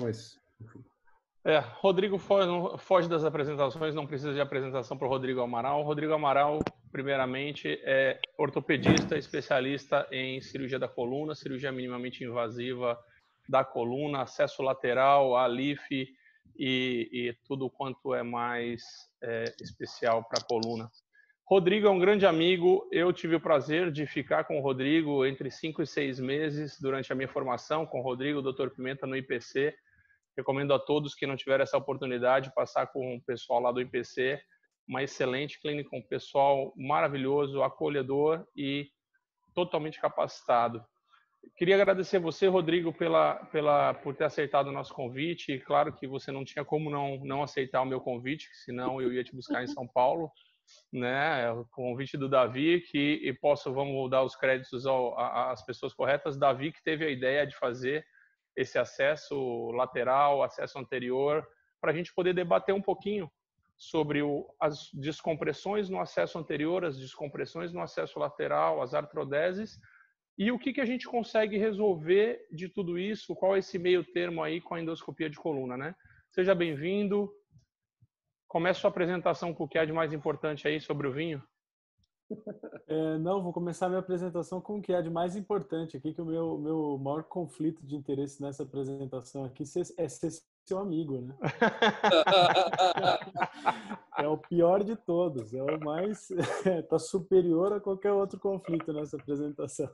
mas é, Rodrigo foge, das apresentações, não precisa de apresentação para o Rodrigo Amaral. Rodrigo Amaral, primeiramente, é ortopedista, especialista em cirurgia da coluna, cirurgia minimamente invasiva da coluna, acesso lateral, ALIF e, e tudo quanto é mais é, especial para a coluna. Rodrigo é um grande amigo. Eu tive o prazer de ficar com o Rodrigo entre cinco e seis meses durante a minha formação com o Rodrigo, o Dr. Pimenta, no IPC Recomendo a todos que não tiveram essa oportunidade passar com o pessoal lá do IPC, uma excelente clínica, um pessoal maravilhoso, acolhedor e totalmente capacitado. Queria agradecer você, Rodrigo, pela, pela, por ter aceitado o nosso convite. Claro que você não tinha como não, não aceitar o meu convite, senão eu ia te buscar em São Paulo. Né, o convite do Davi, que e posso, vamos dar os créditos ao, às pessoas corretas. Davi que teve a ideia de fazer esse acesso lateral, acesso anterior, para a gente poder debater um pouquinho sobre o, as descompressões no acesso anterior, as descompressões no acesso lateral, as artrodeses e o que, que a gente consegue resolver de tudo isso, qual é esse meio termo aí com a endoscopia de coluna, né? Seja bem-vindo. Começa sua apresentação com o que é de mais importante aí sobre o vinho. É, não, vou começar minha apresentação com o que é de mais importante aqui, que o meu, meu maior conflito de interesse nessa apresentação aqui é ser seu amigo, né? é o pior de todos, é o mais está superior a qualquer outro conflito nessa apresentação.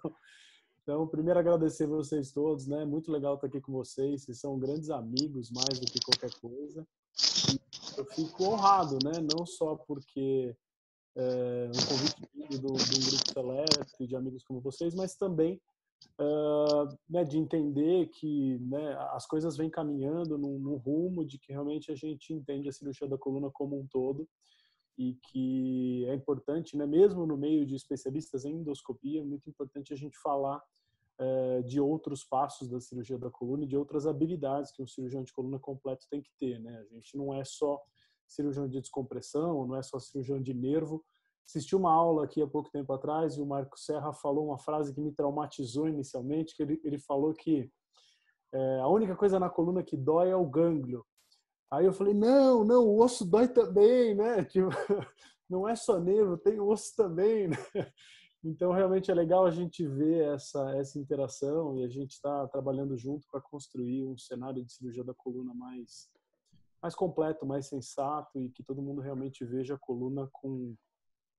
Então, primeiro agradecer vocês todos, né? Muito legal estar aqui com vocês. Vocês são grandes amigos, mais do que qualquer coisa. Eu fico honrado, né? Não só porque é, um convite do, de um grupo seleto de amigos como vocês, mas também uh, né, de entender que né, as coisas vêm caminhando num, rumo de que realmente a gente entende a cirurgia da coluna como um todo e que é importante, né, mesmo no meio de especialistas em endoscopia, é muito importante a gente falar de outros passos da cirurgia da coluna e de outras habilidades que um cirurgião de coluna completo tem que ter. Né? A gente não é só cirurgião de descompressão, não é só cirurgião de nervo. Assisti uma aula aqui há pouco tempo atrás e o Marco Serra falou uma frase que me traumatizou inicialmente, que ele, ele falou que é, a única coisa na coluna que dói é o gânglio. Aí eu falei, não, não, o osso dói também, né? Tipo, não é só nervo, tem osso também, né? Então, realmente é legal a gente ver essa, essa interação e a gente está trabalhando junto para construir um cenário de cirurgia da coluna mais, mais completo, mais sensato e que todo mundo realmente veja a coluna com,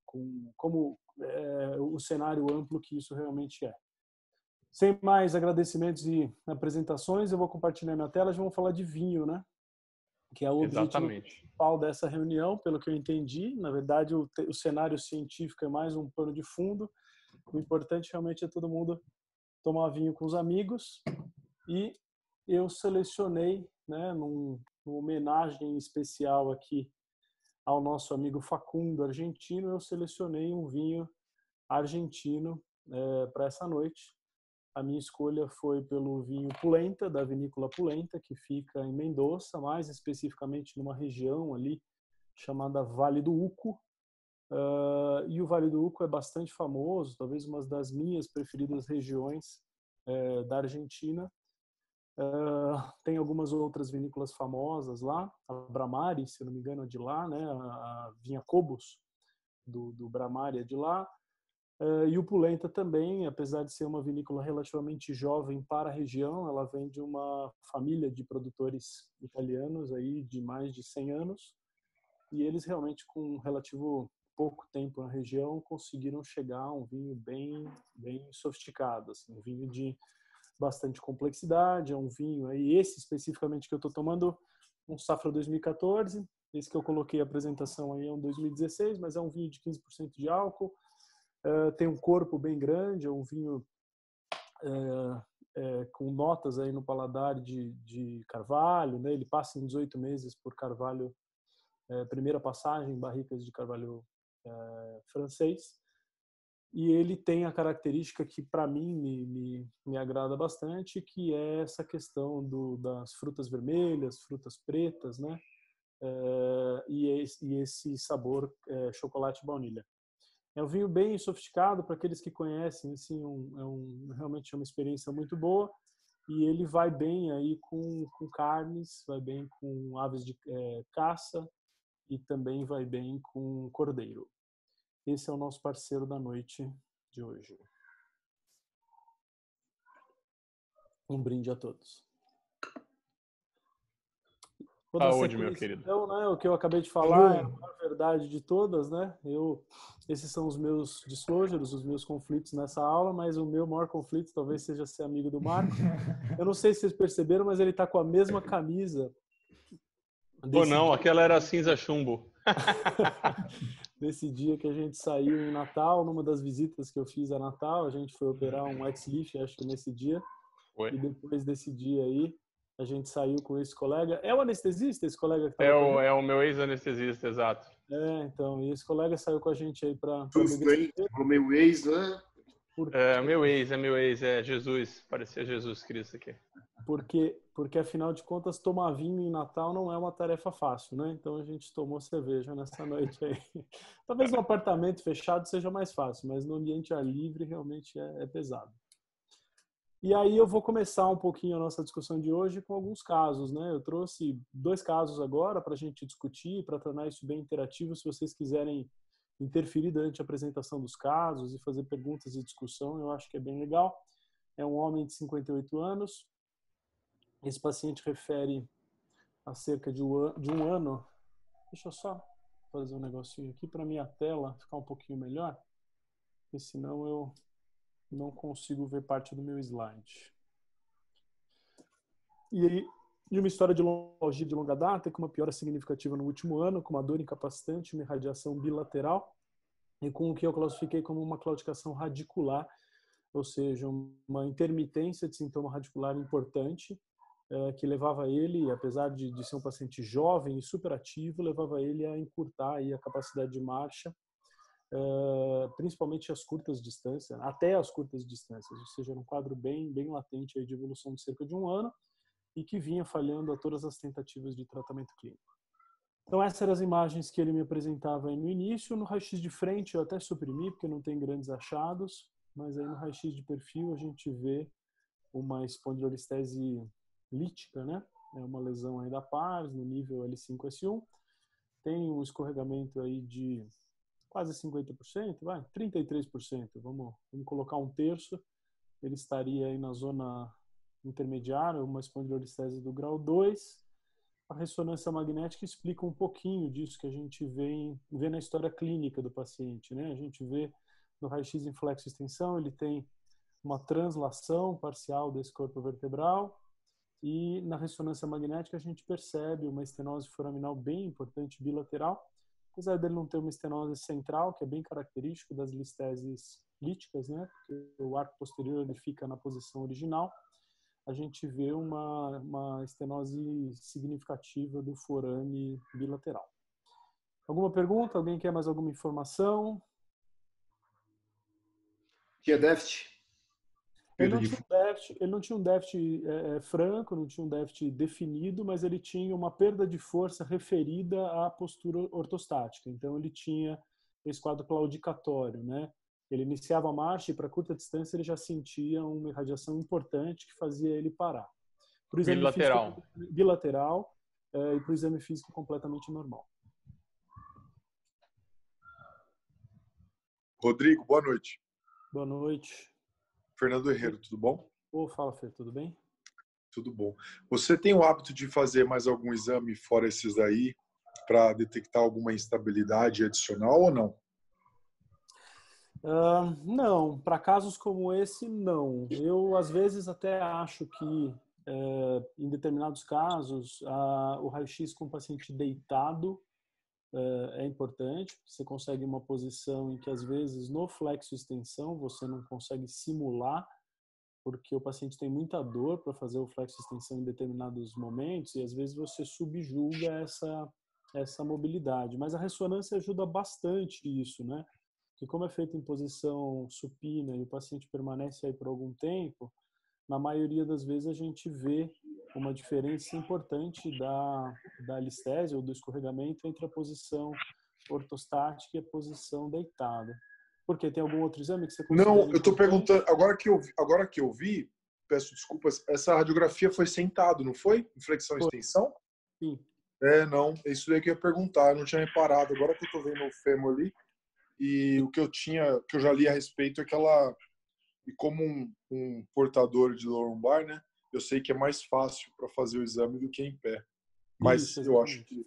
com como é, o cenário amplo que isso realmente é. Sem mais agradecimentos e apresentações, eu vou compartilhar minha tela. Já vamos falar de vinho, né? Que é o objetivo principal dessa reunião, pelo que eu entendi. Na verdade, o, o cenário científico é mais um pano de fundo. O importante realmente é todo mundo tomar vinho com os amigos. E eu selecionei, né, num, uma homenagem especial aqui ao nosso amigo Facundo argentino, eu selecionei um vinho argentino é, para essa noite. A minha escolha foi pelo vinho Pulenta, da vinícola Pulenta, que fica em Mendoza, mais especificamente numa região ali chamada Vale do Uco. Uh, e o Vale do Uco é bastante famoso, talvez uma das minhas preferidas regiões é, da Argentina. Uh, tem algumas outras vinícolas famosas lá, a Bramari, se não me engano, é de lá, né? A Vinha Cobos, do, do Bramari é de lá. Uh, e o Pulenta também, apesar de ser uma vinícola relativamente jovem para a região, ela vem de uma família de produtores italianos aí de mais de 100 anos. E eles realmente, com um relativo pouco tempo na região, conseguiram chegar a um vinho bem, bem sofisticado, assim, um vinho de bastante complexidade, é um vinho aí, esse especificamente que eu estou tomando, um Safra 2014, esse que eu coloquei a apresentação aí é um 2016, mas é um vinho de 15% de álcool, uh, tem um corpo bem grande, é um vinho uh, é, com notas aí no paladar de, de carvalho, né? ele passa em 18 meses por carvalho, é, primeira passagem em barricas de carvalho é, francês, e ele tem a característica que para mim me, me, me, agrada bastante, que é essa questão do, das frutas vermelhas, frutas pretas, né? É, e, esse, sabor é, chocolate baunilha. É um vinho bem sofisticado para aqueles que conhecem, assim, um, é um, realmente é uma experiência muito boa. e ele vai bem aí com, com carnes, vai bem com aves de é, caça e também vai bem com cordeiro. Esse é o nosso parceiro da noite de hoje. Um brinde a todos. Saúde, meu querido. Então, né, o que eu acabei de falar é a verdade de todas, né? Eu, esses são os meus disclosures, os meus conflitos nessa aula, mas o meu maior conflito talvez seja ser amigo do Marco. eu não sei se vocês perceberam, mas ele está com a mesma camisa. Ou não, dia. aquela era cinza chumbo. Nesse dia que a gente saiu em Natal, numa das visitas que eu fiz a Natal, a gente foi operar um ex-lift, acho que nesse dia. Foi. E depois desse dia aí, a gente saiu com esse colega. É o anestesista, esse colega que tá é o, é o meu ex-anestesista, exato. É, então, e esse colega saiu com a gente aí para. O meu ex, né? É, meu ex, é meu ex, é Jesus, parecia Jesus Cristo aqui. Porque, porque afinal de contas, tomar vinho em Natal não é uma tarefa fácil, né? Então a gente tomou cerveja nessa noite aí. Talvez no apartamento fechado seja mais fácil, mas no ambiente ar livre realmente é, é pesado. E aí eu vou começar um pouquinho a nossa discussão de hoje com alguns casos, né? Eu trouxe dois casos agora para a gente discutir, para tornar isso bem interativo. Se vocês quiserem interferir durante a apresentação dos casos e fazer perguntas e discussão, eu acho que é bem legal. É um homem de 58 anos. Esse paciente refere a cerca de um ano. Deixa eu só fazer um negocinho aqui para minha tela ficar um pouquinho melhor, porque senão eu não consigo ver parte do meu slide. E aí, de uma história de longe de longa data, com uma piora significativa no último ano, com uma dor incapacitante, uma irradiação bilateral, e com o que eu classifiquei como uma claudicação radicular, ou seja, uma intermitência de sintoma radicular importante, que levava ele, apesar de, de ser um paciente jovem e superativo, levava ele a encurtar aí a capacidade de marcha uh, principalmente as curtas distâncias, até as curtas distâncias, ou seja, um quadro bem, bem latente aí de evolução de cerca de um ano e que vinha falhando a todas as tentativas de tratamento clínico. Então essas eram as imagens que ele me apresentava no início. No raio-x de frente eu até suprimi, porque não tem grandes achados, mas aí no raio-x de perfil a gente vê uma espondilolistese lítica, né? É uma lesão aí da pars no nível L5-S1. Tem um escorregamento aí de quase 50%, vai, 33%, vamos, vamos colocar um terço, ele estaria aí na zona intermediária, uma espondilolistese do grau 2. A ressonância magnética explica um pouquinho disso que a gente vê, vê na história clínica do paciente, né? A gente vê no raio-x em flexo extensão, ele tem uma translação parcial desse corpo vertebral, e na ressonância magnética a gente percebe uma estenose foraminal bem importante bilateral, apesar dele não ter uma estenose central, que é bem característico das listeses líticas, né? Porque o arco posterior ele fica na posição original. A gente vê uma, uma estenose significativa do forame bilateral. Alguma pergunta? Alguém quer mais alguma informação? Que é déficit? Ele não, tinha um déficit, ele não tinha um déficit é, é, franco, não tinha um déficit definido, mas ele tinha uma perda de força referida à postura ortostática. Então, ele tinha esse quadro claudicatório, né? Ele iniciava a marcha e, para curta distância, ele já sentia uma irradiação importante que fazia ele parar. Pro exame bilateral. Físico, bilateral é, e para o exame físico completamente normal. Rodrigo, boa noite. Boa noite. Fernando Herrero, tudo bom? Ô, fala, Fer, tudo bem? Tudo bom. Você tem o hábito de fazer mais algum exame fora esses aí para detectar alguma instabilidade adicional ou não? Uh, não, para casos como esse, não. Eu, às vezes, até acho que, é, em determinados casos, a, o raio-x com o paciente deitado é, é importante. Você consegue uma posição em que, às vezes, no flexo extensão, você não consegue simular, porque o paciente tem muita dor para fazer o flexo extensão em determinados momentos, e às vezes você subjuga essa, essa mobilidade. Mas a ressonância ajuda bastante isso, né? Que como é feito em posição supina e o paciente permanece aí por algum tempo, na maioria das vezes a gente vê uma diferença importante da, da listese ou do escorregamento entre a posição ortostática e a posição deitada. Porque tem algum outro exame que você Não, eu estou perguntando, agora que eu agora que eu vi, peço desculpas, essa radiografia foi sentado, não foi? Inflexão e extensão? Sim. É, não, é isso daí que eu ia perguntar, eu não tinha reparado, agora que eu tô vendo o fêmur ali, e o que eu tinha, que eu já li a respeito é que ela, e como um, um portador de lombar, né, eu sei que é mais fácil para fazer o exame do que em pé. Mas isso, eu acho que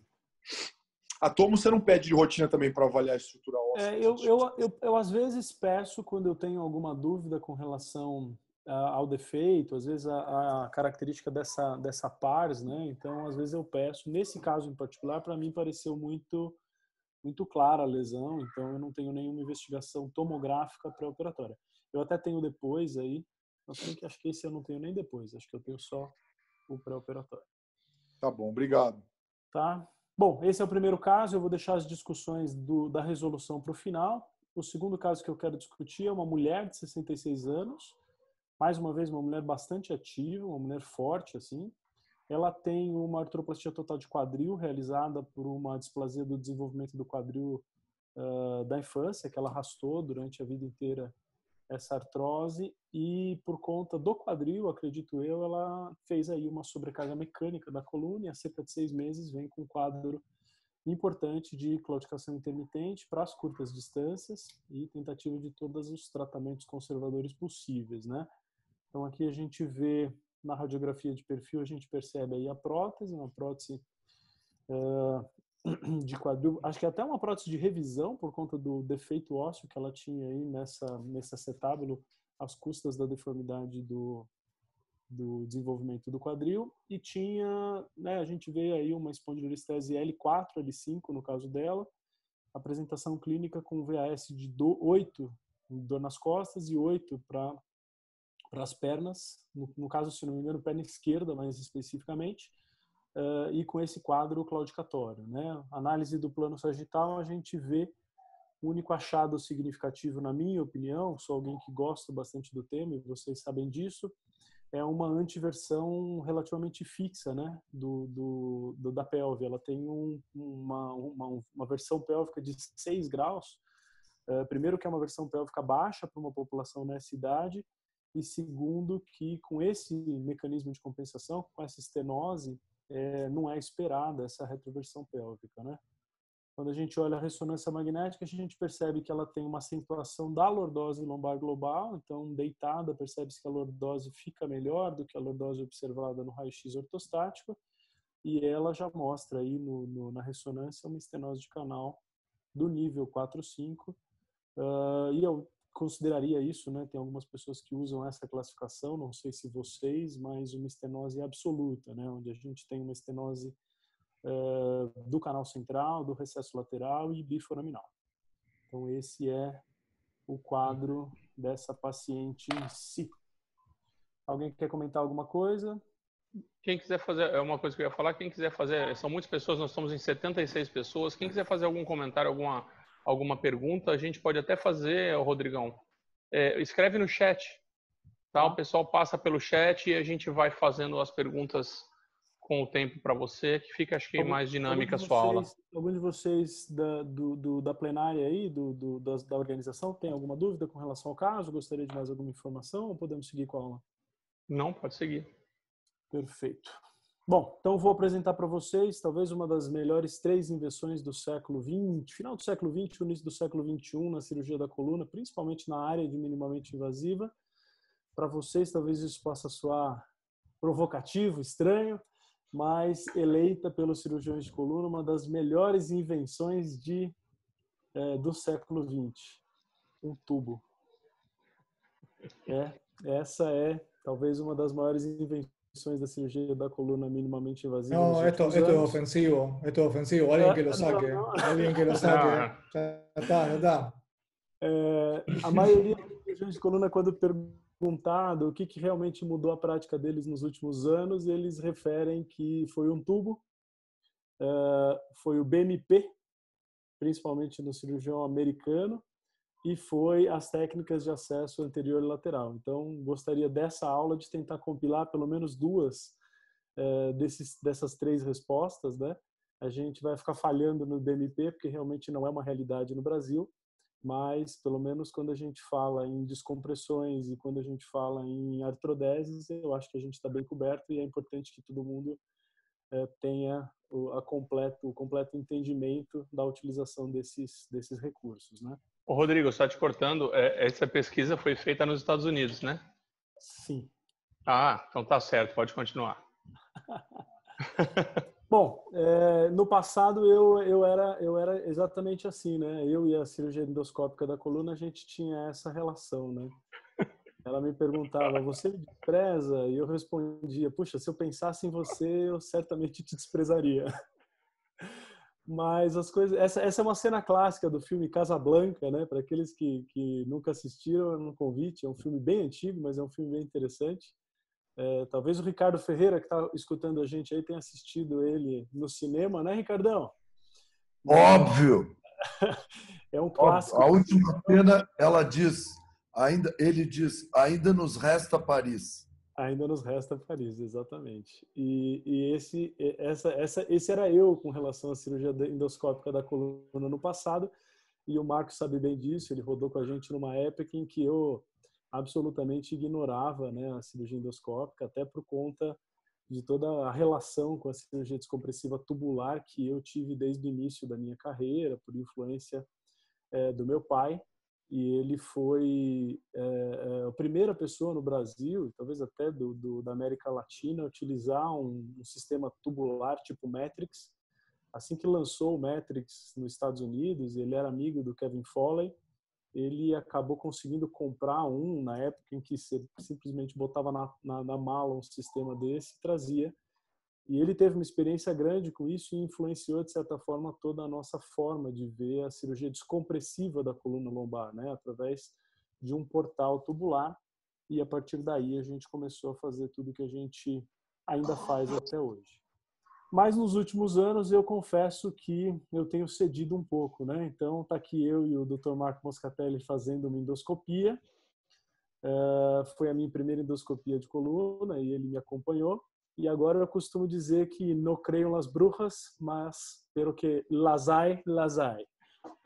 a tomo você não pede de rotina também para avaliar a estrutura óssea? É, eu, eu, eu, eu, às vezes peço quando eu tenho alguma dúvida com relação ao defeito, às vezes a, a, característica dessa, dessa pars, né? Então, às vezes eu peço. Nesse caso em particular, para mim pareceu muito muito clara a lesão, então eu não tenho nenhuma investigação tomográfica pré-operatória. Eu até tenho depois aí, mas que acho que esse eu não tenho nem depois, acho que eu tenho só o pré-operatório. Tá bom, obrigado. Tá. Bom, esse é o primeiro caso. Eu vou deixar as discussões do, da resolução para o final. O segundo caso que eu quero discutir é uma mulher de 66 anos. Mais uma vez, uma mulher bastante ativa, uma mulher forte, assim. Ela tem uma artroplastia total de quadril realizada por uma displasia do desenvolvimento do quadril uh, da infância, que ela arrastou durante a vida inteira essa artrose e por conta do quadril, acredito eu, ela fez aí uma sobrecarga mecânica da coluna e há cerca de seis meses vem com um quadro importante de claudicação intermitente para as curtas distâncias e tentativa de todos os tratamentos conservadores possíveis, né? Então aqui a gente vê na radiografia de perfil a gente percebe aí a prótese, uma prótese uh, de quadril, acho que até uma prótese de revisão por conta do defeito ósseo que ela tinha aí nessa nesse acetábulo às custas da deformidade do do desenvolvimento do quadril. E tinha, né, a gente vê aí uma espondilolistese L4, L5 no caso dela, apresentação clínica com VAS de 8 dor nas costas e 8 para para as pernas, no, no, caso, se não me engano, perna esquerda mais especificamente, uh, e com esse quadro claudicatório. Né? Análise do plano sagital, a gente vê o único achado significativo, na minha opinião, sou alguém que gosta bastante do tema, e vocês sabem disso, é uma antiversão relativamente fixa né, do, do, do da pelve. Ela tem um, uma, uma, uma, versão pélvica de 6 graus. Uh, primeiro que é uma versão pélvica baixa para uma população nessa idade, e segundo que com esse mecanismo de compensação, com essa estenose, é, não é esperada essa retroversão pélvica, né? Quando a gente olha a ressonância magnética, a gente percebe que ela tem uma acentuação da lordose lombar global, então deitada percebe-se que a lordose fica melhor do que a lordose observada no raio-x ortostático, e ela já mostra aí no, no, na ressonância uma estenose de canal do nível 4-5, uh, ah, e eu consideraria isso, né? Tem algumas pessoas que usam essa classificação, não sei se vocês, mas uma estenose absoluta, né? Onde a gente tem uma estenose uh, do canal central, do recesso lateral e biforaminal. Então esse é o quadro dessa paciente em si. Alguém quer comentar alguma coisa? Quem quiser fazer, é uma coisa que eu ia falar, quem quiser fazer, são muitas pessoas, nós estamos em 76 pessoas, quem quiser fazer algum comentário, alguma alguma pergunta, a gente pode até fazer, Rodrigão. É, escreve no chat, tá? O pessoal passa pelo chat e a gente vai fazendo as perguntas com o tempo para você, que fica, acho que, algum, mais dinâmica a sua vocês, aula. Algum de vocês da, do, do, da plenária aí, do, do da, da, organização, tem alguma dúvida com relação ao caso? Gostaria de mais alguma informação ou podemos seguir com a aula? Não, pode seguir. Perfeito. Bom, então vou apresentar para vocês talvez uma das melhores três invenções do século XX, final do século XX, início do século XXI na cirurgia da coluna, principalmente na área de minimamente invasiva. Para vocês talvez isso possa soar provocativo, estranho, mas eleita pelos cirurgiões de coluna uma das melhores invenções de é, do século XX, um tubo. É, essa é talvez uma das maiores invenções da cirugía da columna minimamente invasiva. No, esto, esto es ofensivo, esto es ofensivo. Alguien que lo saque, alguien que lo saque. Já já está. É, a maioria dos cirurgiões de coluna, quando perguntado o que, que realmente mudou a prática deles nos últimos anos, eles referem que foi um tubo, é, foi o BMP, principalmente no cirurgião americano, e foi as técnicas de acesso anterior e lateral. Então, gostaria dessa aula de tentar compilar pelo menos duas é, desses, dessas três respostas, né? A gente vai ficar falhando no BMP, porque realmente não é uma realidade no Brasil, mas pelo menos quando a gente fala em descompressões e quando a gente fala em artrodeses, eu acho que a gente está bem coberto e é importante que todo mundo é, tenha o, completo, o completo entendimento da utilização desses, desses recursos, né? Ô Rodrigo, só te cortando, é, essa pesquisa foi feita nos Estados Unidos, né? Sim. Ah, então tá certo, pode continuar. Bom, é, no passado eu, eu, era, eu era exatamente assim, né? Eu e a cirurgia endoscópica da coluna, a gente tinha essa relação, né? Ela me perguntava, você me despreza? E eu respondia, puxa, se eu pensasse em você, eu certamente te desprezaria. Mas as coisas. Essa, essa é uma cena clássica do filme Casablanca, né? Para aqueles que, que nunca assistiram, é um convite. É um filme bem antigo, mas é um filme bem interessante. É, talvez o Ricardo Ferreira, que está escutando a gente aí, tenha assistido ele no cinema, né, Ricardão? Óbvio! é um clássico. A última cena, ela diz, ainda, ele diz, ainda nos resta Paris. Ainda nos resta Paris, exatamente. E, e esse, essa, essa, esse era eu com relação à cirurgia endoscópica da coluna no passado. E o Marcos sabe bem disso. Ele rodou com a gente numa época em que eu absolutamente ignorava né, a cirurgia endoscópica, até por conta de toda a relação com a cirurgia descompressiva tubular que eu tive desde o início da minha carreira, por influência é, do meu pai. E ele foi é, a primeira pessoa no Brasil, talvez até do, do da América Latina, a utilizar um, um sistema tubular tipo Matrix. Assim que lançou o Matrix nos Estados Unidos, ele era amigo do Kevin Foley, ele acabou conseguindo comprar um na época em que você simplesmente botava na, na, na, mala um sistema desse e trazia. E ele teve uma experiência grande com isso e influenciou, de certa forma, toda a nossa forma de ver a cirurgia descompressiva da coluna lombar, né? através de um portal tubular. E a partir daí a gente começou a fazer tudo que a gente ainda faz até hoje. Mas nos últimos anos eu confesso que eu tenho cedido um pouco, né? Então tá aqui eu e o Dr. Marco Moscatelli fazendo uma endoscopia. Uh, foi a minha primeira endoscopia de coluna e ele me acompanhou. E agora eu costumo dizer que não creio nas bruxas, mas pelo que lasai, lasai.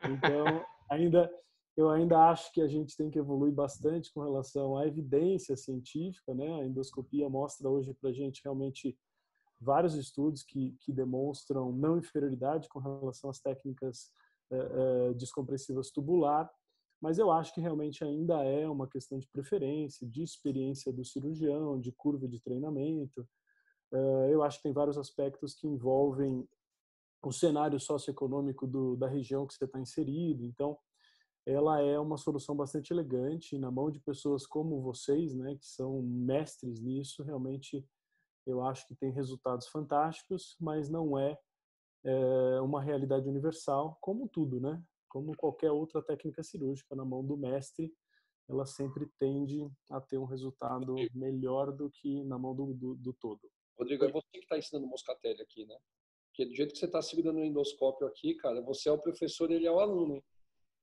Então ainda eu ainda acho que a gente tem que evoluir bastante com relação à evidência científica, né? A endoscopia mostra hoje para a gente realmente vários estudos que, que demonstram não inferioridade com relação às técnicas é, é, descompressivas tubular, mas eu acho que realmente ainda é uma questão de preferência, de experiência do cirurgião, de curva de treinamento. É, eu acho que tem vários aspectos que envolvem o cenário socioeconômico do, da região que você está inserido. Então, ela é uma solução bastante elegante na mão de pessoas como vocês, né, que são mestres nisso, realmente eu acho que tem resultados fantásticos, mas não é, é uma realidade universal, como tudo, né? Como qualquer outra técnica cirúrgica na mão do mestre, ela sempre tende a ter um resultado melhor do que na mão do, do, do todo. Rodrigo, é você que está ensinando Moscatelli aqui, né? Porque do jeito que você está segurando o endoscópio aqui, cara, você é o professor, ele é o aluno, hein?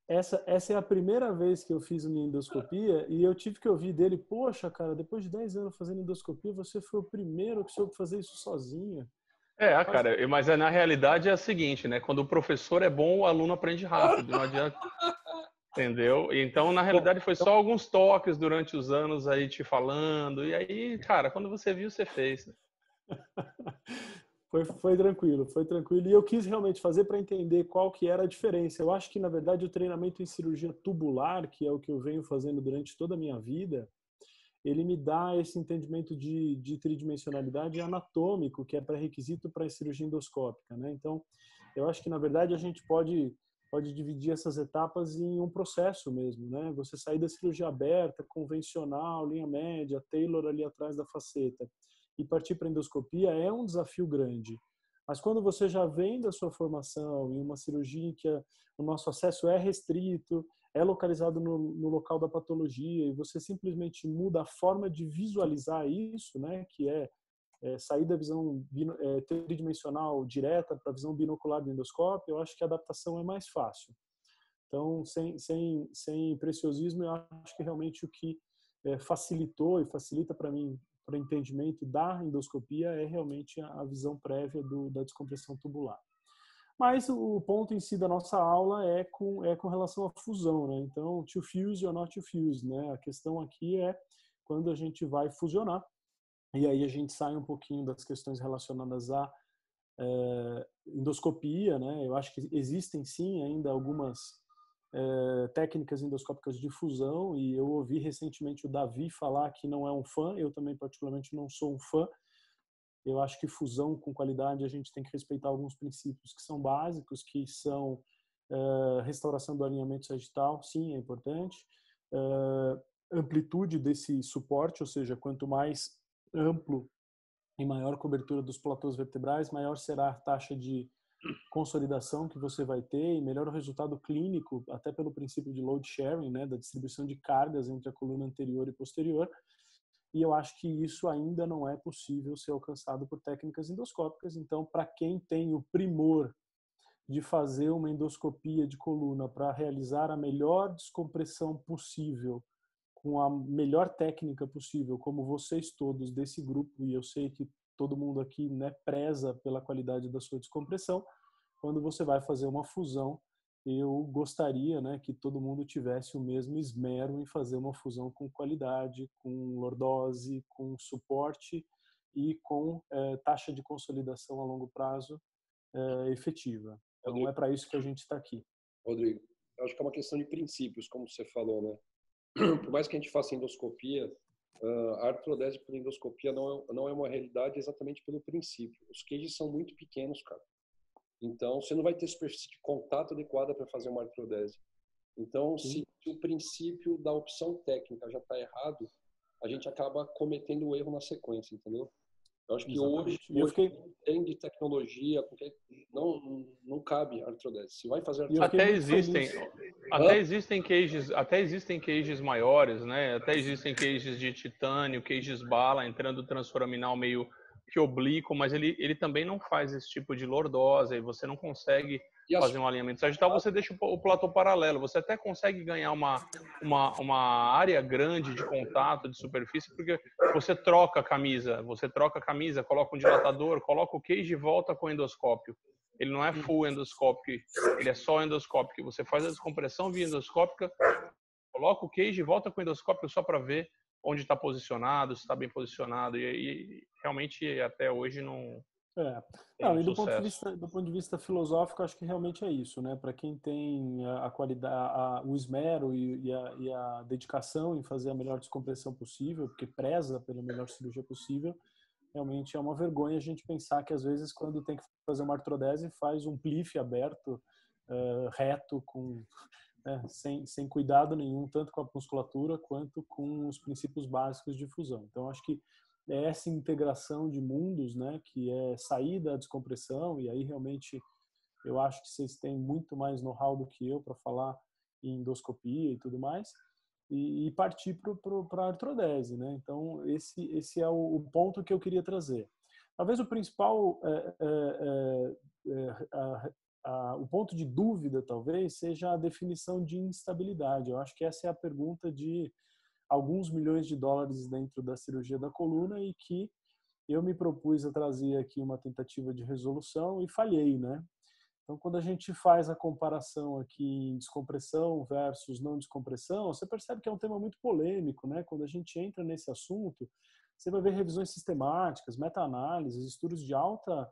essa, essa é a primeira vez que eu fiz uma endoscopia e eu tive que ouvir dele, poxa, cara, depois de 10 anos fazendo endoscopia, você foi o primeiro que soube fazer isso sozinho. É, cara, mas é, na realidade é a seguinte, né? Quando o professor é bom, o aluno aprende rápido, não adianta. Entendeu? Então, na realidade, foi só alguns toques durante os anos aí te falando. E aí, cara, quando você viu, você fez. Foi, foi tranquilo, foi tranquilo. E eu quis realmente fazer para entender qual que era a diferença. Eu acho que, na verdade, o treinamento em cirurgia tubular, que é o que eu venho fazendo durante toda a minha vida, ele me dá esse entendimento de, de tridimensionalidade anatômico, que é pré-requisito para a cirurgia endoscópica. Né? Então, eu acho que, na verdade, a gente pode, pode dividir essas etapas em um processo mesmo. Né? Você sair da cirurgia aberta, convencional, linha média, Taylor ali atrás da faceta e partir para endoscopia é um desafio grande. Mas quando você já vem da sua formação em uma cirurgia em que o nosso acesso é restrito, é localizado no, no, local da patologia e você simplesmente muda a forma de visualizar isso, né, que é, é sair da visão é, tridimensional direta para a visão binocular do endoscópio, eu acho que a adaptação é mais fácil. Então, sem, sem, sem preciosismo, eu acho que realmente o que é, facilitou e facilita para mim para entendimento da endoscopia é realmente a visão prévia do, da descompressão tubular. Mas o ponto em si da nossa aula é com, é com relação à fusão, né? Então, to fuse or not to fuse, né? A questão aqui é quando a gente vai fusionar, e aí a gente sai um pouquinho das questões relacionadas à é, endoscopia, né? Eu acho que existem sim ainda algumas é, técnicas endoscópicas de fusão, e eu ouvi recentemente o Davi falar que não é um fã, eu também particularmente não sou um fã, eu acho que fusão com qualidade a gente tem que respeitar alguns princípios que são básicos, que são uh, restauração do alinhamento sagital, sim, é importante. Uh, amplitude desse suporte, ou seja, quanto mais amplo e maior cobertura dos platôs vertebrais, maior será a taxa de consolidação que você vai ter e melhor o resultado clínico, até pelo princípio de load sharing, né, da distribuição de cargas entre a coluna anterior e posterior e eu acho que isso ainda não é possível ser alcançado por técnicas endoscópicas. Então, para quem tem o primor de fazer uma endoscopia de coluna para realizar a melhor descompressão possível, com a melhor técnica possível, como vocês todos desse grupo, e eu sei que todo mundo aqui né, preza pela qualidade da sua descompressão, quando você vai fazer uma fusão eu gostaria né, que todo mundo tivesse o mesmo esmero em fazer uma fusão com qualidade, com lordose, com suporte e com é, taxa de consolidação a longo prazo é, efetiva. Então, Rodrigo, é para isso que a gente está aqui. Rodrigo, acho que é uma questão de princípios, como você falou, né? Por mais que a gente faça endoscopia, a artrodese por endoscopia não é, não é uma realidade exatamente pelo princípio. Os queijos são muito pequenos, cara. Então, você não vai ter superfície de contato adequada para fazer uma artrodese. Então, se, se, o princípio da opção técnica já está errado, a gente acaba cometendo o erro na sequência, entendeu? Eu acho que Exatamente. hoje, eu fiquei... tem de tecnologia, porque não, não cabe artrodese. Se vai fazer. Até existem, até existem cages, até existem cages maiores, né? Até existem cages de titânio, cages bala entrando transforaminal meio que oblíquo, mas ele, ele também não faz esse tipo de lordose, e você não consegue fazer um alinhamento sagital, você deixa o, platô paralelo, você até consegue ganhar uma, uma, uma área grande de contato, de superfície, porque você troca a camisa, você troca a camisa, coloca um dilatador, coloca o cage e volta com o endoscópio. Ele não é full endoscópico, ele é só endoscópico. Você faz a descompressão via endoscópica, coloca o cage e volta com o endoscópio só para ver onde está posicionado, se está bem posicionado. E, e, realmente até hoje não. É. Não, e do ponto, de vista, do ponto de vista filosófico, acho que realmente é isso, né? Para quem tem a, qualidade, a, o esmero e, e, a, e, a, dedicação em fazer a melhor descompressão possível, porque preza pela melhor cirurgia possível, realmente é uma vergonha a gente pensar que às vezes quando tem que fazer uma artrodese faz um plife aberto, uh, reto, com né, sem, sem cuidado nenhum, tanto com a musculatura quanto com os princípios básicos de fusão. Então, acho que é essa integração de mundos, né, que é sair da descompressão, e aí realmente eu acho que vocês têm muito mais know-how do que eu para falar em endoscopia e tudo mais, e, e partir para a artrodese. Né? Então, esse, esse é o, o, ponto que eu queria trazer. Talvez o principal é, é, é, a, o ponto de dúvida, talvez, seja a definição de instabilidade. Eu acho que essa é a pergunta de alguns milhões de dólares dentro da cirurgia da coluna e que eu me propus a trazer aqui uma tentativa de resolução e falhei, né? Então, quando a gente faz a comparação aqui em descompressão versus não descompressão, você percebe que é um tema muito polêmico, né? Quando a gente entra nesse assunto, você vai ver revisões sistemáticas, meta-análises, estudos de alta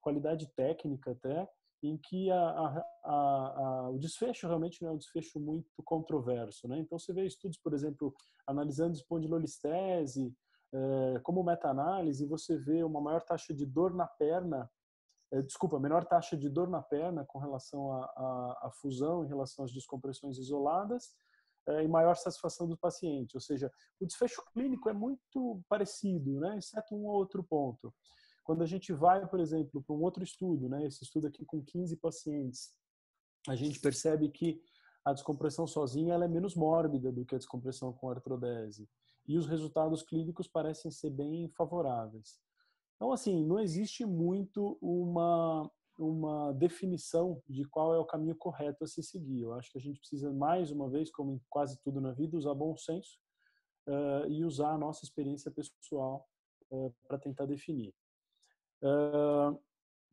qualidade técnica até, em que a, a, a, o desfecho realmente não é um desfecho muito controverso. Né? Então, você vê estudos, por exemplo, analisando espondilolistese, é, como meta-análise, você vê uma maior taxa de dor na perna, é, desculpa, menor taxa de dor na perna com relação à fusão, em relação às descompressões isoladas, é, e maior satisfação do paciente. Ou seja, o desfecho clínico é muito parecido, né? exceto um ou outro ponto. Quando a gente vai, por exemplo, para um outro estudo, né, esse estudo aqui com 15 pacientes, a gente percebe que a descompressão sozinha ela é menos mórbida do que a descompressão com artrodese. E os resultados clínicos parecem ser bem favoráveis. Então, assim, não existe muito uma, uma definição de qual é o caminho correto a se seguir. Eu acho que a gente precisa, mais uma vez, como em quase tudo na vida, usar bom senso uh, e usar a nossa experiência pessoal uh, para tentar definir. Uh,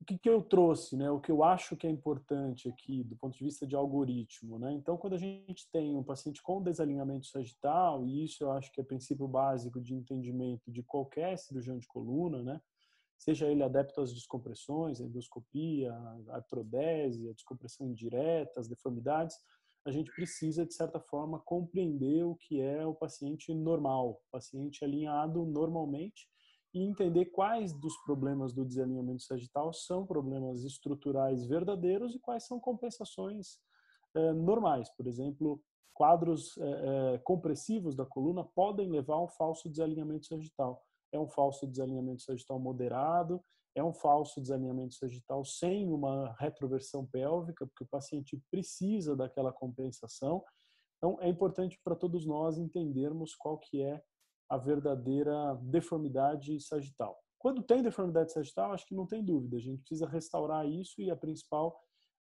o que, que eu trouxe, né? O que eu acho que é importante aqui do ponto de vista de algoritmo, né? Então, quando a gente tem um paciente com desalinhamento sagital, e isso eu acho que é princípio básico de entendimento de qualquer cirurgião de coluna, né? Seja ele adepto às descompressões, a endoscopia, a artrodese, a descompressão indireta, as deformidades, a gente precisa, de certa forma, compreender o que é o paciente normal, paciente alinhado normalmente, e entender quais dos problemas do desalinhamento sagital são problemas estruturais verdadeiros e quais são compensações eh, normais. Por exemplo, quadros eh, eh, compressivos da coluna podem levar a um falso desalinhamento sagital. É um falso desalinhamento sagital moderado, é um falso desalinhamento sagital sem uma retroversão pélvica, porque o paciente precisa daquela compensação. Então, é importante para todos nós entendermos qual que é a verdadeira deformidade sagital. Quando tem deformidade sagital, acho que não tem dúvida, a gente precisa restaurar isso e a principal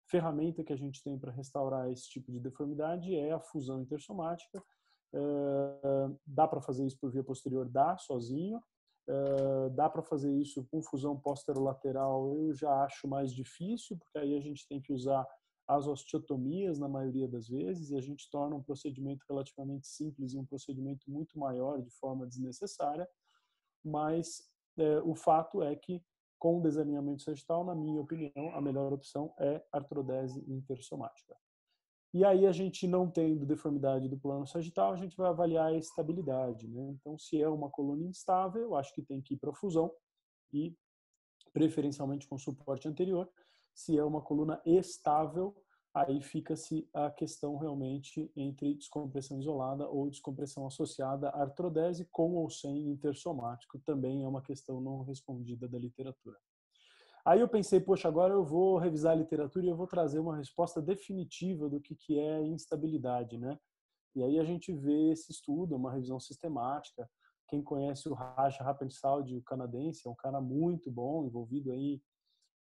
ferramenta que a gente tem para restaurar esse tipo de deformidade é a fusão intersomática. Uh, dá para fazer isso por via posterior? Dá, sozinho. Uh, dá para fazer isso com fusão posterolateral? Eu já acho mais difícil, porque aí a gente tem que usar as osteotomias na maioria das vezes e a gente torna um procedimento relativamente simples e um procedimento muito maior de forma desnecessária, mas é, o fato é que com desalinhamento sagital, na minha opinião, a melhor opção é artrodese intersomática. E aí a gente não tendo deformidade do plano sagital, a gente vai avaliar a estabilidade, né? Então, se é uma coluna instável, acho que tem que ir para fusão e preferencialmente com suporte anterior se é uma coluna estável, aí fica-se a questão realmente entre descompressão isolada ou descompressão associada à artrodese com ou sem intersomático, também é uma questão não respondida da literatura. Aí eu pensei, poxa, agora eu vou revisar a literatura e eu vou trazer uma resposta definitiva do que, que é instabilidade, né? E aí a gente vê esse estudo, uma revisão sistemática. Quem conhece o Raj Rapensald, o canadense, é um cara muito bom, envolvido aí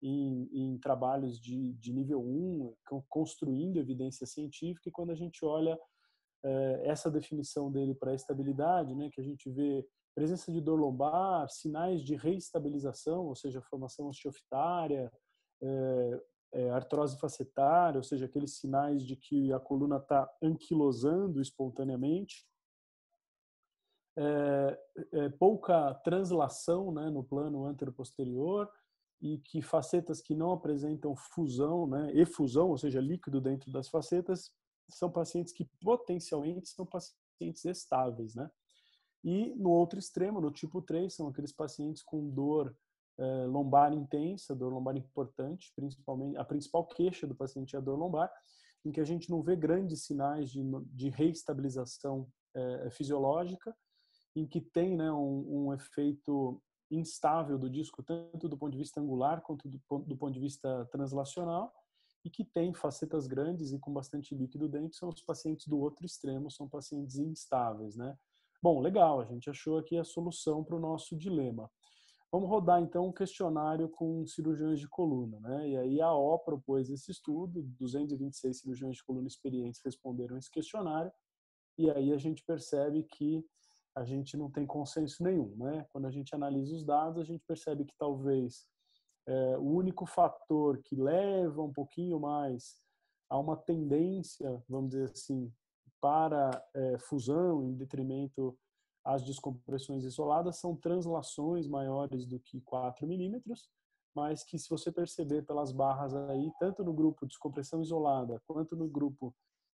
em, em trabalhos de, de nível 1, construindo evidência científica, e quando a gente olha é, essa definição dele para a estabilidade, né, que a gente vê presença de dor lombar, sinais de reestabilização, ou seja, formação osteofitária, é, é, artrose facetária, ou seja, aqueles sinais de que a coluna está anquilosando espontaneamente, é, é, pouca translação né, no plano antero-posterior, e que facetas que não apresentam fusão, né, efusão, ou seja, líquido dentro das facetas, são pacientes que potencialmente são pacientes estáveis, né? E no outro extremo, no tipo 3, são aqueles pacientes com dor eh, lombar intensa, dor lombar importante, principalmente a principal queixa do paciente é a dor lombar, em que a gente não vê grandes sinais de, de reestabilização eh, fisiológica, em que tem né, um, um efeito instável do disco, tanto do ponto de vista angular quanto do, ponto de vista translacional, e que tem facetas grandes e com bastante líquido dentro, são os pacientes do outro extremo, são pacientes instáveis, né? Bom, legal, a gente achou aqui a solução para o nosso dilema. Vamos rodar então um questionário com cirurgiões de coluna, né? E aí a O propôs esse estudo, 226 cirurgiões de coluna experientes responderam esse questionário, e aí a gente percebe que a gente não tem consenso nenhum. Né? Quando a gente analisa os dados, a gente percebe que talvez é, o único fator que leva um pouquinho mais a uma tendência, vamos dizer assim, para é, fusão em detrimento às descompressões isoladas são translações maiores do que 4 milímetros, mas que se você perceber pelas barras aí, tanto no grupo descompressão isolada quanto no grupo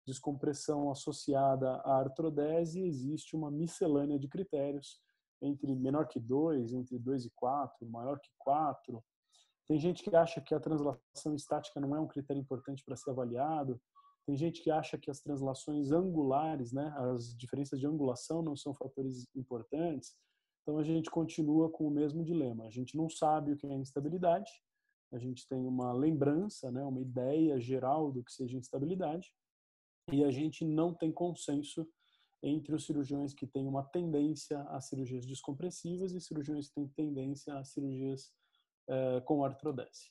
descompressão associada à artrodese, existe uma miscelânea de critérios entre menor que 2, entre 2 e 4, maior que 4. Tem gente que acha que a translação estática não é um critério importante para ser avaliado. Tem gente que acha que as translações angulares, né, as diferenças de angulação não são fatores importantes. Então a gente continua com o mesmo dilema. A gente não sabe o que é instabilidade. A gente tem uma lembrança, né, uma ideia geral do que seja instabilidade e a gente não tem consenso entre os cirurgiões que têm uma tendência a cirurgias descompressivas e cirurgiões que têm tendência a cirurgias eh, com artrodese.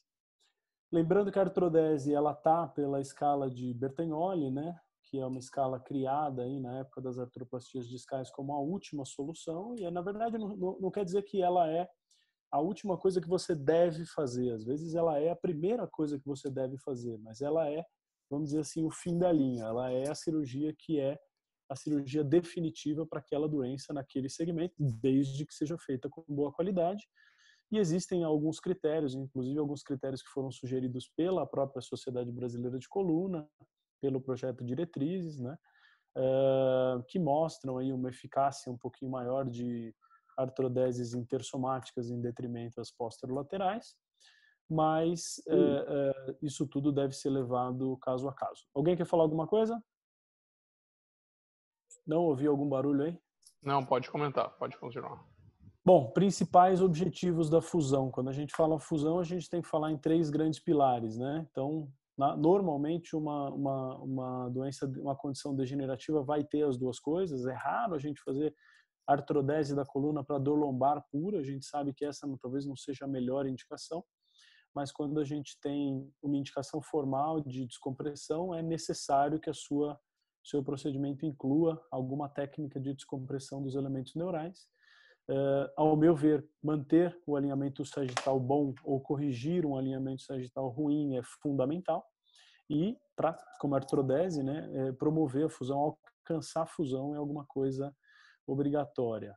Lembrando que a artrodese ela tá pela escala de Bertagnoli, né, que é uma escala criada aí na época das artroplastias discais como a última solução e na verdade não, não, quer dizer que ela é a última coisa que você deve fazer. Às vezes ela é a primeira coisa que você deve fazer, mas ela é, vamos dizer assim, o fim da linha. Ela é a cirurgia que é a cirurgia definitiva para aquela doença naquele segmento, desde que seja feita com boa qualidade. E existem alguns critérios, inclusive alguns critérios que foram sugeridos pela própria Sociedade Brasileira de Coluna, pelo projeto Diretrizes, né, uh, que mostram aí uma eficácia um pouquinho maior de artrodeses intersomáticas em detrimento das posterolaterais, mas uh, uh, isso tudo deve ser levado caso a caso. Alguém quer falar alguma coisa? Não ouvi algum barulho aí? Não, pode comentar, pode continuar. Bom, principais objetivos da fusão. Quando a gente fala fusão, a gente tem que falar em três grandes pilares, né? Então, na, normalmente uma, uma, uma doença, uma condição degenerativa vai ter as duas coisas. É raro a gente fazer artrodese da coluna para dor lombar pura. A gente sabe que essa talvez não seja a melhor indicação, mas quando a gente tem uma indicação formal de descompressão, é necessário que a sua seu procedimento inclua alguma técnica de descompressão dos elementos neurais. Uh, ao meu ver, manter o alinhamento sagital bom ou corrigir um alinhamento sagital ruim é fundamental. E, para como artrodese, né, é, promover a fusão, alcançar a fusão é alguma coisa obrigatória.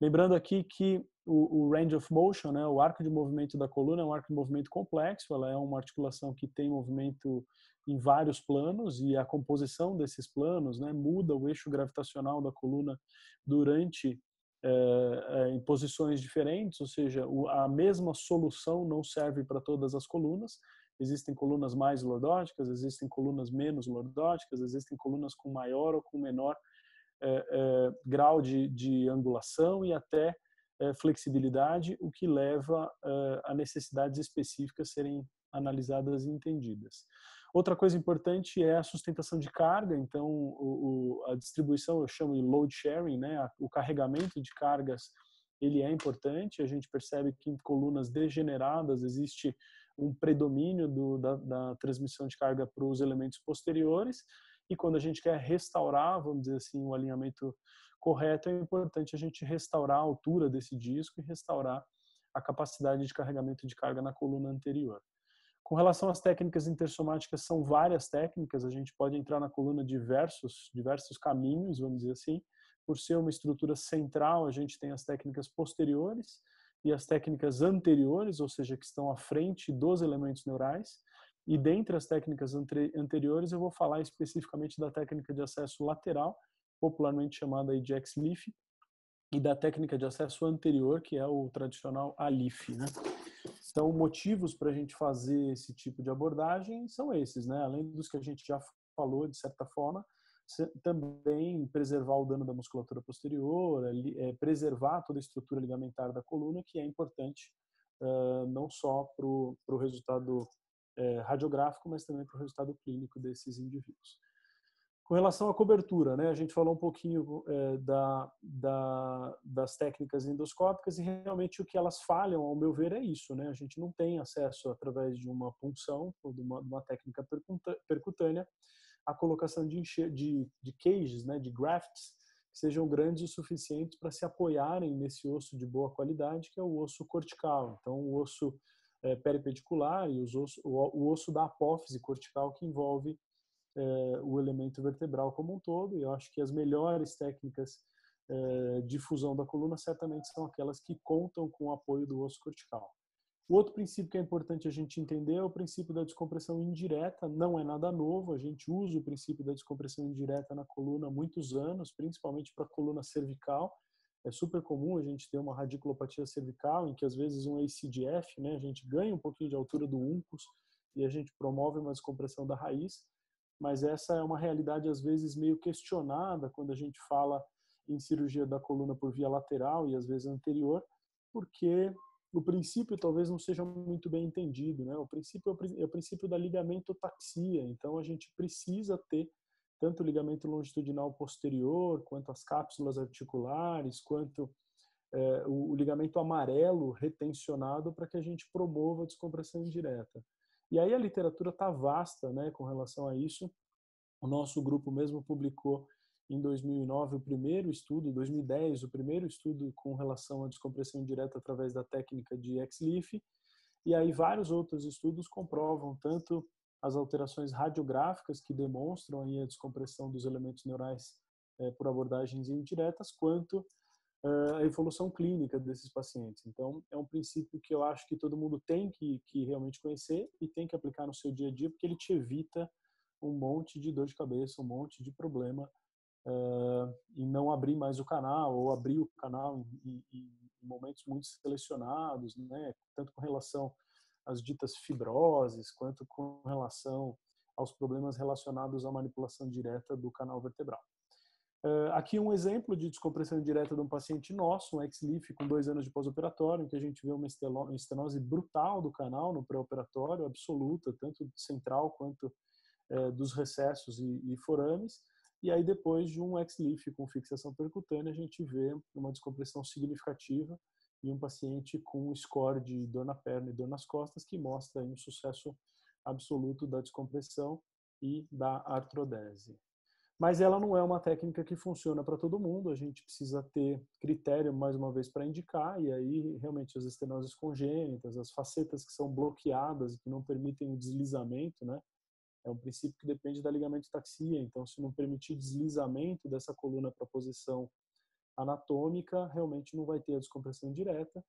Lembrando aqui que o, o, range of motion, né, o arco de movimento da coluna é um arco de movimento complexo, ela é uma articulação que tem movimento em vários planos e a composição desses planos né, muda o eixo gravitacional da coluna durante é, em posições diferentes, ou seja, a mesma solução não serve para todas as colunas. Existem colunas mais lordóticas, existem colunas menos lordóticas, existem colunas com maior ou com menor é, é, grau de, de, angulação e até flexibilidade, o que leva a necessidades específicas serem analisadas e entendidas. Outra coisa importante é a sustentação de carga, então o, o, a distribuição eu chamo de load sharing, né? o carregamento de cargas ele é importante. A gente percebe que em colunas degeneradas existe um predomínio do, da, da transmissão de carga para os elementos posteriores e quando a gente quer restaurar, vamos dizer assim, o alinhamento correto, é importante a gente restaurar a altura desse disco e restaurar a capacidade de carregamento de carga na coluna anterior. Com relação às técnicas intersomáticas, são várias técnicas, a gente pode entrar na coluna diversos, diversos caminhos, vamos dizer assim. Por ser uma estrutura central, a gente tem as técnicas posteriores e as técnicas anteriores, ou seja, que estão à frente dos elementos neurais. E dentre as técnicas anteriores, eu vou falar especificamente da técnica de acesso lateral, popularmente chamada de X-Leaf, e da técnica de acesso anterior, que é o tradicional ALIF. Né? Então, motivos para a gente fazer esse tipo de abordagem são esses, né? Além dos que a gente já falou, de certa forma, também preservar o dano da musculatura posterior, é, preservar toda a estrutura ligamentar da coluna, que é importante não só para o resultado uh, radiográfico, mas também para o resultado clínico desses indivíduos. Com relação à cobertura, né, a gente falou um pouquinho é, da, da, das técnicas endoscópicas e realmente o que elas falham, ao meu ver, é isso. Né? A gente não tem acesso, através de uma punção ou de uma, de uma técnica percutânea, a colocação de, de, de cages, né, de grafts, que sejam grandes o suficiente para se apoiarem nesse osso de boa qualidade, que é o osso cortical. Então, o osso é, peripedicular e os osso, o, o osso da apófise cortical, que envolve é, o elemento vertebral como um todo. E eu acho que as melhores técnicas é, de fusão da coluna certamente são aquelas que contam com o apoio do osso cortical. O outro princípio que é importante a gente entender é o princípio da descompressão indireta. Não é nada novo, a gente usa o princípio da descompressão indireta na coluna há muitos anos, principalmente para a coluna cervical. É super comum a gente ter uma radiculopatia cervical, em que às vezes um ACDF, né, a gente ganha um pouquinho de altura do uncus e a gente promove uma descompressão da raiz mas essa é uma realidade às vezes meio questionada quando a gente fala em cirurgia da coluna por via lateral e às vezes anterior, porque o princípio talvez não seja muito bem entendido, né? O princípio é o princípio da ligamentotaxia, então a gente precisa ter tanto o ligamento longitudinal posterior, quanto as cápsulas articulares, quanto é, o, o ligamento amarelo retencionado para que a gente promova a descompressão indireta. E aí a literatura está vasta né, com relação a isso. O nosso grupo mesmo publicou em 2009 o primeiro estudo, 2010 o primeiro estudo com relação à descompressão indireta através da técnica de X-Leaf, e aí vários outros estudos comprovam tanto as alterações radiográficas que demonstram a descompressão dos elementos neurais é, por abordagens indiretas, quanto uh, a evolução clínica desses pacientes. Então, é um princípio que eu acho que todo mundo tem que, que realmente conhecer e tem que aplicar no seu dia a dia, porque ele te evita um monte de dor de cabeça, um monte de problema uh, em não abrir mais o canal ou abrir o canal em, em, em momentos muito selecionados, né? tanto com relação às ditas fibroses, quanto com relação aos problemas relacionados à manipulação direta do canal vertebral. Uh, aqui um exemplo de descompressão direta de um paciente nosso, um ex-LIF com dois anos de pós-operatório, em que a gente vê uma estenose brutal do canal no pré-operatório, absoluta, tanto central quanto uh, dos recessos e, forames. E aí depois de um ex-LIF com fixação percutânea, a gente vê uma descompressão significativa e um paciente com score de dor na perna e dor nas costas, que mostra um sucesso absoluto da descompressão e da artrodese. Mas ela não é uma técnica que funciona para todo mundo, a gente precisa ter critério, mais uma vez, para indicar, e aí realmente as estenoses congênitas, as facetas que são bloqueadas e que não permitem o deslizamento, né? É um princípio que depende da ligamento taxia, então se não permitir deslizamento dessa coluna para a posição anatômica, realmente não vai ter a descompressão direta.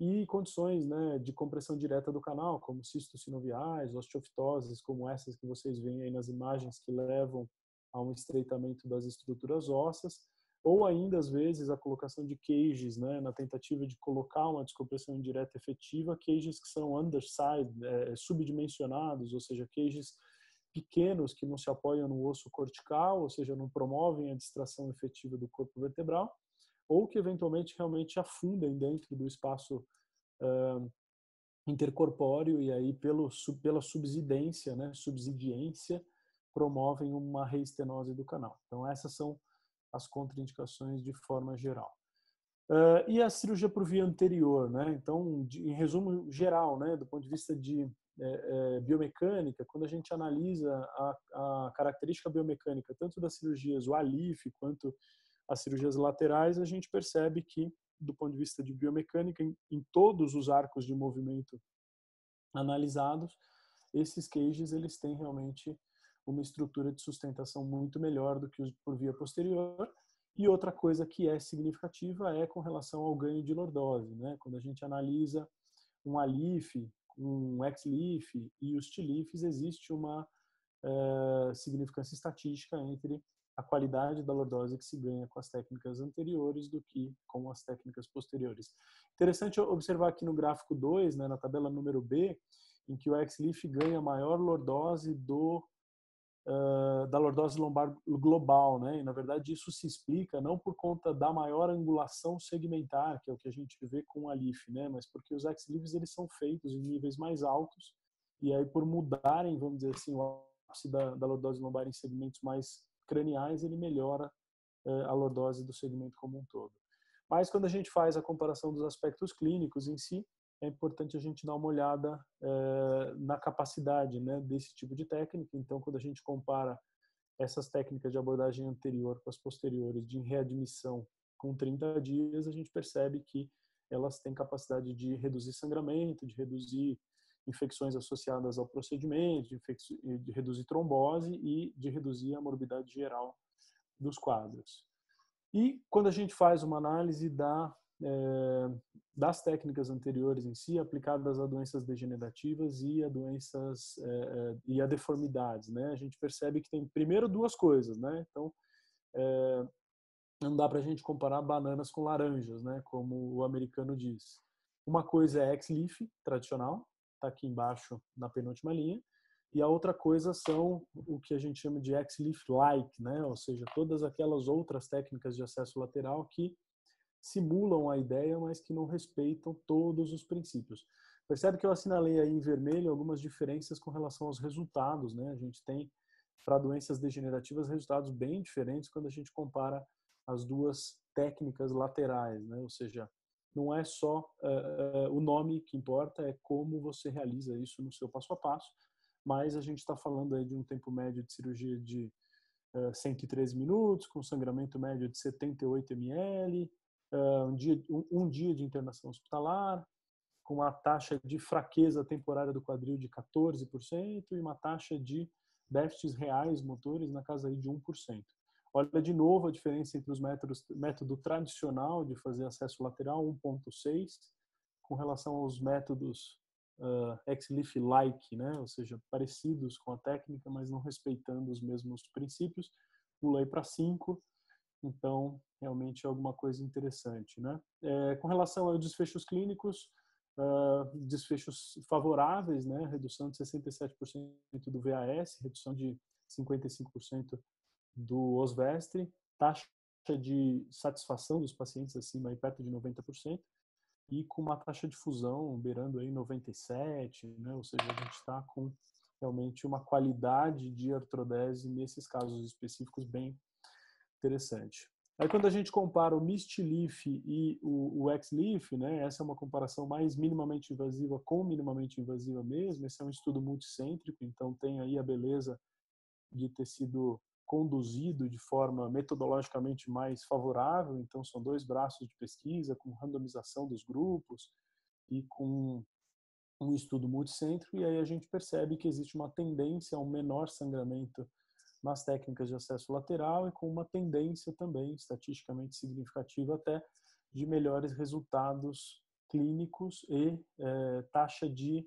E condições né, de compressão direta do canal, como cistos sinoviais, osteofitoses, como essas que vocês veem aí nas imagens que levam a um estreitamento das estruturas ósseas, ou ainda, às vezes, a colocação de cages, né, na tentativa de colocar uma descompressão indireta efetiva, cages que são underside, é, subdimensionados, ou seja, cages pequenos que não se apoiam no osso cortical, ou seja, não promovem a distração efetiva do corpo vertebral, ou que eventualmente realmente afundem dentro do espaço uh, intercorpóreo e aí pelo, pela subsidência, né, subsidiência, promovem uma reestenose do canal. Então, essas são as contraindicações de forma geral. Uh, e a cirurgia por via anterior, né? Então, de, em resumo geral, né, do ponto de vista de é, é, biomecânica, quando a gente analisa a, a, característica biomecânica tanto das cirurgias o ALIF quanto as cirurgias laterais, a gente percebe que, do ponto de vista de biomecânica, em, em todos os arcos de movimento analisados, esses cages eles têm realmente uma estrutura de sustentação muito melhor do que os por via posterior. E outra coisa que é significativa é com relação ao ganho de lordose. Né? Quando a gente analisa um ALIF, um X-LIF e os T-LIFs, existe uma uh, significância estatística entre a qualidade da lordose que se ganha com as técnicas anteriores do que com as técnicas posteriores. Interessante observar aqui no gráfico 2, né, na tabela número B, em que o X-LIF ganha maior lordose do uh, da lordose lombar global, né? E, na verdade, isso se explica não por conta da maior angulação segmentar, que é o que a gente vê com a LIF, né? Mas porque os X-Livs eles são feitos em níveis mais altos e aí por mudarem, vamos dizer assim, o ápice da, da lordose lombar em segmentos mais craniais, ele melhora uh, a lordose do segmento como um todo. Mas quando a gente faz a comparação dos aspectos clínicos em si, é importante a gente dar uma olhada é, na capacidade né, desse tipo de técnica. Então, quando a gente compara essas técnicas de abordagem anterior com as posteriores de readmissão com 30 dias, a gente percebe que elas têm capacidade de reduzir sangramento, de reduzir infecções associadas ao procedimento, de, de reduzir trombose e de reduzir a morbidade geral dos quadros. E quando a gente faz uma análise da é, das técnicas anteriores em si aplicadas a doenças degenerativas e a doenças é, e a deformidades, né? A gente percebe que tem primeiro duas coisas, né? Então é, não dá para a gente comparar bananas com laranjas, né? Como o americano diz. Uma coisa é ex-leaf tradicional, está aqui embaixo na penúltima linha, e a outra coisa são o que a gente chama de ex-leaf-like, né? Ou seja, todas aquelas outras técnicas de acesso lateral que simulam a ideia, mas que não respeitam todos os princípios. Percebe que eu assinalei aí em vermelho algumas diferenças com relação aos resultados, né? A gente tem para doenças degenerativas resultados bem diferentes quando a gente compara as duas técnicas laterais, né? Ou seja, não é só uh, uh, o nome que importa, é como você realiza isso no seu passo a passo. Mas a gente está falando aí de um tempo médio de cirurgia de 113 minutos, com sangramento médio de 78 ml, um dia, um, um dia de internação hospitalar, com uma taxa de fraqueza temporária do quadril de 14% e uma taxa de déficits reais motores na casa aí de 1%. Olha de novo a diferença entre os métodos método tradicional de fazer acesso lateral 1.6 com relação aos métodos uh, XLIF-like, né? ou seja, parecidos com a técnica, mas não respeitando os mesmos princípios. Pulei para 5, então realmente é alguma coisa interessante. Né? É, com relação aos desfechos clínicos, uh, desfechos favoráveis, né? redução de 67% do VAS, redução de 55% do Osvestre, taxa de satisfação dos pacientes acima aí perto de 90% e com uma taxa de fusão beirando aí 97, né? Ou seja, a gente está com realmente uma qualidade de artrodese nesses casos específicos bem interessante. Aí quando a gente compara o Mist-Leaf e o, o X-Leaf, né, essa é uma comparação mais minimamente invasiva com minimamente invasiva mesmo, esse é um estudo multicêntrico, então tem aí a beleza de ter sido conduzido de forma metodologicamente mais favorável, então são dois braços de pesquisa com randomização dos grupos e com um estudo multicêntrico, e aí a gente percebe que existe uma tendência a um menor sangramento nas técnicas de acesso lateral e com uma tendência também estatisticamente significativa até de melhores resultados clínicos e é, taxa de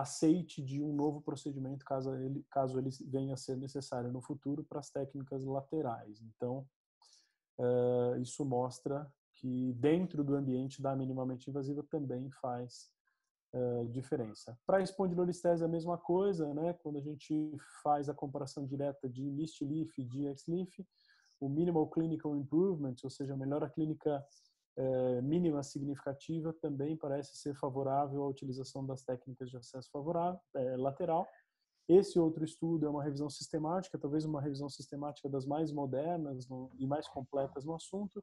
aceite de um novo procedimento caso ele, caso ele venha a ser necessário no futuro para as técnicas laterais. Então, uh, isso mostra que dentro do ambiente da minimamente invasiva também faz uh, diferença. Para a espondilolistese é a mesma coisa, né? Quando a gente faz a comparação direta de MIST-LEAF e de X-LEAF, o Minimal Clinical Improvement, ou seja, a melhora clínica é, mínima significativa também parece ser favorável à utilização das técnicas de acesso favorável, é, lateral. Esse outro estudo é uma revisão sistemática, talvez uma revisão sistemática das mais modernas no, e mais completas no assunto,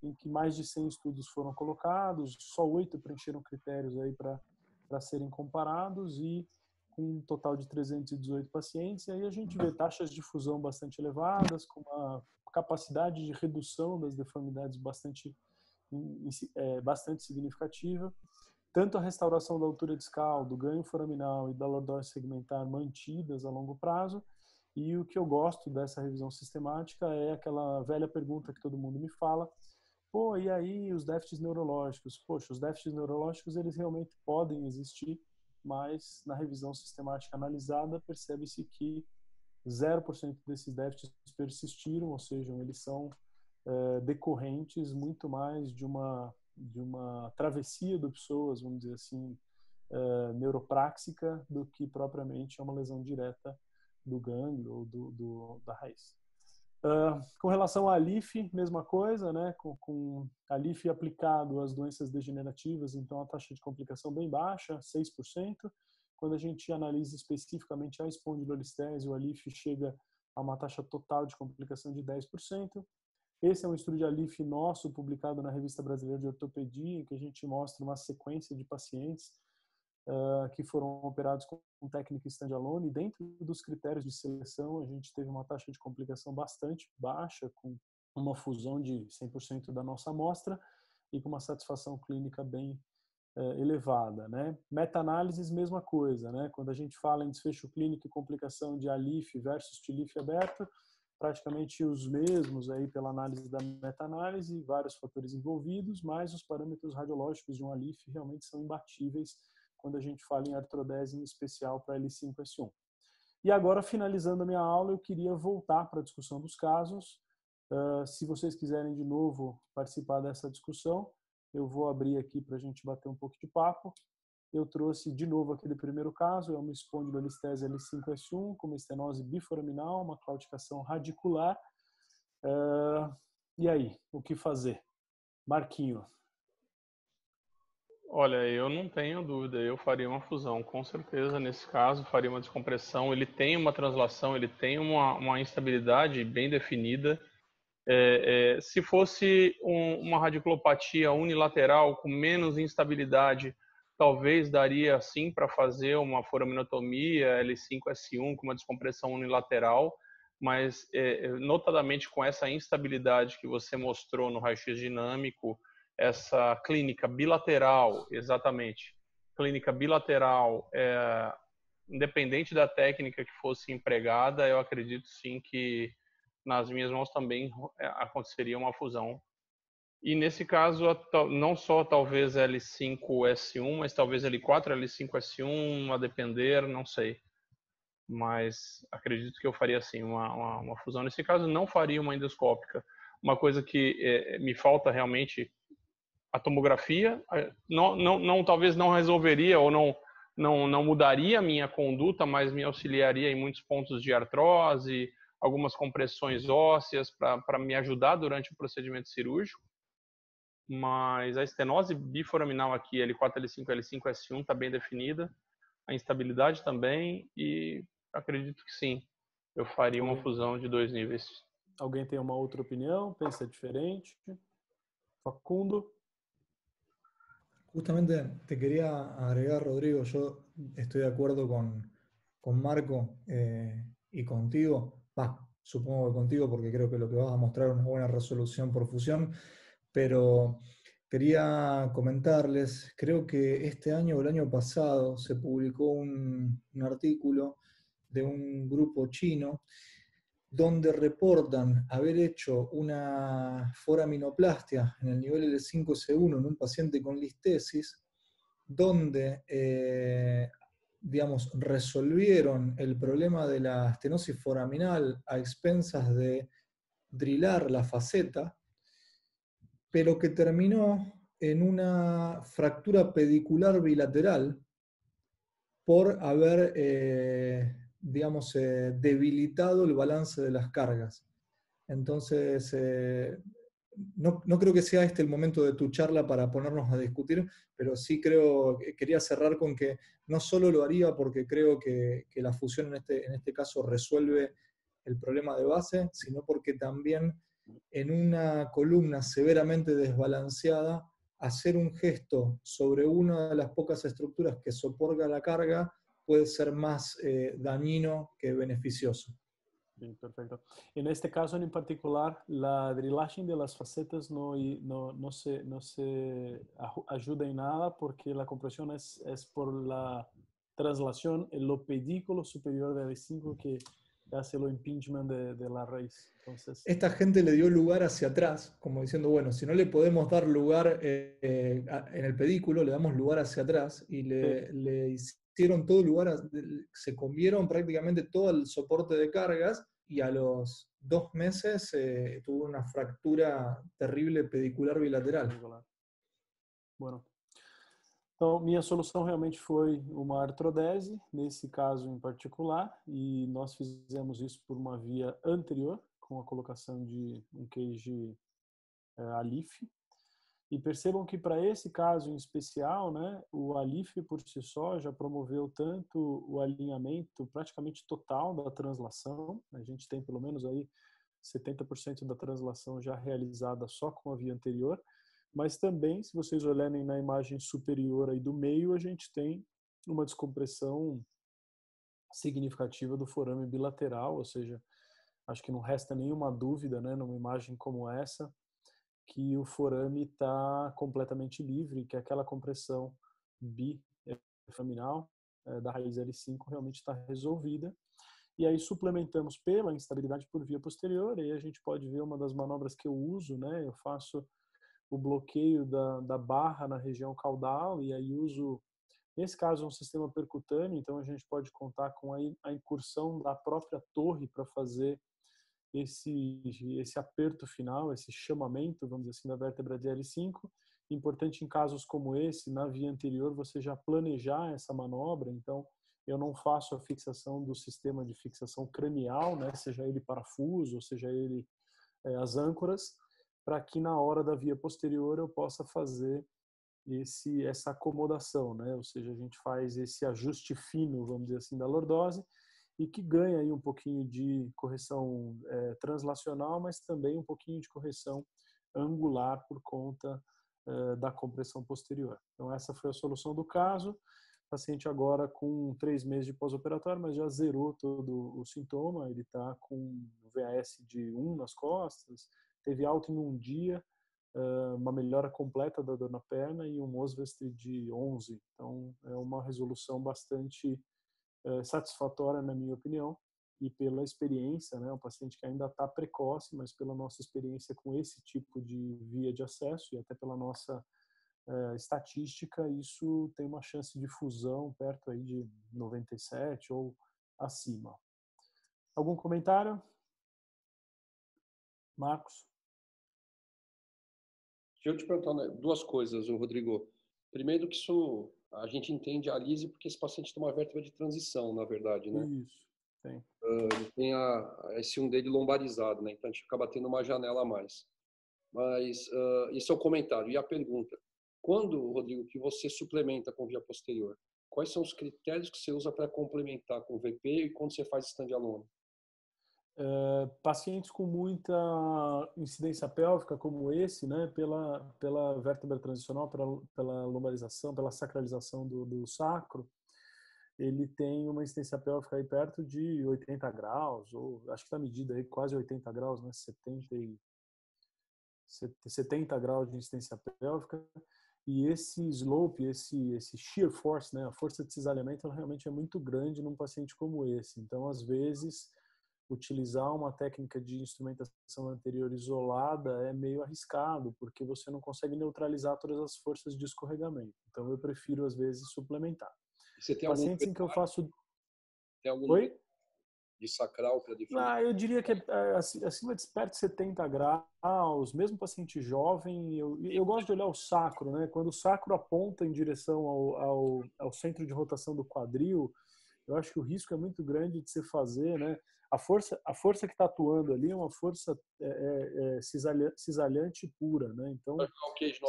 em que mais de 100 estudos foram colocados, só oito preencheram critérios aí para serem comparados e com um total de 318 pacientes. E aí a gente vê taxas de fusão bastante elevadas, com uma capacidade de redução das deformidades bastante é, bastante significativa. Tanto a restauração da altura discal, do ganho foraminal e da lordose segmentar mantidas a longo prazo. E o que eu gosto dessa revisão sistemática é aquela velha pergunta que todo mundo me fala, pô, e aí os déficits neurológicos? Poxa, os déficits neurológicos eles realmente podem existir, mas na revisão sistemática analisada percebe-se que 0% desses déficits persistiram, ou seja, eles são é, decorrentes muito mais de uma de uma travessia de pessoas, vamos dizer assim, é, neuropráxica, do que propriamente é uma lesão direta do gânglio ou do, do da raiz. Uh, com relação à LIF, mesma coisa, né? Com, com a LIF aplicado às doenças degenerativas, então a taxa de complicação bem baixa, 6%. Quando a gente analisa especificamente a espondilolistese, o ALIF chega a uma taxa total de complicação de 10%. Esse é um estudo de ALIF nosso, publicado na Revista Brasileira de Ortopedia, em que a gente mostra uma sequência de pacientes uh, que foram operados com técnica standalone. Dentro dos critérios de seleção, a gente teve uma taxa de complicação bastante baixa, com uma fusão de 100% da nossa amostra e com uma satisfação clínica bem uh, elevada. Né? Meta-análises, mesma coisa. Né? Quando a gente fala em desfecho clínico e complicação de ALIF versus TILIF aberto, praticamente os mesmos aí pela análise da meta-análise, vários fatores envolvidos, mas os parâmetros radiológicos de um ALIF realmente são imbatíveis quando a gente fala em artrodese, em especial para L5S1. E agora, finalizando a minha aula, eu queria voltar para a discussão dos casos. Uh, se vocês quiserem de novo participar dessa discussão, eu vou abrir aqui para a gente bater um pouco de papo. Eu trouxe de novo aquele primeiro caso, é uma espondilolistese L5S1 com uma estenose biforaminal, uma claudicação radicular. Uh, e aí, o que fazer? Marquinho. Olha, eu não tenho dúvida, eu faria uma fusão, com certeza, nesse caso, faria uma descompressão. Ele tem uma translação, ele tem uma, uma instabilidade bem definida. É, é, se fosse um, uma radiculopatia unilateral com menos instabilidade, talvez daria sim para fazer uma foraminotomia L5S1 com uma descompressão unilateral, mas é, notadamente com essa instabilidade que você mostrou no raio-x dinâmico, essa clínica bilateral, exatamente, clínica bilateral, é, independente da técnica que fosse empregada, eu acredito sim que nas minhas mãos também é, aconteceria uma fusão. E nesse caso, não só talvez L5S1, mas talvez L4, L5S1, a depender, não sei mas acredito que eu faria assim uma, uma, uma, fusão. Nesse caso, não faria uma endoscópica. Uma coisa que é, me falta realmente a tomografia, não, não, não, talvez não resolveria ou não, não, não mudaria a minha conduta, mas me auxiliaria em muitos pontos de artrose, algumas compressões ósseas para me ajudar durante o procedimento cirúrgico. Mas a estenose biforaminal aqui, L4, L5, L5, S1, está bem definida. A instabilidade também e Acredito que sim. Eu faria uma fusão de dois níveis. Alguém tem uma outra opinião? Pensa diferente? Facundo? Justamente te quería agregar, Rodrigo, yo estoy de acuerdo con, con Marco eh, y contigo, bah, supongo que contigo porque creo que lo que vas a mostrar es una buena resolución por fusión, pero quería comentarles, creo que este año o el año pasado se publicó un, artículo de un grupo chino, donde reportan haber hecho una foraminoplastia en el nivel L5S1 en un paciente con listesis, donde, eh, digamos, resolvieron el problema de la estenosis foraminal a expensas de drilar la faceta, pero que terminó en una fractura pedicular bilateral por haber eh, digamos, eh, debilitado el balance de las cargas. Entonces, eh, no, creo que sea este el momento de tu charla para ponernos a discutir, pero sí creo, quería cerrar con que no solo lo haría porque creo que, la fusión en este, en este caso resuelve el problema de base, sino porque también en una columna severamente desbalanceada, hacer un gesto sobre una de las pocas estructuras que soporta la carga puede ser más eh, dañino que beneficioso. Bien, perfecto. En este caso en particular, la drilagem de las facetas no, no, no, se, no se ayuda en nada porque la compresión es, es por la traslación en lo pedículo superior del 5 que hace lo impingement de, de, la raíz. Entonces, Esta gente le dio lugar hacia atrás, como diciendo, bueno, si no le podemos dar lugar eh, en el pedículo, le damos lugar hacia atrás y le, sí. le hicieron todo lugar, se comieron prácticamente todo el soporte de cargas y a los dos meses eh, tuvo uma fractura terrível pedicular bilateral. Bueno. Então, minha solução realmente foi uma artrodese, nesse caso em particular, e nós fizemos isso por uma via anterior, com a colocação de um cage é, e percebam que para esse caso em especial, né, o Alif por si só já promoveu tanto o alinhamento praticamente total da translação, a gente tem pelo menos aí 70% da translação já realizada só com a via anterior, mas também, se vocês olharem na imagem superior aí do meio, a gente tem uma descompressão significativa do forame bilateral, ou seja, acho que não resta nenhuma dúvida, né, numa imagem como essa, que o forame está completamente livre, que aquela compressão bifaminal é, da raiz L5 realmente está resolvida. E aí suplementamos pela instabilidade por via posterior, e aí a gente pode ver uma das manobras que eu uso, né? Eu faço o bloqueio da, da barra na região caudal e aí uso, nesse caso, um sistema percutâneo, então a gente pode contar com a, a incursão da própria torre para fazer esse, esse aperto final, esse chamamento, vamos dizer assim, da vértebra de L5. Importante em casos como esse, na via anterior, você já planejar essa manobra. Então, eu não faço a fixação do sistema de fixação cranial, né, seja ele parafuso, ou seja ele é, as âncoras, para que na hora da via posterior eu possa fazer esse essa acomodação, né? Ou seja, a gente faz esse ajuste fino, vamos dizer assim, da lordose e que ganha aí um pouquinho de correção é, translacional, mas também um pouquinho de correção angular por conta é, da compressão posterior. Então essa foi a solução do caso. paciente agora com três meses de pós-operatório, mas já zerou todo o sintoma. Ele está com VAS de 1 nas costas, teve alta em um dia, uma melhora completa da dor na perna e um Osvest de 11. Então, é uma resolução bastante satisfatória, na minha opinião, e pela experiência, né, um paciente que ainda está precoce, mas pela nossa experiência com esse tipo de via de acesso e até pela nossa é, estatística, isso tem uma chance de fusão perto aí de 97 ou acima. Algum comentário? Marcos? Eu te perguntar duas coisas, Rodrigo. Primeiro que isso, a gente entende a lise porque esse paciente tem uma vértebra de transição, na verdade, né? Isso, tem. Uh, tem a, esse um dele lombarizado, né? Então a gente fica batendo uma janela a mais. Mas uh, esse é o comentário. E a pergunta, quando, Rodrigo, que você suplementa com via posterior? Quais são os critérios que você usa para complementar com VP e quando você faz standalone? É, pacientes com muita incidência pélvica como esse, né, pela pela vértebra transicional, pela, pela lombarização, pela sacralização do, do sacro, ele tem uma incidência pélvica aí perto de 80 graus, ou acho que está medida aí quase 80 graus, né, 70 e 70 graus de incidência pélvica e esse slope, esse, esse shear force, né, a força de cisalhamento, ela realmente é muito grande num paciente como esse. Então, às vezes, utilizar uma técnica de instrumentação anterior isolada é meio arriscado, porque você não consegue neutralizar todas as forças de escorregamento. Então, eu prefiro, às vezes, suplementar. Você tem Pacientes em que eu faço... Tem algum Oi? de sacral para definir? Ah, eu diria que é, acima de perto de 70 graus, mesmo paciente jovem, eu, eu gosto de olhar o sacro, né? Quando o sacro aponta em direção ao, ao, ao centro de rotação do quadril, eu acho que o risco é muito grande de se fazer, né? A força, a força que está atuando ali é uma força é, é, é cisalhante pura, né? Então,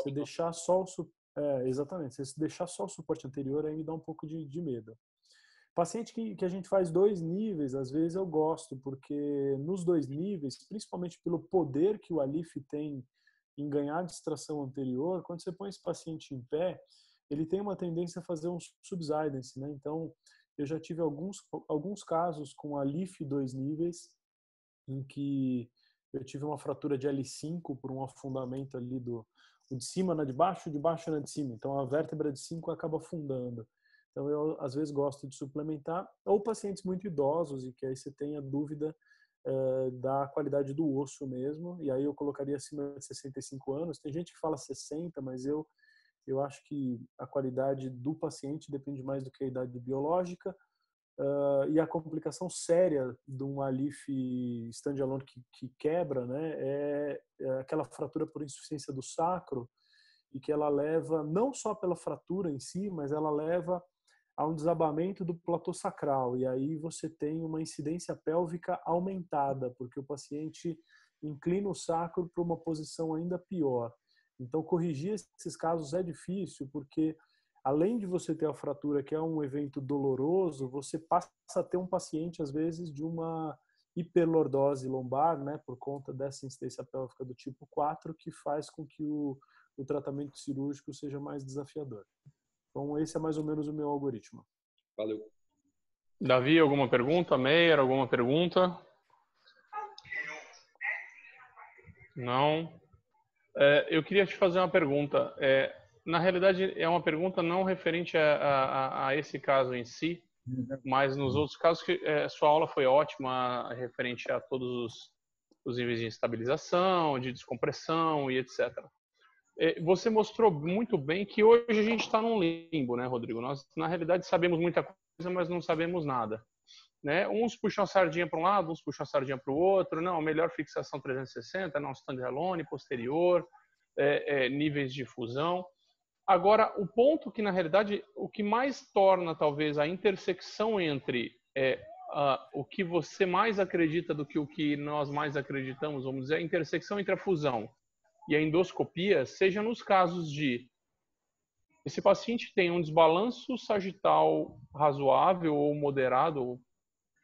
se deixar só o é, exatamente, se deixar só o suporte anterior aí me dá um pouco de, de medo. Paciente que, que a gente faz dois níveis, às vezes eu gosto, porque nos dois níveis, principalmente pelo poder que o Alif tem em ganhar distração anterior, quando você põe esse paciente em pé, ele tem uma tendência a fazer um subsidence, né? Então, eu já tive alguns, alguns casos com Alif dois níveis, em que eu tive uma fratura de L5 por um afundamento ali do de cima na de baixo, de baixo na de cima. Então, a vértebra de 5 acaba afundando. Então, eu às vezes gosto de suplementar, ou pacientes muito idosos e que aí você tenha dúvida é, da qualidade do osso mesmo, e aí eu colocaria acima de 65 anos. Tem gente que fala 60, mas eu, eu acho que a qualidade do paciente depende mais do que a idade biológica. Uh, e a complicação séria de um alif standalone que, que quebra né, é, é aquela fratura por insuficiência do sacro, e que ela leva, não só pela fratura em si, mas ela leva a um desabamento do platô sacral e aí você tem uma incidência pélvica aumentada, porque o paciente inclina o sacro para uma posição ainda pior. Então, corrigir esses casos é difícil, porque além de você ter a fratura, que é um evento doloroso, você passa a ter um paciente, às vezes, de uma hiperlordose lombar, né, por conta dessa incidência pélvica do tipo 4, que faz com que o, o tratamento cirúrgico seja mais desafiador. Então, esse é mais ou menos o meu algoritmo. Valeu. Davi, alguma pergunta? Meyer, alguma pergunta? Não. É, eu queria te fazer uma pergunta. É, na realidade, é uma pergunta não referente a, a, a, esse caso em si, mas nos outros casos que é, sua aula foi ótima referente a todos os, os níveis de estabilização, de descompressão e etc. É, você mostrou muito bem que hoje a gente está num limbo, né, Rodrigo? Nós, na realidade, sabemos muita coisa, mas não sabemos nada. Né? Uns puxam a sardinha para um lado, uns puxam a sardinha para o outro. Não, melhor fixação 360, não standalone, posterior, é, é, níveis de fusão. Agora, o ponto que, na realidade, o que mais torna, talvez, a intersecção entre é, a, o que você mais acredita do que o que nós mais acreditamos, vamos dizer, a intersecção entre a fusão e a endoscopia, seja nos casos de esse paciente tem um desbalanço sagital razoável ou moderado,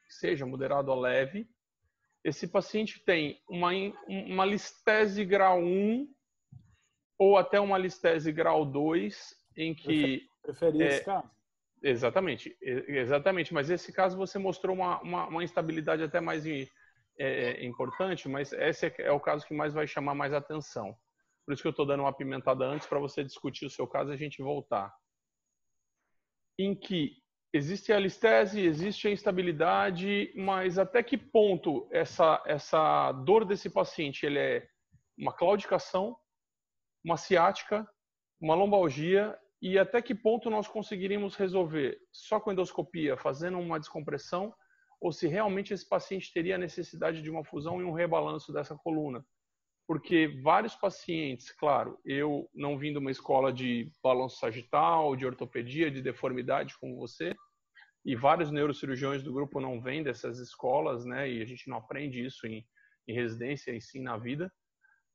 seja moderado a leve. Esse paciente tem uma, uma listese grau 1 ou até uma listese grau 2, em que. Prefere é, esse caso? Exatamente, exatamente. Mas esse caso você mostrou uma, uma, uma instabilidade até mais é, é, importante, mas esse é, é, o caso que mais vai chamar mais atenção. Por isso que eu estou dando uma pimentada antes para você discutir o seu caso e a gente voltar. Em que existe a listese, existe a instabilidade, mas até que ponto essa, essa dor desse paciente ele é uma claudicação, uma ciática, uma lombalgia e até que ponto nós conseguiríamos resolver só com endoscopia, fazendo uma descompressão, ou se realmente esse paciente teria necessidade de uma fusão e um rebalanço dessa coluna. Porque vários pacientes, claro, eu não vim de uma escola de balanço sagital, de ortopedia, de deformidade como você, e vários neurocirurgiões do grupo não vêm dessas escolas, né? E a gente não aprende isso em, em residência e sim na vida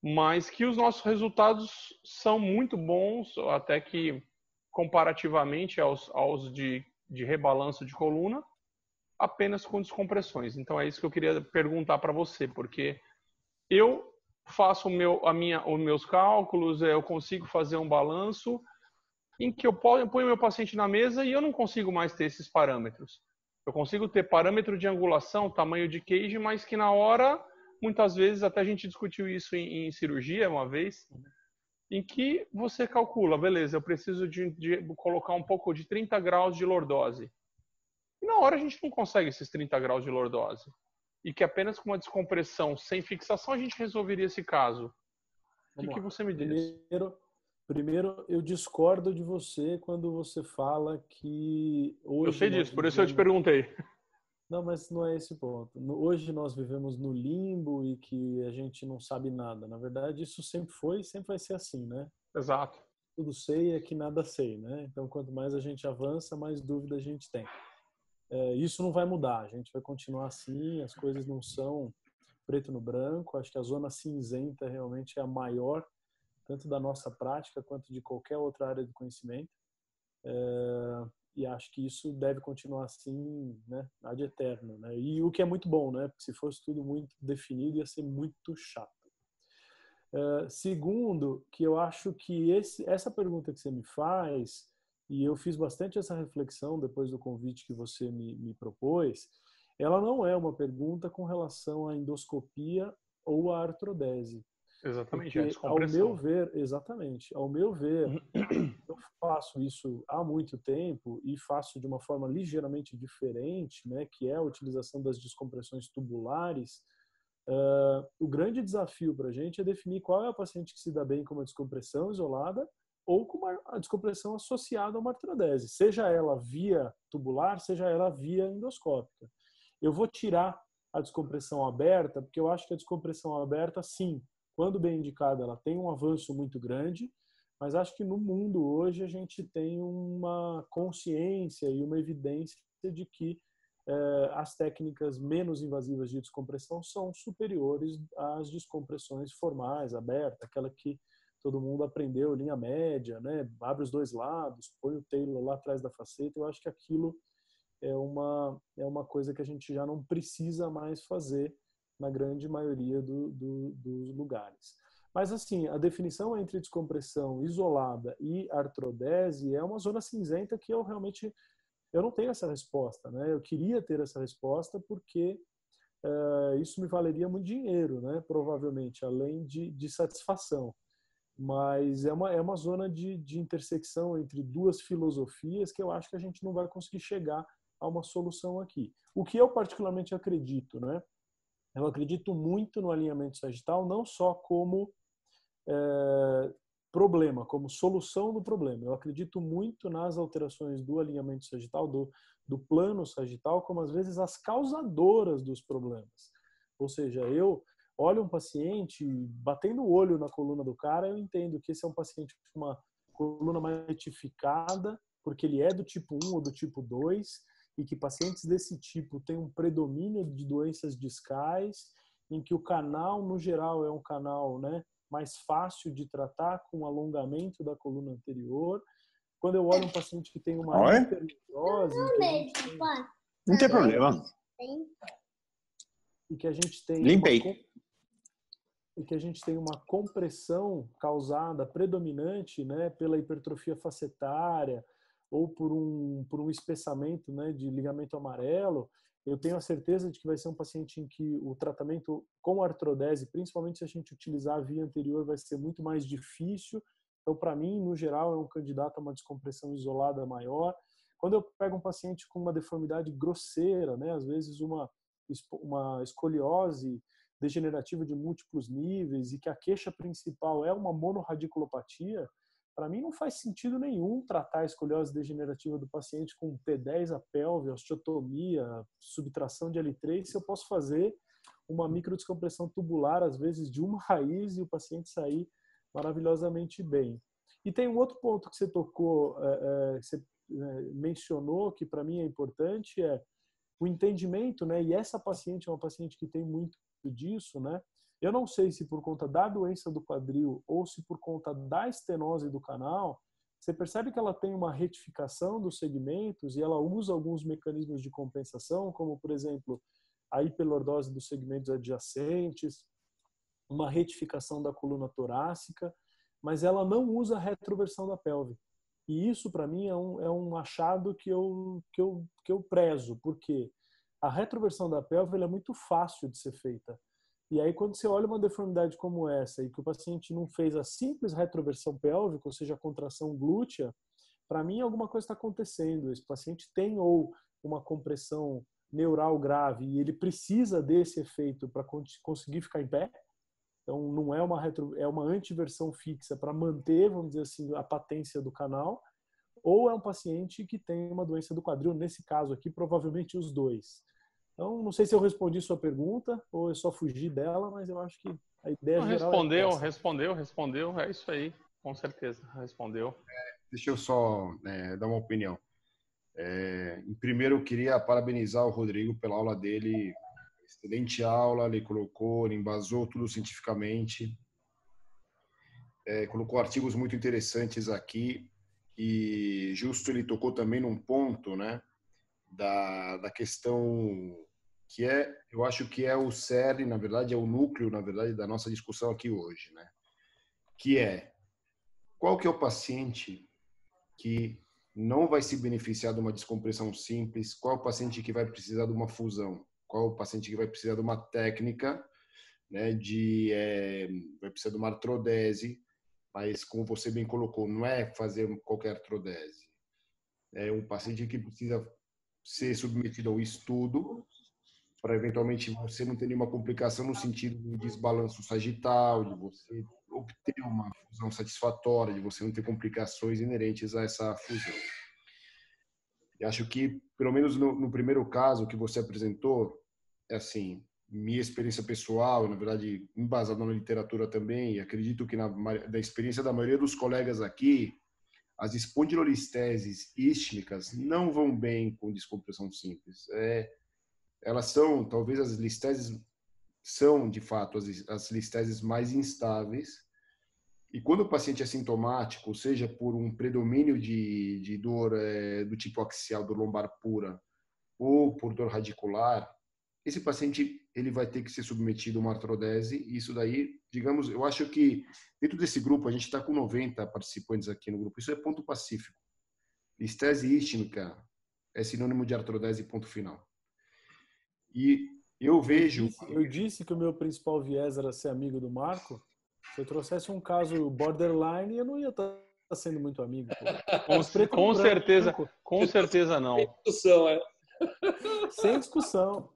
mas que os nossos resultados são muito bons, até que comparativamente aos, aos de, de rebalanço de coluna, apenas com descompressões. Então é isso que eu queria perguntar para você, porque eu faço meu, a minha, os meus cálculos, eu consigo fazer um balanço em que eu ponho meu paciente na mesa e eu não consigo mais ter esses parâmetros. Eu consigo ter parâmetro de angulação, tamanho de cage, mas que na hora, muitas vezes, até a gente discutiu isso em, em cirurgia uma vez, em que você calcula, beleza, eu preciso de, de, colocar um pouco de 30 graus de lordose. E na hora a gente não consegue esses 30 graus de lordose. E que apenas com uma descompressão sem fixação a gente resolveria esse caso. o que, que, você me diz? Primeiro, primeiro, eu discordo de você quando você fala que hoje. Eu sei disso, por isso eu te perguntei. Não, mas não é esse ponto. Hoje nós vivemos no limbo e que a gente não sabe nada. Na verdade, isso sempre foi e sempre vai ser assim, né? Exato. Tudo sei é que nada sei, né? Então, quanto mais a gente avança, mais dúvida a gente tem. É, isso não vai mudar. A gente vai continuar assim. As coisas não são preto no branco. Acho que a zona cinzenta realmente é a maior, tanto da nossa prática quanto de qualquer outra área de conhecimento. É, e acho que isso deve continuar assim, né, ad eterno, né? E o que é muito bom, né? Porque se fosse tudo muito definido ia ser muito chato. Uh, segundo, que eu acho que esse, essa pergunta que você me faz e eu fiz bastante essa reflexão depois do convite que você me, me propôs, ela não é uma pergunta com relação à endoscopia ou à artrodese. Exatamente, Porque, ao meu ver, exatamente, ao meu ver, eu faço isso há muito tempo e faço de uma forma ligeiramente diferente, né, que é a utilização das descompressões tubulares. Uh, o grande desafio para a gente é definir qual é a paciente que se dá bem com uma descompressão isolada ou com uma, a descompressão associada a uma artrodese, seja ela via tubular, seja ela via endoscópica. Eu vou tirar a descompressão aberta, porque eu acho que a descompressão aberta, sim, quando bem indicada, ela tem um avanço muito grande, mas acho que no mundo hoje a gente tem uma consciência e uma evidência de que eh, as técnicas menos invasivas de descompressão são superiores às descompressões formais, abertas, aquela que todo mundo aprendeu, linha média, né? abre os dois lados, põe o tailor lá atrás da faceta. Eu acho que aquilo é uma, é uma coisa que a gente já não precisa mais fazer na grande maioria do, do, dos lugares. Mas, assim, a definição entre descompressão isolada e artrodese é uma zona cinzenta que eu realmente eu não tenho essa resposta, né? Eu queria ter essa resposta porque uh, isso me valeria muito dinheiro, né? Provavelmente, além de, de satisfação. Mas é uma, é uma zona de, de intersecção entre duas filosofias que eu acho que a gente não vai conseguir chegar a uma solução aqui. O que eu particularmente acredito, né? Eu acredito muito no alinhamento sagital, não só como é, problema, como solução do problema. Eu acredito muito nas alterações do alinhamento sagital, do, do plano sagital, como às vezes as causadoras dos problemas. Ou seja, eu olho um paciente, batendo o olho na coluna do cara, eu entendo que esse é um paciente com uma coluna mais retificada, porque ele é do tipo 1 ou do tipo 2, e que pacientes desse tipo têm um predomínio de doenças discais, em que o canal, no geral, é um canal né, mais fácil de tratar com alongamento da coluna anterior. Quando eu olho um paciente que tem uma hiperneurose... Não tem problema. E que a gente tem... Limpei. Uma, e que a gente tem uma compressão causada predominante né, pela hipertrofia facetária, ou por um, por um espessamento né, de ligamento amarelo, eu tenho a certeza de que vai ser um paciente em que o tratamento com artrodese, principalmente se a gente utilizar a via anterior, vai ser muito mais difícil. Então, para mim, no geral, é um candidato a uma descompressão isolada maior. Quando eu pego um paciente com uma deformidade grosseira, né, às vezes uma, uma escoliose degenerativa de múltiplos níveis e que a queixa principal é uma monorradiculopatia, para mim não faz sentido nenhum tratar a escoliose degenerativa do paciente com T10 a pelve, osteotomia, subtração de L3, se eu posso fazer uma microdescompressão tubular, às vezes de uma raiz, e o paciente sair maravilhosamente bem. E tem um outro ponto que você tocou, é, é, que você é, mencionou, que para mim é importante, é o entendimento, né? E essa paciente é uma paciente que tem muito disso, né? Eu não sei se por conta da doença do quadril ou se por conta da estenose do canal, você percebe que ela tem uma retificação dos segmentos e ela usa alguns mecanismos de compensação, como por exemplo a hiperlordose dos segmentos adjacentes, uma retificação da coluna torácica, mas ela não usa a retroversão da pelve. E isso para mim é um, é um achado que eu, que, eu, que eu prezo, porque a retroversão da pelve é muito fácil de ser feita. E aí, quando você olha uma deformidade como essa e que o paciente não fez a simples retroversão pélvica, ou seja, a contração glútea, para mim alguma coisa está acontecendo. Esse paciente tem ou uma compressão neural grave e ele precisa desse efeito para conseguir ficar em pé. Então, não é uma retro, é uma antiversão fixa para manter, vamos dizer assim, a patência do canal, ou é um paciente que tem uma doença do quadril, nesse caso aqui, provavelmente os dois. Então, não sei se eu respondi sua pergunta ou eu só fugi dela, mas eu acho que a ideia não, geral respondeu, é respondeu, respondeu, é isso aí, com certeza, respondeu. É, deixa eu só é, dar uma opinião. É, em primeiro, eu queria parabenizar o Rodrigo pela aula dele, excelente aula, ele colocou, ele embasou tudo cientificamente, é, colocou artigos muito interessantes aqui e justo ele tocou também num ponto, né, da, da questão que é, eu acho que é o cerne, na verdade, é o núcleo, na verdade, da nossa discussão aqui hoje, né? Que é qual que é o paciente que não vai se beneficiar de uma descompressão simples, qual é o paciente que vai precisar de uma fusão, qual é o paciente que vai precisar de uma técnica, né, de é, vai precisar de uma artrodese, mas como você bem colocou, não é fazer qualquer artrodese. É um paciente que precisa ser submetido ao estudo para eventualmente você não ter nenhuma complicação no sentido de desbalanço sagital, de você obter uma fusão satisfatória, de você não ter complicações inerentes a essa fusão. E acho que, pelo menos no, no primeiro caso que você apresentou, é assim, minha experiência pessoal, na verdade, embasada na literatura também, e acredito que na da experiência da maioria dos colegas aqui, as espondilolisteses istmicas não vão bem com descompressão simples. É, elas são, talvez as listeses são, de fato, as, as listeses mais instáveis. E quando o paciente é sintomático, seja por um predomínio de, de dor é, do tipo axial, dor lombar pura, ou por dor radicular, esse paciente ele vai ter que ser submetido a uma artrodese. E isso daí, digamos, eu acho que dentro desse grupo, a gente está com 90 participantes aqui no grupo. Isso é ponto pacífico. Estese istmica é sinônimo de artrodese ponto final. E eu vejo... Eu disse, eu disse que o meu principal viés era ser amigo do Marco. Se eu trouxesse um caso borderline, eu não ia estar tá sendo muito amigo. Com, com certeza, com certeza não. Sem discussão, é. Sem discussão.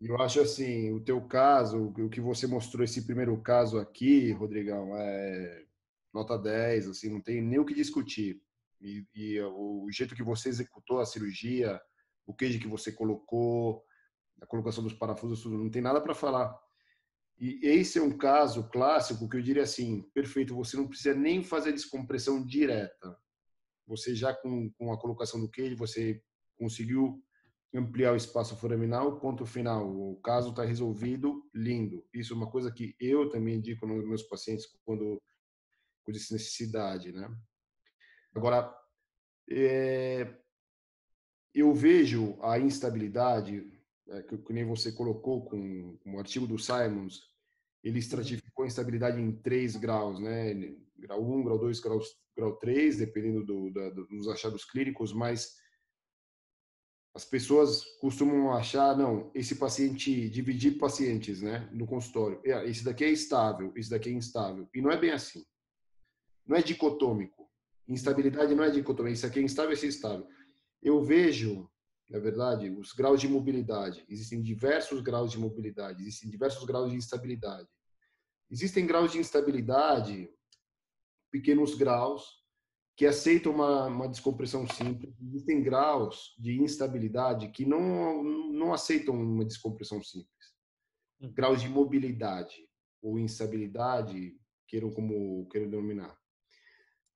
Eu acho assim, o teu caso, o que você mostrou esse primeiro caso aqui, Rodrigão, é nota 10, assim, não tem nem o que discutir. E, e o jeito que você executou a cirurgia, o queijo que você colocou, a colocação dos parafusos, tudo, não tem nada para falar. E esse é um caso clássico que eu diria assim, perfeito, você não precisa nem fazer descompressão direta. Você já com, com a colocação do queijo, você conseguiu ampliar o espaço foraminal, ponto final. O caso está resolvido, lindo. Isso é uma coisa que eu também indico nos meus pacientes quando com necessidade, né? Agora, é, eu vejo a instabilidade, é, que, que, nem você colocou com, com o artigo do Simons, ele estratificou a instabilidade em três graus, né? grau 1, grau 2, grau, grau 3, dependendo do, da, dos achados clínicos, mas as pessoas costumam achar, não, esse paciente, dividir pacientes, né, no consultório. É, esse daqui é estável, esse daqui é instável. E não é bem assim. Não é dicotômico. Instabilidade não é dicotômica. Isso aqui é instável, esse é estável. Eu vejo, na verdade, os graus de mobilidade. Existem diversos graus de mobilidade, existem diversos graus de instabilidade. Existem graus de instabilidade, pequenos graus, que aceitam uma, uma descompressão simples. Existem graus de instabilidade que não, não aceitam uma descompressão simples. Hum. Graus de mobilidade ou instabilidade, queiram como queiram denominar.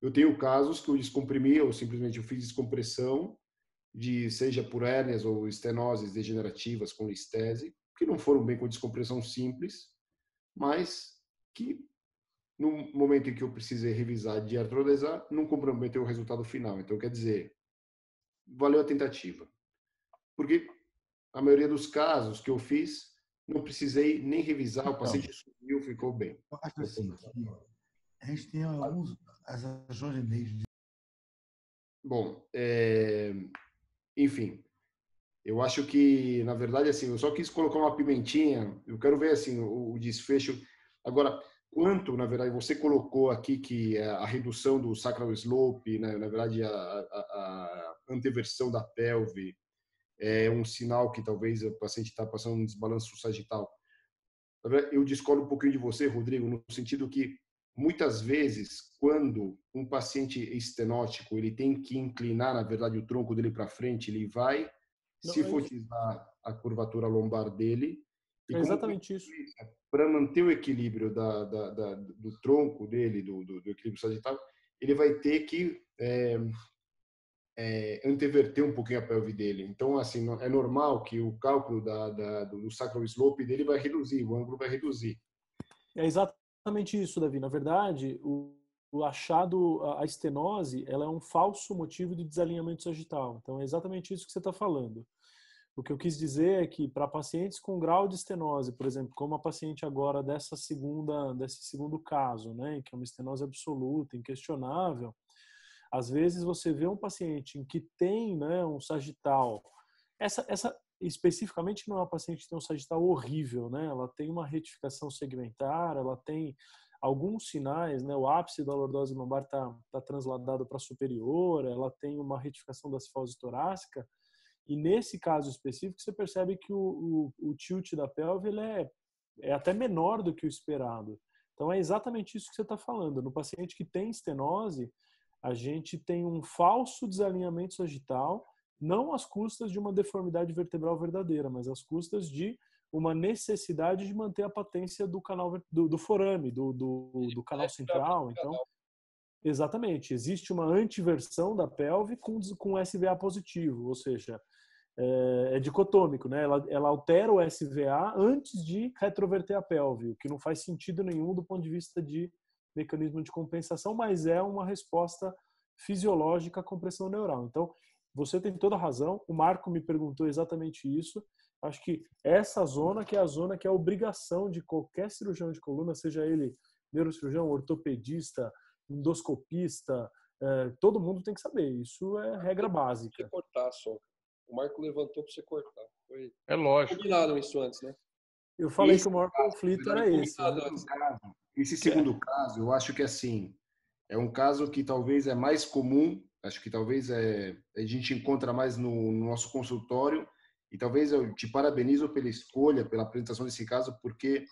Eu tenho casos que eu descomprimi ou simplesmente eu fiz descompressão de seja por hérnias ou estenoses degenerativas com listese, que não foram bem com descompressão simples, mas que no momento em que eu precisei revisar de artrodesar, não comprometeu o resultado final. Então, quer dizer, valeu a tentativa. Porque a maioria dos casos que eu fiz, não precisei nem revisar, o então, paciente subiu, ficou bem. Eu acho assim, a gente tem alguns, as ações de Bom, é... enfim, eu acho que, na verdade, assim, eu só quis colocar uma pimentinha, eu quero ver, assim, o, o desfecho. Agora, quanto, na verdade, você colocou aqui que a redução do sacral slope, né, na verdade, a, a, a anteversão da pelve é um sinal que talvez o paciente está passando um desbalanço sagital. Eu discordo um pouquinho de você, Rodrigo, no sentido que muitas vezes, quando um paciente estenótico ele tem que inclinar, na verdade, o tronco dele para frente, ele vai Não, se fotizar a curvatura lombar dele é exatamente isso. Para manter o equilíbrio da, da, da, do tronco dele, do, do, do, equilíbrio sagital, ele vai ter que é, é, anteverter um pouquinho a pelve dele. Então, assim, é normal que o cálculo da, da, do sacral slope dele vai reduzir, o ângulo vai reduzir. É exatamente isso, Davi. Na verdade, o, o achado, a estenose, ela é um falso motivo de desalinhamento sagital. Então, é exatamente isso que você está falando. O que eu quis dizer é que para pacientes com grau de estenose, por exemplo, como a paciente agora dessa segunda, desse segundo caso, né, que é uma estenose absoluta, inquestionável, às vezes você vê um paciente em que tem, né, um sagital. Essa, essa especificamente não é uma paciente que tem um sagital horrível, né? Ela tem uma retificação segmentar, ela tem alguns sinais, né? O ápice da lordose lombar está tá transladado para superior, ela tem uma retificação da cifose torácica, e nesse caso específico, você percebe que o, o, o tilt da pelve ele é, é até menor do que o esperado. Então, é exatamente isso que você está falando. No paciente que tem estenose, a gente tem um falso desalinhamento sagital, não às custas de uma deformidade vertebral verdadeira, mas às custas de uma necessidade de manter a patência do canal do, do forame, do, do, do canal central. Então, exatamente, existe uma antiversão da pelve com, com SVA positivo, ou seja, é, é, dicotômico, né? Ela, ela altera o SVA antes de retroverter a pelve, o que não faz sentido nenhum do ponto de vista de mecanismo de compensação, mas é uma resposta fisiológica à compressão neural. Então, você tem toda a razão. O Marco me perguntou exatamente isso. Acho que essa zona que é a zona que é a obrigação de qualquer cirurgião de coluna, seja ele neurocirurgião, ortopedista, endoscopista, é, todo mundo tem que saber. Isso é regra básica. Cortar só o Marco levantou para você cortar. Foi é lógico. combinado isso antes, né? Eu falei esse que o maior conflito era esse. esse segundo é. caso, eu acho que assim, é um caso que talvez é mais comum, acho que talvez é, a gente encontra mais no, no nosso consultório, e talvez eu te parabenizo pela escolha, pela apresentação desse caso, porque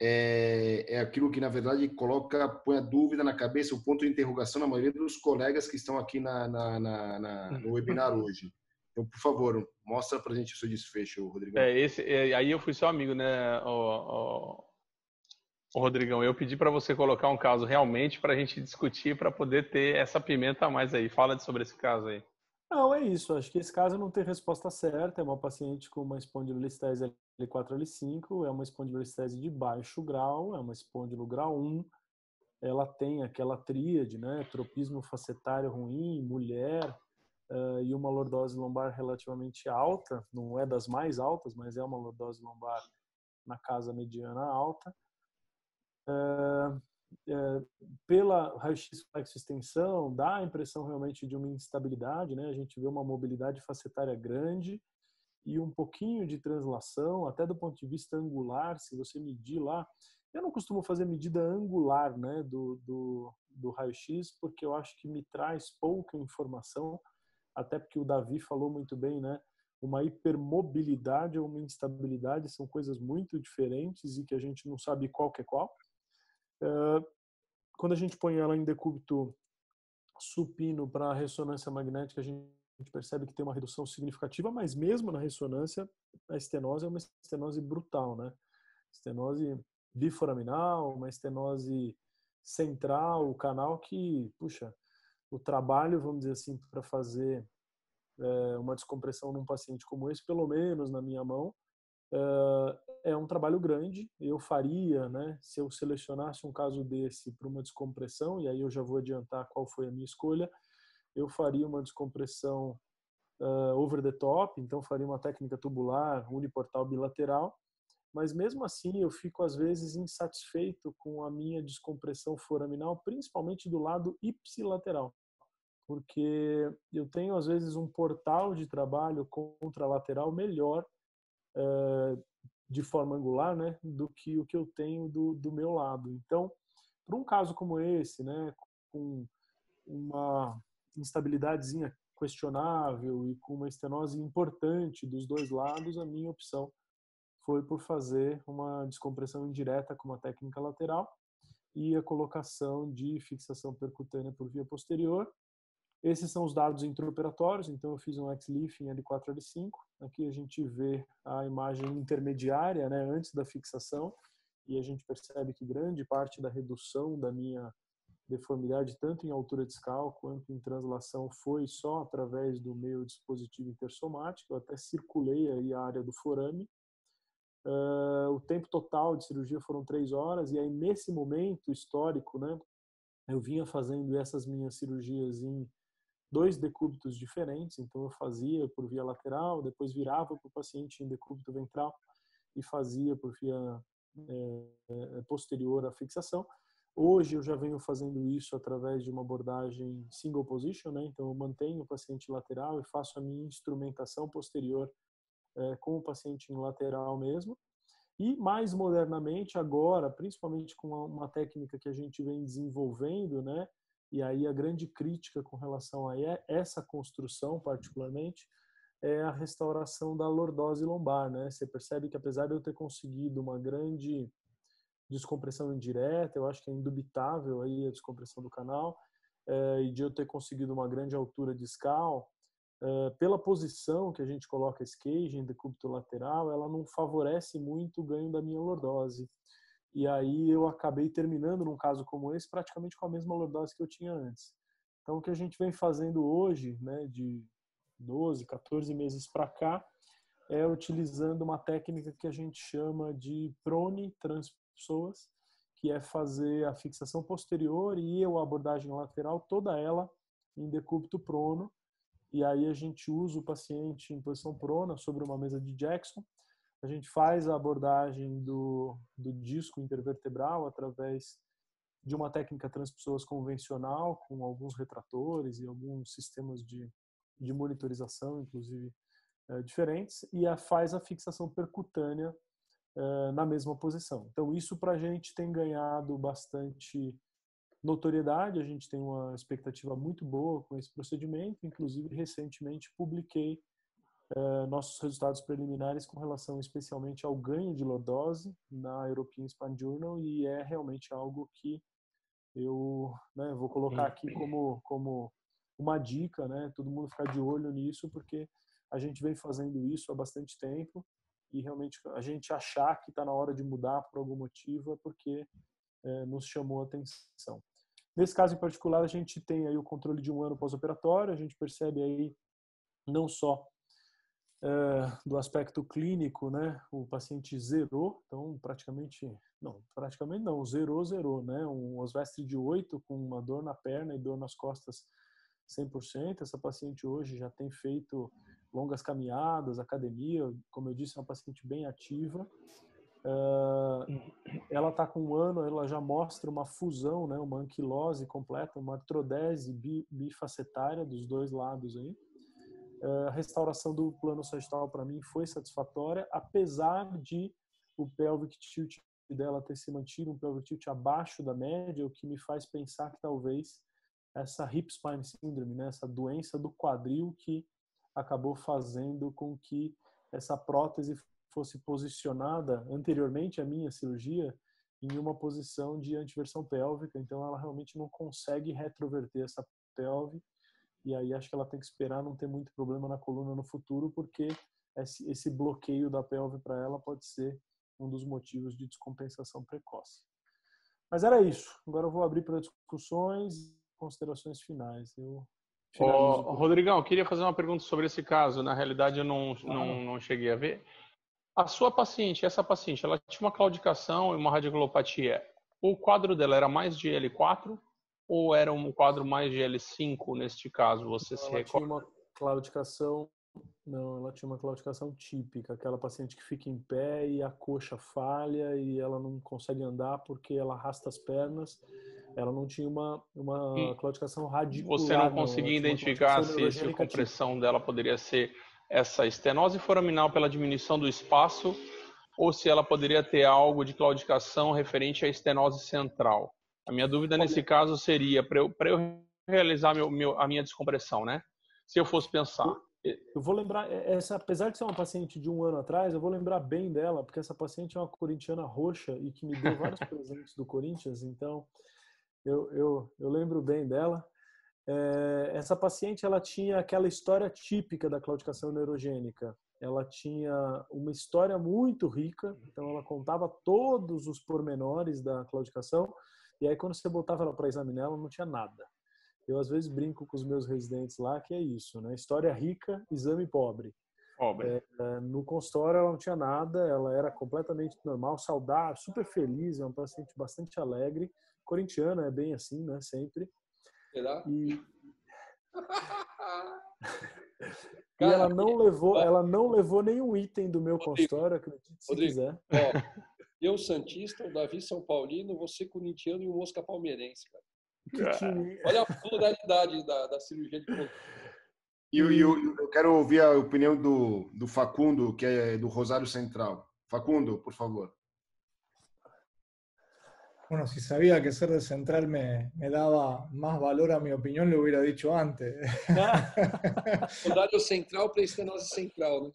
é, é, aquilo que, na verdade, coloca, põe a dúvida na cabeça, o ponto de interrogação na maioria dos colegas que estão aqui na, na, na, na no webinar hoje. Então, por favor, mostra pra gente o seu desfecho, Rodrigo. É, esse, é, aí eu fui seu amigo, né, o, o Rodrigão. Eu pedi para você colocar um caso realmente para a gente discutir, para poder ter essa pimenta a mais aí. Fala sobre esse caso aí. Não, é isso. Acho que esse caso não tem resposta certa. É uma paciente com uma espondilolistese L4, L5, é uma espondilolistese de baixo grau, é uma espondilo grau 1. Ela tem aquela tríade, né? Tropismo facetário ruim, mulher, uh, e uma lordose lombar relativamente alta, não é das mais altas, mas é uma lordose lombar na casa mediana alta. Uh, é, pela raio-x extensão, dá a impressão realmente de uma instabilidade, né? A gente vê uma mobilidade facetária grande e um pouquinho de translação, até do ponto de vista angular, se você medir lá. Eu não costumo fazer medida angular, né, do, do, do raio-x, porque eu acho que me traz pouca informação, até porque o Davi falou muito bem, né? Uma hipermobilidade ou uma instabilidade são coisas muito diferentes e que a gente não sabe qual que é qual. Quando a gente põe ela em decúbito supino para ressonância magnética, a gente percebe que tem uma redução significativa, mas mesmo na ressonância, a estenose é uma estenose brutal, né? Estenose biforaminal, uma estenose central, o canal que, puxa, o trabalho, vamos dizer assim, para fazer é, uma descompressão num paciente como esse, pelo menos na minha mão, é um trabalho grande. Eu faria, né, se eu selecionasse um caso desse para uma descompressão, e aí eu já vou adiantar qual foi a minha escolha, eu faria uma descompressão uh, over the top, então faria uma técnica tubular uniportal bilateral, mas mesmo assim eu fico às vezes insatisfeito com a minha descompressão foraminal, principalmente do lado ipsilateral, porque eu tenho às vezes um portal de trabalho contralateral melhor de forma angular, né, do que o que eu tenho do, do meu lado. Então, para um caso como esse, né, com uma instabilidadezinha questionável e com uma estenose importante dos dois lados, a minha opção foi por fazer uma descompressão indireta com uma técnica lateral e a colocação de fixação percutânea por via posterior esses são os dados intraoperatórios, então eu fiz um X-Leaf em L4, L5. Aqui a gente vê a imagem intermediária, né, antes da fixação, e a gente percebe que grande parte da redução da minha deformidade, tanto em altura discal quanto em translação, foi só através do meu dispositivo intersomático. Eu até circulei aí a área do forame. Uh, o tempo total de cirurgia foram três horas, e aí nesse momento histórico, né, eu vinha fazendo essas minhas cirurgias em dois decúbitos diferentes, então eu fazia por via lateral, depois virava para o paciente em decúbito ventral e fazia por via é, posterior à fixação. Hoje eu já venho fazendo isso através de uma abordagem single position, né? então eu mantenho o paciente lateral e faço a minha instrumentação posterior é, com o paciente em lateral mesmo. E mais modernamente agora, principalmente com uma técnica que a gente vem desenvolvendo, né, e aí a grande crítica com relação a essa construção, particularmente, é a restauração da lordose lombar, né? Você percebe que apesar de eu ter conseguido uma grande descompressão indireta, eu acho que é indubitável aí a descompressão do canal, é, e de eu ter conseguido uma grande altura discal, é, pela posição que a gente coloca cage em decúbito lateral, ela não favorece muito o ganho da minha lordose. E aí eu acabei terminando num caso como esse praticamente com a mesma lordose que eu tinha antes. Então o que a gente vem fazendo hoje, né, de 12, 14 meses para cá, é utilizando uma técnica que a gente chama de prone transpsoas, que é fazer a fixação posterior e a abordagem lateral, toda ela em decúbito prono. E aí a gente usa o paciente em posição prona sobre uma mesa de Jackson a gente faz a abordagem do, do disco intervertebral através de uma técnica transpessoas convencional, com alguns retratores e alguns sistemas de, de monitorização, inclusive, é, diferentes, e a, faz a fixação percutânea é, na mesma posição. Então, isso para a gente tem ganhado bastante notoriedade, a gente tem uma expectativa muito boa com esse procedimento, inclusive, recentemente publiquei eh, nossos resultados preliminares com relação especialmente ao ganho de lordose na European Spine Journal e é realmente algo que eu né, vou colocar aqui como, como uma dica, né? Todo mundo ficar de olho nisso porque a gente vem fazendo isso há bastante tempo e realmente a gente achar que está na hora de mudar por algum motivo é porque é, nos chamou a atenção. Nesse caso em particular, a gente tem aí o controle de um ano pós-operatório, a gente percebe aí não só do aspecto clínico, né, o paciente zerou, então praticamente, não, praticamente não, zerou, zerou, né, um osvestre de 8 com uma dor na perna e dor nas costas 100%, essa paciente hoje já tem feito longas caminhadas, academia, como eu disse, é uma paciente bem ativa, Uh, ela está com um ano, ela já mostra uma fusão, né, uma anquilose completa, uma artrodese bifacetária dos dois lados aí. Uh, a restauração do plano sagital para mim foi satisfatória, apesar de o pelvic tilt dela ter se mantido um pelvic tilt abaixo da média, o que me faz pensar que talvez essa hip spine syndrome, né, essa doença do quadril que acabou fazendo com que essa prótese fosse posicionada anteriormente à minha cirurgia em uma posição de antiversão pélvica, então ela realmente não consegue retroverter essa pelve e aí acho que ela tem que esperar não ter muito problema na coluna no futuro, porque esse, esse bloqueio da pelve para ela pode ser um dos motivos de descompensação precoce. Mas era isso. Agora eu vou abrir para discussões e considerações finais. Eu Ô, Rodrigão, eu queria fazer uma pergunta sobre esse caso. Na realidade, eu não, não, não cheguei a ver. A sua paciente, essa paciente, ela tinha uma claudicação e uma radiculopatia. O quadro dela era mais de L4 ou era um quadro mais de L5 neste caso? Você ela se recorda? tinha uma claudicação, não, ela tinha uma claudicação típica, aquela paciente que fica em pé e a coxa falha e ela não consegue andar porque ela arrasta as pernas. Ela não tinha uma, uma claudicação radicular. Você não conseguia uma identificar se, se a compressão dela poderia ser essa estenose foraminal pela diminuição do espaço ou se ela poderia ter algo de claudicação referente à estenose central. A minha dúvida nesse caso seria, para eu, pra eu realizar meu, meu, a minha descompressão, né? Se eu fosse pensar, Eu vou lembrar, é, essa, apesar de ser uma paciente de um ano atrás, eu vou lembrar bem dela, porque essa paciente é uma corintiana roxa e que me deu vários presentes do Corinthians, então eu, eu, eu lembro bem dela. É, essa paciente ela tinha aquela história típica da claudicação neurogênica. Ela tinha uma história muito rica, então ela contava todos os pormenores da claudicação, e aí quando você botava ela para examinar, ela não tinha nada. Eu às vezes brinco com os meus residentes lá que é isso, né? História rica, exame pobre. pobre. É, no consultório ela não tinha nada, ela era completamente normal, saudável, super feliz, é uma paciente bastante alegre, corintiana, é bem assim, né? Sempre. Será? E, e Cara, ela não levou, ela não levou nenhum item do meu Rodrigo, consultório, acredite se Rodrigo. quiser. Ó, eu Santista, o Davi São Paulino, você corintiano e o Mosca Palmeirense, cara. Que Olha a pluralidade da, da cirurgia de. E eu, eu, eu quero ouvir a opinião do, do Facundo, que é do Rosário Central. Facundo, por favor. Bueno, si sabía que ser de central me, me daba más valor a mi opinión, lo hubiera dicho antes. Rodário central para estenose central, né?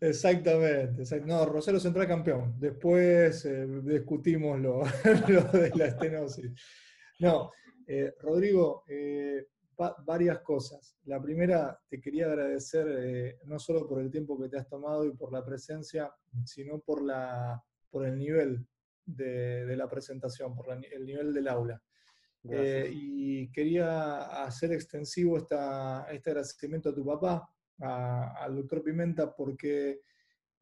Exactamente. exact- No, Rosario Central campeón. Después eh, discutimos lo, lo de la estenosis. No, eh, Rodrigo, eh, va- varias cosas. La primera, te quería agradecer no solo por el tiempo que te has tomado y por la presencia, sino por, la, por el nivel de, de la presentación, por la el nivel del aula. Y quería hacer extensivo esta, este agradecimiento a tu papá, al doctor Pimenta, porque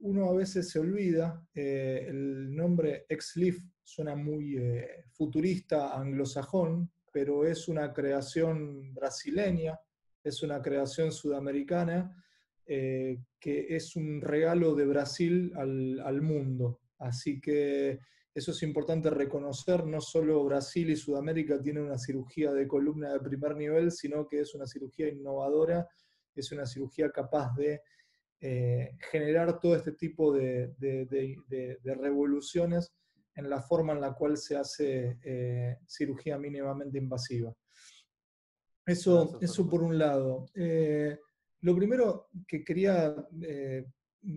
uno a veces se olvida, eh, el nombre ex-leaf suena muy eh, futurista, anglosajón, pero es una creación brasileña, es una creación sudamericana, eh, que es un regalo de Brasil al, al mundo. Así que eso es importante reconocer, no solo Brasil y Sudamérica tienen una cirugía de columna de primer nivel, sino que es una cirugía innovadora, es una cirugía capaz de eh, generar todo este tipo de, de- de- de- de revoluciones en la forma en la cual se hace eh, cirugía mínimamente invasiva. Eso, Gracias, eso por un lado. Eh, lo primero que quería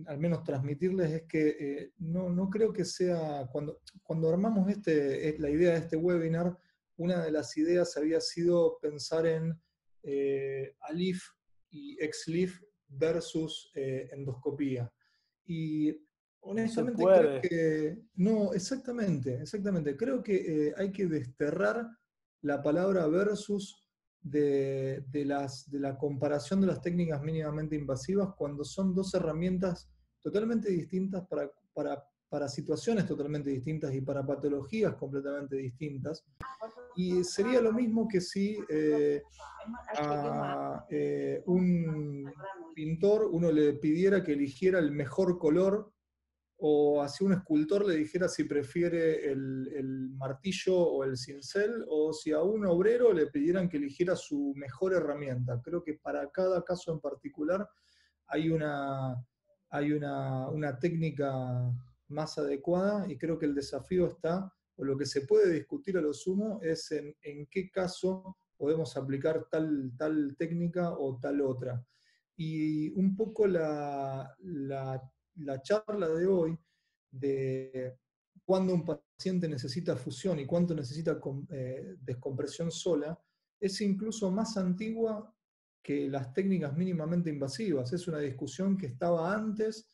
al menos transmitirles es que no, no creo que sea, cuando, cuando armamos este, la idea de este webinar, una de las ideas había sido pensar en eh, ALIF y EXLIF versus eh, endoscopía. Y honestamente puede. creo que, no, exactamente, exactamente, creo que eh, hay que desterrar la palabra versus de, de las, de la comparación de las técnicas mínimamente invasivas cuando son dos herramientas totalmente distintas para, para, para situaciones totalmente distintas y para patologías completamente distintas. Y sería lo mismo que si eh, a eh, un pintor uno le pidiera que eligiera el mejor color o así un escultor le dijera si prefiere el, el, martillo o el cincel, o si a un obrero le pidieran que eligiera su mejor herramienta. Creo que para cada caso en particular hay una, hay una, una técnica más adecuada y creo que el desafío está, o lo que se puede discutir a lo sumo, es en, en qué caso podemos aplicar tal, tal técnica o tal otra. Y un poco la, la la charla de hoy de cuándo un paciente necesita fusión y cuánto necesita eh, descompresión sola, es incluso más antigua que las técnicas mínimamente invasivas. Es una discusión que estaba antes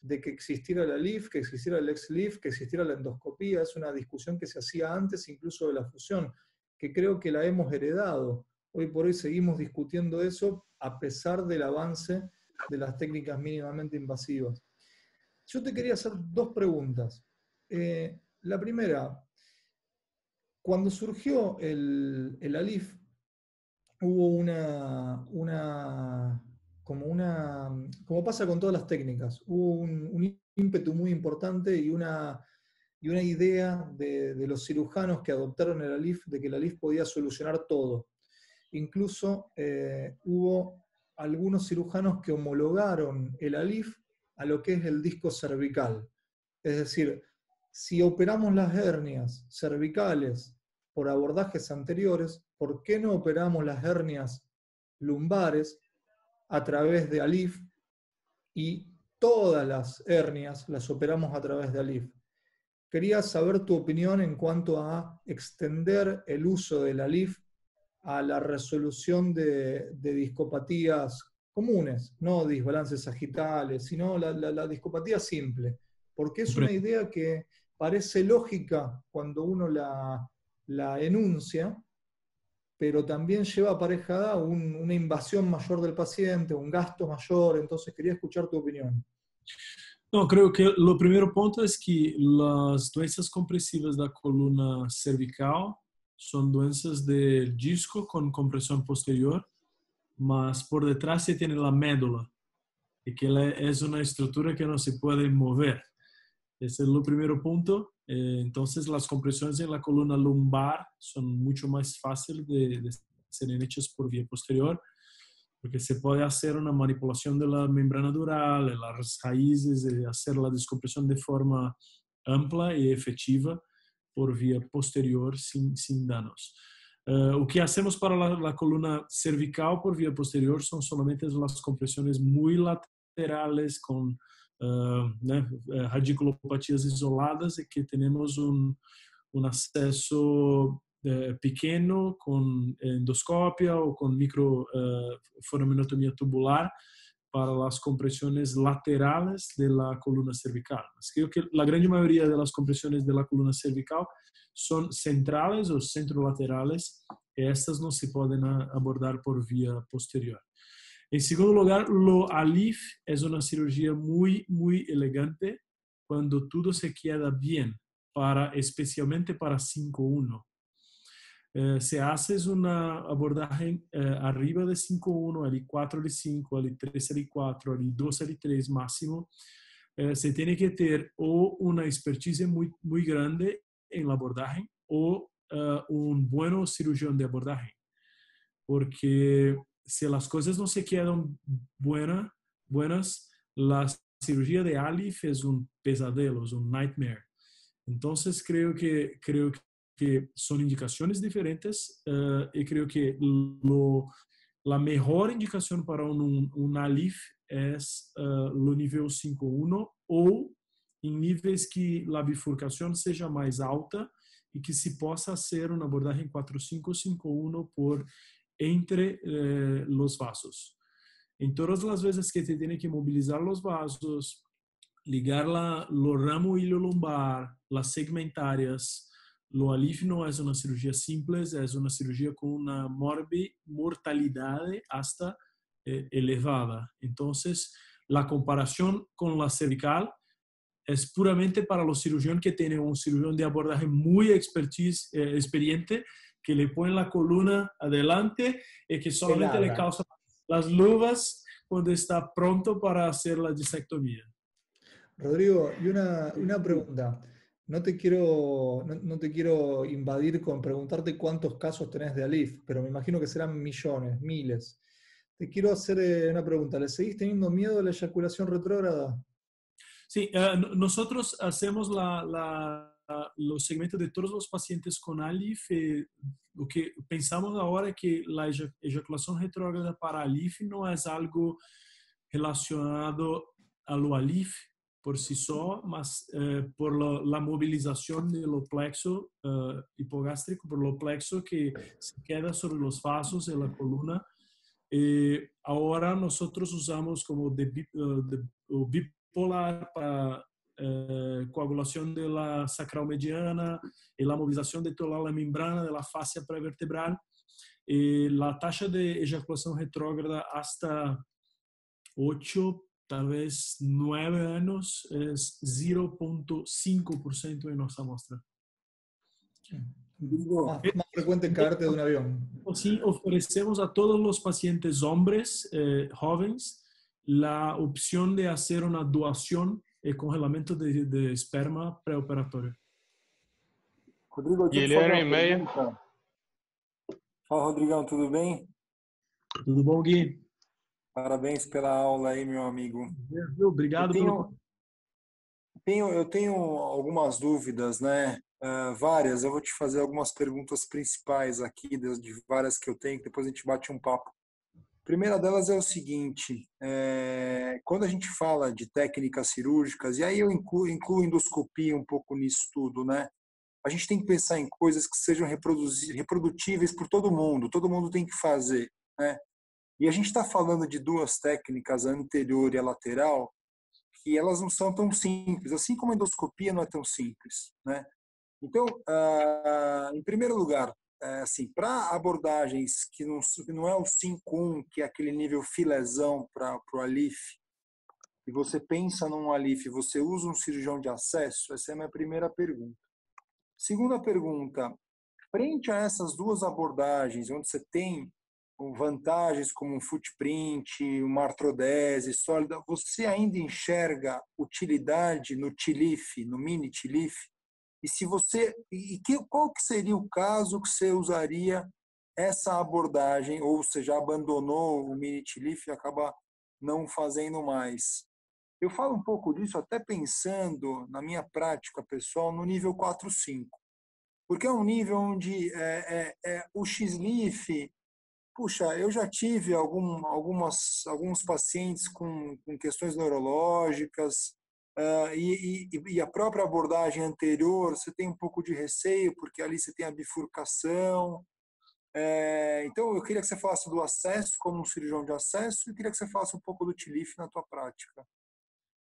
de que existiera la LIF, que existiera el ex-LIF, que existiera la endoscopía. Es una discusión que se hacía antes incluso de la fusión, que creo que la hemos heredado. Hoy por hoy seguimos discutiendo eso a pesar del avance de las técnicas mínimamente invasivas. Yo te quería hacer dos preguntas. Eh, la primera, cuando surgió el, el ALIF, hubo una, una, como una, como pasa con todas las técnicas, hubo un, ímpetu muy importante y una, y una idea de, los cirujanos que adoptaron el ALIF de que el ALIF podía solucionar todo. Incluso eh, hubo algunos cirujanos que homologaron el ALIF a lo que es el disco cervical. Es decir, si operamos las hernias cervicales por abordajes anteriores, ¿por qué no operamos las hernias lumbares a través de ALIF y todas las hernias las operamos a través de ALIF? Quería saber tu opinión en cuanto a extender el uso del ALIF a la resolución de, de discopatías comunes, no desbalances sagitales, sino la, discopatía simple, porque es una idea que parece lógica cuando uno la, la enuncia, pero también lleva aparejada una invasión mayor del paciente, un gasto mayor, entonces quería escuchar tu opinión. No, creo que lo primero punto es que las doenças compressivas da columna cervical son doenças del disco con compresión posterior mas por detrás se tiene la médula y que es una estructura que no se puede mover. Ese es el primer punto. Eh, entonces las compresiones en la columna lumbar son mucho más fáciles de, de ser hechas por vía posterior porque se puede hacer una manipulación de la membrana dural, de las raíces, y hacer la descompresión de forma ampla y efectiva por vía posterior sin, sin danos. Uh, o que hacemos para a coluna cervical por via posterior são somente as compressões muito laterales com uh, né, radiculopatias isoladas e que temos um, um acesso uh, pequeno com endoscópia ou com micro foraminotomia tubular para as compressões laterales da coluna cervical. Mas creio que a grande maioria das compressões da coluna cervical son centrales o centrolaterales, estas no se pueden abordar por vía posterior. En segundo lugar, lo ALIF es una cirugía muy, muy elegante cuando todo se queda bien, para, especialmente para 5-1. Eh, se hace una abordaje eh, arriba de 5-1, L4, L5, L3, L4, L2, L3 máximo, eh, se tiene que tener o una expertise muy, muy grande en la abordaje o uh, un buen cirujano de abordaje. Porque si las cosas no se quedan buena, buenas, la cirugía de ALIF es un pesadelo, es un nightmare. Entonces creo que, creo que son indicaciones diferentes uh, y creo que lo, la mejor indicación para un, un ALIF es uh, lo nivel 5.1 o em níveis que a bifurcação seja mais alta e que se possa ser uma abordagem 4551 por entre eh, os vasos. Em todas as vezes que te tem que mobilizar os vasos, ligar la, o ramo ilio-lombar, as segmentárias, o alif não é uma cirurgia simples, é uma cirurgia com uma morbi mortalidade hasta eh, elevada. Então, a comparação com a cervical es puramente para los cirujanos que tienen un cirujano de abordaje muy expertise, eh, experiente, que le ponen la columna adelante y que solamente le causa las luvas cuando está pronto para hacer la disectomía. Rodrigo, y una, una pregunta. No te, quiero, no, no te quiero invadir con preguntarte cuántos casos tenés de Alif, pero me imagino que serán millones, miles. Te quiero hacer eh, una pregunta. ¿Le seguís teniendo miedo a la eyaculación retrógrada? Sí, no- nosotros hacemos la, la- los segmentos de todos los pacientes con ALIF. eh, lo que pensamos ahora que la eyaculación retrógrada para ALIF no es algo relacionado a lo ALIF por sí só, mas eh, por la, la movilización de lo plexo eh, hipogástrico, por lo plexo que se queda sobre los vasos de la columna. Eh, ahora nosotros usamos como de, eh, de- o bipolar para eh, coagulación de la sacral mediana y la movilización de toda la membrana de la fascia prevertebral. Eh, la tasa de eyaculación retrógrada hasta 8, tal vez 9 años es 0.5% en nuestra muestra. Más, más frecuente en caerte de un avión. Así ofrecemos a todos los pacientes hombres eh, jóvenes la opción de hacer una doación y congelamento de, de esperma preoperatorio. Rodrigo, Guilherme uma Meia. pergunta. Fala, Rodrigão, tudo bem? Tudo bom, Gui? Parabéns pela aula aí, meu amigo. Obrigado eu tenho, pelo... tenho, eu tenho algumas dúvidas, né? Ah, várias. Eu vou te fazer algumas perguntas principais aqui, de várias que eu tenho, que depois a gente bate um papo. Primeira delas é o seguinte: é, quando a gente fala de técnicas cirúrgicas, e aí eu incluo, incluo endoscopia um pouco nisso tudo, né? A gente tem que pensar em coisas que sejam reprodutíveis por todo mundo, todo mundo tem que fazer, né? E a gente está falando de duas técnicas, a anterior e a lateral, que elas não são tão simples, assim como a endoscopia não é tão simples, né? Então, ah, em primeiro lugar, é, assim, para abordagens que não, que não é o 5-1, que é aquele nível filezão para o Alif, e você pensa num Alif, você usa um cirurgião de acesso? Essa é a minha primeira pergunta. Segunda pergunta, frente a essas duas abordagens, onde você tem vantagens como um footprint, uma artrodese sólida, você ainda enxerga utilidade no TILIF, no mini TILIF? E se você, e que, qual que seria o caso que você usaria essa abordagem, ou você já abandonou o mini TILIF e acaba não fazendo mais? Eu falo um pouco disso até pensando na minha prática pessoal no nível 4-5, porque é um nível onde é, é, é, o X-LIF Puxa, eu já tive algum, algumas, alguns pacientes com, com questões neurológicas uh, e, e, e, a própria abordagem anterior, você tem um pouco de receio, porque ali você tem a bifurcação. É, então, eu queria que você falasse do acesso como um cirurgião de acesso e queria que você falasse um pouco do TILIF na tua prática.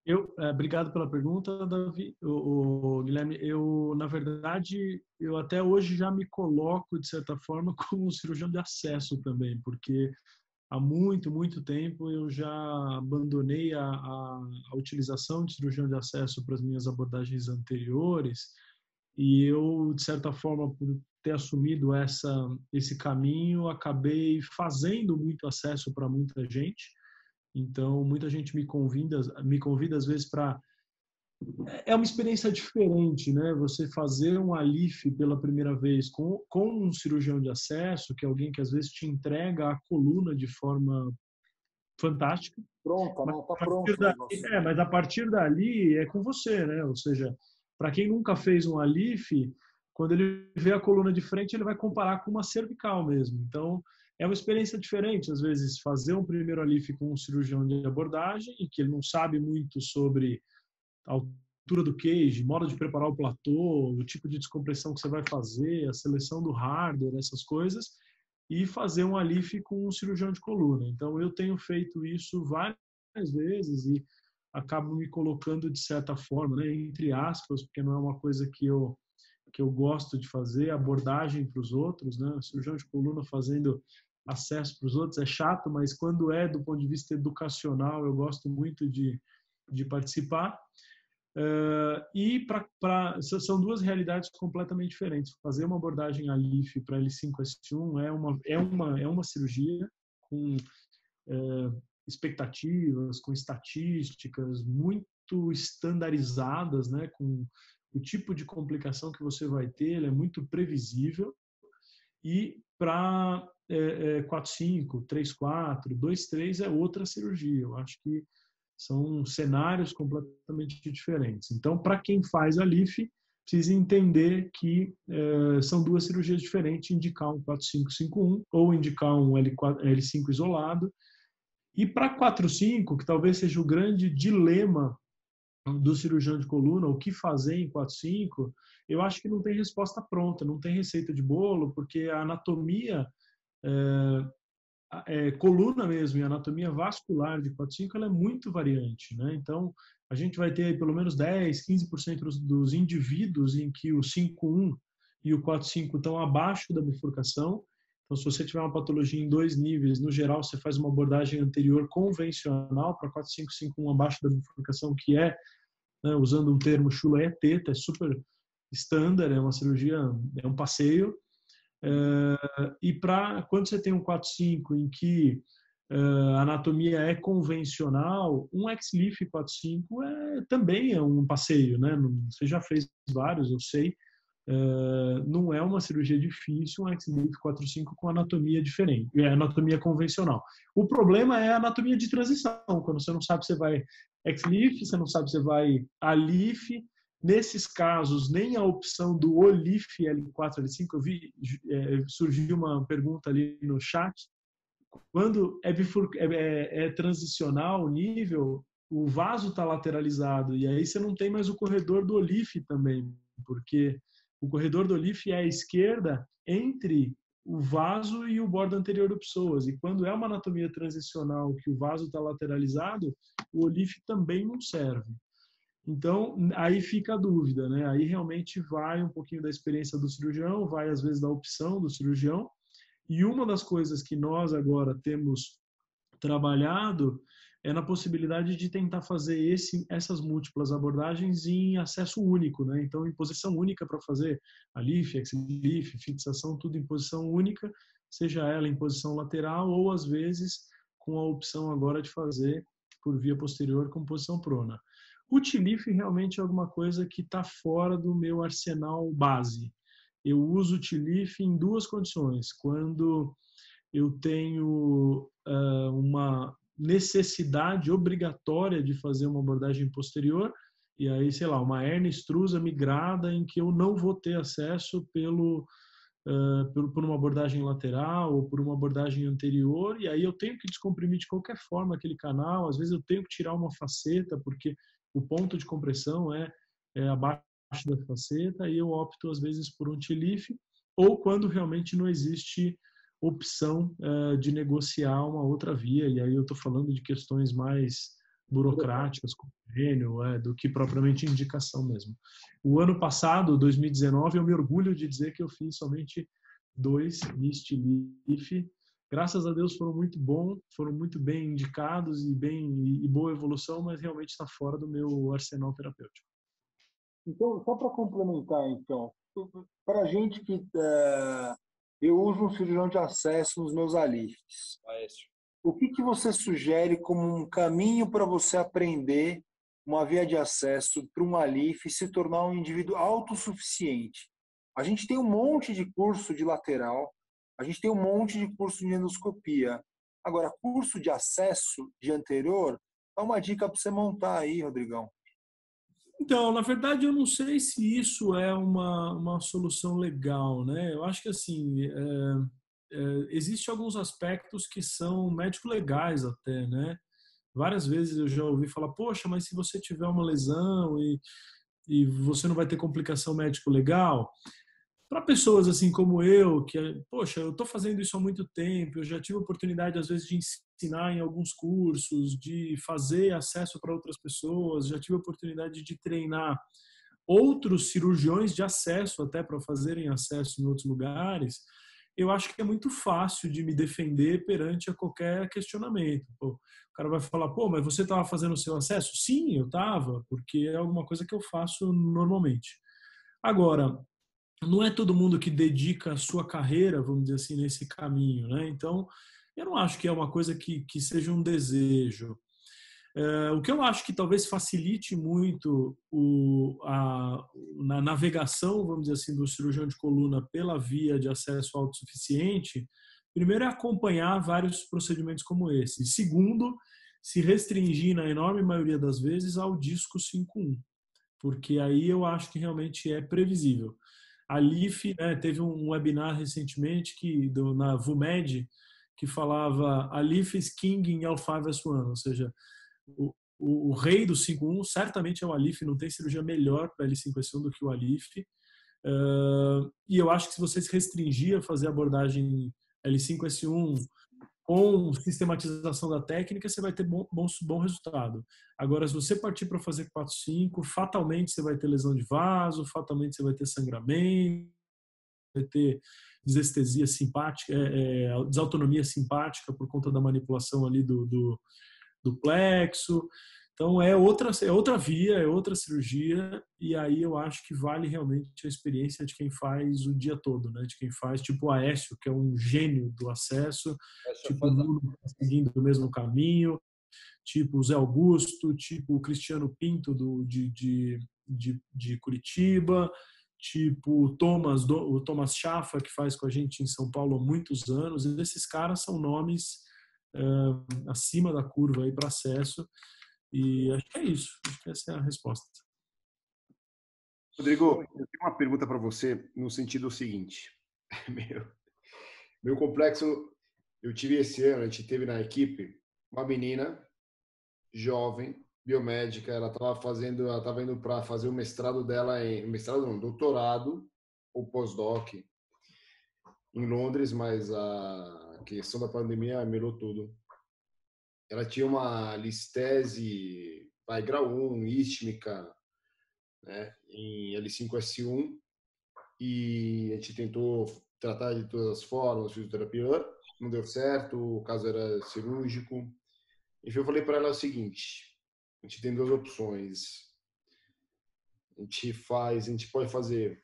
Eu, é, obrigado pela pergunta, Davi, o, o, Guilherme. Eu, na verdade, eu até hoje já me coloco de certa forma como um cirurgião de acesso também, porque há muito, muito tempo eu já abandonei a, a, a utilização de cirurgião de acesso para as minhas abordagens anteriores e eu, de certa forma, por ter assumido essa, esse caminho, acabei fazendo muito acesso para muita gente. Então, muita gente me convida, me convida às vezes para é uma experiência diferente, né? Você fazer um alif pela primeira vez com, com um cirurgião de acesso, que é alguém que às vezes te entrega a coluna de forma fantástica. Pronta, não tá pronto. Dali, é, mas a partir dali é com você, né? Ou seja, para quem nunca fez um alif, quando ele vê a coluna de frente, ele vai comparar com uma cervical mesmo. Então, é uma experiência diferente, às vezes, fazer um primeiro alif com um cirurgião de abordagem, e que ele não sabe muito sobre a altura do cage, modo de preparar o platô, o tipo de descompressão que você vai fazer, a seleção do hardware, essas coisas, e fazer um alif com um cirurgião de coluna. Então, eu tenho feito isso várias vezes e acabo me colocando de certa forma, né, entre aspas, porque não é uma coisa que eu que eu gosto de fazer, abordagem para os outros, né? Cirurgião de coluna fazendo acesso para os outros é chato, mas quando é do ponto de vista educacional, eu gosto muito de, de participar. Uh, e para são duas realidades completamente diferentes. Fazer uma abordagem ALIF para L5S1 é uma é uma é uma cirurgia com uh, expectativas, com estatísticas muito estandarizadas, né? Com o tipo de complicação que você vai ter, é muito previsível. E para é, é, 4-5, 3-4, 2-3 é outra cirurgia. Eu acho que são cenários completamente diferentes. Então, para quem faz a LIF, precisa entender que é, são duas cirurgias diferentes, indicar um 4551 ou indicar um L4, L5 isolado. E para 45, que talvez seja o grande dilema do cirurgião de coluna, o que fazer em 45, eu acho que não tem resposta pronta, não tem receita de bolo, porque a anatomia é, é, coluna mesmo e anatomia vascular de 4-5 ela é muito variante, né? Então, a gente vai ter pelo menos 10, 15% dos indivíduos em que o 5-1 e o 4-5 estão abaixo da bifurcação. Então, se você tiver uma patologia em dois níveis, no geral, você faz uma abordagem anterior convencional para 4-5-5-1 abaixo da bifurcação, que é, né, usando um termo chulé, teta, é super standard, é uma cirurgia, é um passeio. Uh, e para quando você tem um 4-5 em que uh, a anatomia é convencional, um X-Leaf 4-5 é, também é um passeio, né? Você já fez vários, eu sei. Uh, não é uma cirurgia difícil, um X-Leaf 4-5 com anatomia diferente, é anatomia convencional. O problema é a anatomia de transição, quando você não sabe se vai X-Leaf, você não sabe se vai A-Leaf, Nesses casos, nem a opção do OLIF L4, L5, eu vi, é, surgiu uma pergunta ali no chat. Quando é, bifur, é, é, é transicional o nível, o vaso está lateralizado, e aí você não tem mais o corredor do OLIF também, porque o corredor do OLIF é à esquerda entre o vaso e o bordo anterior do psoas. E quando é uma anatomia transicional que o vaso está lateralizado, o OLIF também não serve. Então, aí fica a dúvida, né? Aí realmente vai um pouquinho da experiência do cirurgião, vai às vezes da opção do cirurgião. E uma das coisas que nós agora temos trabalhado é na possibilidade de tentar fazer esse, essas múltiplas abordagens em acesso único, né? Então, em posição única para fazer a LIF, fixação, tudo em posição única, seja ela em posição lateral ou às vezes com a opção agora de fazer por via posterior com posição prona. O Tilif realmente é alguma coisa que está fora do meu arsenal base. Eu uso o Tilif em duas condições. Quando eu tenho uh, uma necessidade obrigatória de fazer uma abordagem posterior, e aí, sei lá, uma hernia extrusa migrada em que eu não vou ter acesso pelo, uh, por uma abordagem lateral ou por uma abordagem anterior, e aí eu tenho que descomprimir de qualquer forma aquele canal, às vezes eu tenho que tirar uma faceta, porque o ponto de compressão é, é abaixo da faceta e eu opto às vezes por um T-Leaf ou quando realmente não existe opção é, de negociar uma outra via e aí eu estou falando de questões mais burocráticas, convênio, é, do que propriamente indicação mesmo. O ano passado, 2019, eu me orgulho de dizer que eu fiz somente dois Leaf graças a Deus foram muito bons, foram muito bem indicados e bem e boa evolução, mas realmente está fora do meu arsenal terapêutico. Então, só para complementar, então, para a gente que é, eu uso um cirurgião de acesso nos meus alifes, o que, que você sugere como um caminho para você aprender uma via de acesso para um alif e se tornar um indivíduo autossuficiente? A gente tem um monte de curso de lateral, a gente tem um monte de curso de endoscopia. Agora, curso de acesso de anterior, é uma dica para você montar aí, Rodrigão. Então, na verdade, eu não sei se isso é uma, uma solução legal, né? Eu acho que, assim, é, é, existem alguns aspectos que são médico-legais até, né? Várias vezes eu já ouvi falar, poxa, mas se você tiver uma lesão e, e você não vai ter complicação médico-legal, para pessoas assim como eu, que, poxa, eu estou fazendo isso há muito tempo, eu já tive oportunidade, às vezes, de ensinar em alguns cursos, de fazer acesso para outras pessoas, já tive oportunidade de treinar outros cirurgiões de acesso, até para fazerem acesso em outros lugares. Eu acho que é muito fácil de me defender perante a qualquer questionamento. O cara vai falar, pô, mas você estava fazendo o seu acesso? Sim, eu estava, porque é alguma coisa que eu faço normalmente. Agora, não é todo mundo que dedica a sua carreira, vamos dizer assim, nesse caminho, né? Então, eu não acho que é uma coisa que, que seja um desejo. É, o que eu acho que talvez facilite muito o, a, na navegação, vamos dizer assim, do cirurgião de coluna pela via de acesso autossuficiente, primeiro é acompanhar vários procedimentos como esse. Segundo, se restringir na enorme maioria das vezes ao disco 5.1, porque aí eu acho que realmente é previsível. A LIF né, teve um webinar recentemente que do, na VUMED que falava a LIF is king in L5S1, ou seja, o, o, o rei do 5.1 certamente é o Alif, não tem cirurgia melhor para L5S1 do que o Alif. Uh, e eu acho que se você se restringir a fazer abordagem L5S1 com sistematização da técnica, você vai ter bom, bom, bom resultado. Agora, se você partir para fazer 4-5, fatalmente você vai ter lesão de vaso, fatalmente você vai ter sangramento, vai ter desestesia simpática, é, é, desautonomia simpática por conta da manipulação ali do, do do plexo. Então é outra, é outra via, é outra cirurgia, e aí eu acho que vale realmente a experiência de quem faz o dia todo, né? De quem faz, tipo o Aécio, que é um gênio do acesso, tipo o Nuno tá seguindo o mesmo caminho, tipo o Zé Augusto, tipo o Cristiano Pinto do, de, de, de, de Curitiba, tipo o Thomas, o Thomas Schaffer, que faz com a gente em São Paulo há muitos anos. E esses caras são nomes uh, acima da curva aí para acesso. E acho que é isso. Acho que essa é a resposta. Rodrigo, eu tenho uma pergunta para você no sentido seguinte. Meu, meu complexo, eu tive esse ano, a gente teve na equipe uma menina jovem, biomédica, ela estava fazendo, ela estava indo para fazer o mestrado dela em mestrado não, doutorado ou pós-doc em Londres, mas a questão da pandemia melhorou tudo. Ela tinha uma listese, vai, grau 1, istmica, né, em L5S1, e a gente tentou tratar de todas as formas, fisioterapia, não deu certo, o caso era cirúrgico. Enfim, eu falei para ela o seguinte: a gente tem duas opções. A gente faz, a gente pode fazer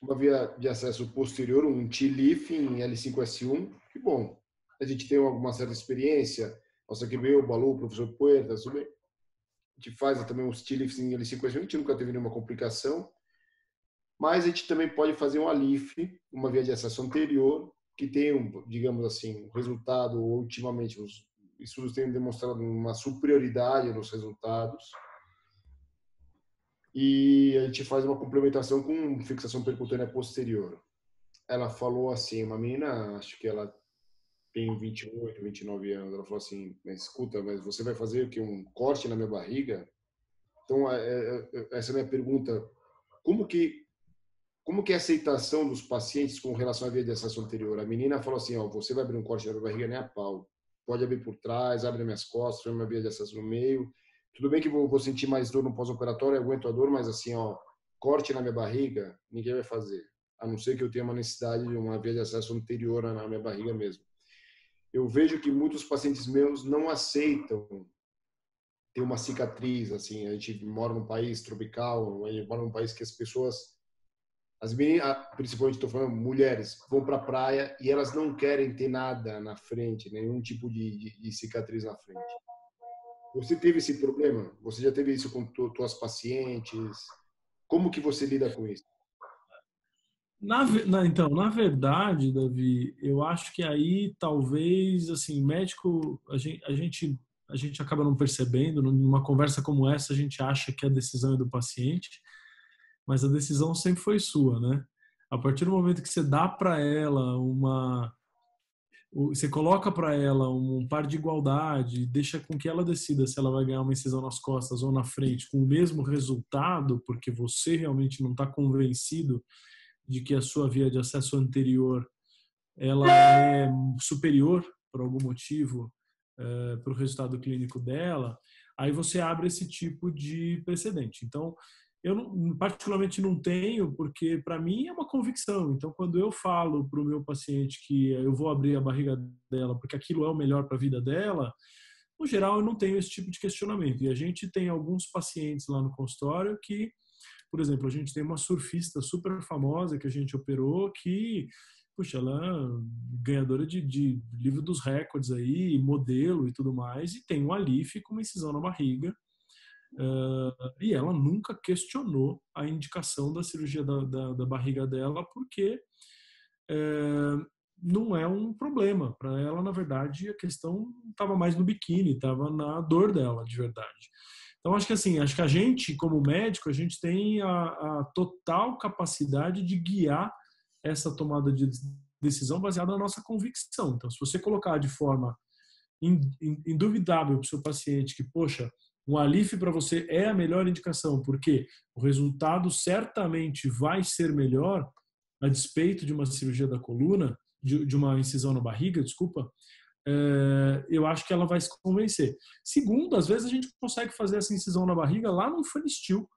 uma via de acesso posterior, um TLIF em L5S1, que bom, a gente tem alguma certa experiência, nossa que veio o Balu, o professor Puerta, bem. A gente faz também um TLIF em L5S1, a gente nunca teve nenhuma complicação, mas a gente também pode fazer um ALIF, uma via de acesso anterior, que tem, um, digamos assim, um resultado, ultimamente, os estudos têm demonstrado uma superioridade nos resultados, e a gente faz uma complementação com fixação percutânea posterior. Ela falou assim, uma menina, acho que ela tem 28, 29 anos, ela falou assim, mas escuta, mas você vai fazer o que um corte na minha barriga? Então é, é, é, essa é a minha pergunta, como que como que é a aceitação dos pacientes com relação à via de acesso anterior? A menina falou assim, ó, você vai abrir um corte na minha barriga nem a pau. Pode abrir por trás, abre minhas costas, faz uma via de acesso no meio tudo bem que vou, vou sentir mais dor no pós-operatório, aguento a dor, mas assim, ó, corte na minha barriga, ninguém vai fazer. A não ser que eu tenha uma necessidade de uma via de acesso anterior na minha barriga mesmo. Eu vejo que muitos pacientes meus não aceitam ter uma cicatriz, assim, a gente mora num país tropical, a gente mora num país que as pessoas as meninas, principalmente estou falando mulheres, vão para a praia e elas não querem ter nada na frente, nenhum tipo de, de, de cicatriz na frente. Você teve esse problema? Você já teve isso com tu, tuas pacientes? Como que você lida com isso? Na, na, então, na verdade, Davi, eu acho que aí talvez, assim, médico, a gente, a gente, a gente acaba não percebendo, numa conversa como essa, a gente acha que a decisão é do paciente, mas a decisão sempre foi sua, né? A partir do momento que você dá para ela uma você coloca para ela um par de igualdade, deixa com que ela decida se ela vai ganhar uma incisão nas costas ou na frente com o mesmo resultado, porque você realmente não está convencido de que a sua via de acesso anterior ela é superior por algum motivo é, para o resultado clínico dela, aí você abre esse tipo de precedente. Então, eu não, particularmente não tenho, porque para mim é uma convicção. Então, quando eu falo para o meu paciente que eu vou abrir a barriga dela porque aquilo é o melhor para a vida dela, no geral eu não tenho esse tipo de questionamento. E a gente tem alguns pacientes lá no consultório que, por exemplo, a gente tem uma surfista super famosa que a gente operou que puxa, ela é ganhadora de, de livro dos recordes aí, modelo e tudo mais, e tem um Alif com uma incisão na barriga. Uh, e ela nunca questionou a indicação da cirurgia da, da, da barriga dela, porque uh, não é um problema. Para ela, na verdade, a questão estava mais no biquíni, estava na dor dela, de verdade. Então, acho que assim, acho que a gente, como médico, a gente tem a, a total capacidade de guiar essa tomada de decisão baseada na nossa convicção. Então, se você colocar de forma indubitável para o seu paciente que, poxa, um Alif para você é a melhor indicação, porque o resultado certamente vai ser melhor a despeito de uma cirurgia da coluna, de, de uma incisão na barriga, desculpa, eu acho que ela vai se convencer. Segundo, às vezes a gente consegue fazer essa incisão na barriga lá no funistil,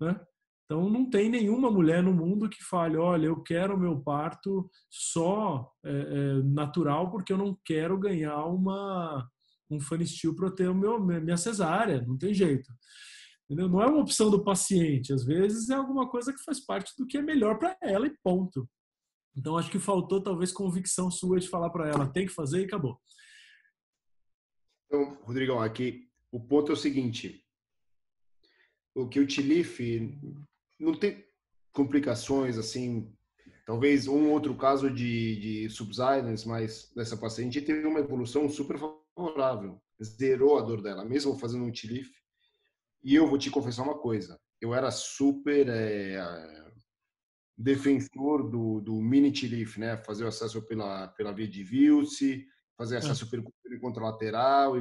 né? Então não tem nenhuma mulher no mundo que fale, olha, eu quero o meu parto só é, é, natural porque eu não quero ganhar uma um fanistil para ter o meu minha cesárea, não tem jeito. Entendeu? Não é uma opção do paciente, às vezes é alguma coisa que faz parte do que é melhor para ela e ponto. Então acho que faltou talvez convicção sua de falar para ela, tem que fazer e acabou. Então, Rodrigão, aqui o ponto é o seguinte: o que o Tilife não tem complicações assim, talvez um outro caso de, de subsidence, mas nessa paciente teve uma evolução super favorável, zerou a dor dela, mesmo fazendo um Tilife. E eu vou te confessar uma coisa, eu era super é, defensor do, do mini T-Leaf, né? Fazer o acesso pela, pela via de Vilse, fazer acesso é. pelo contralateral. E,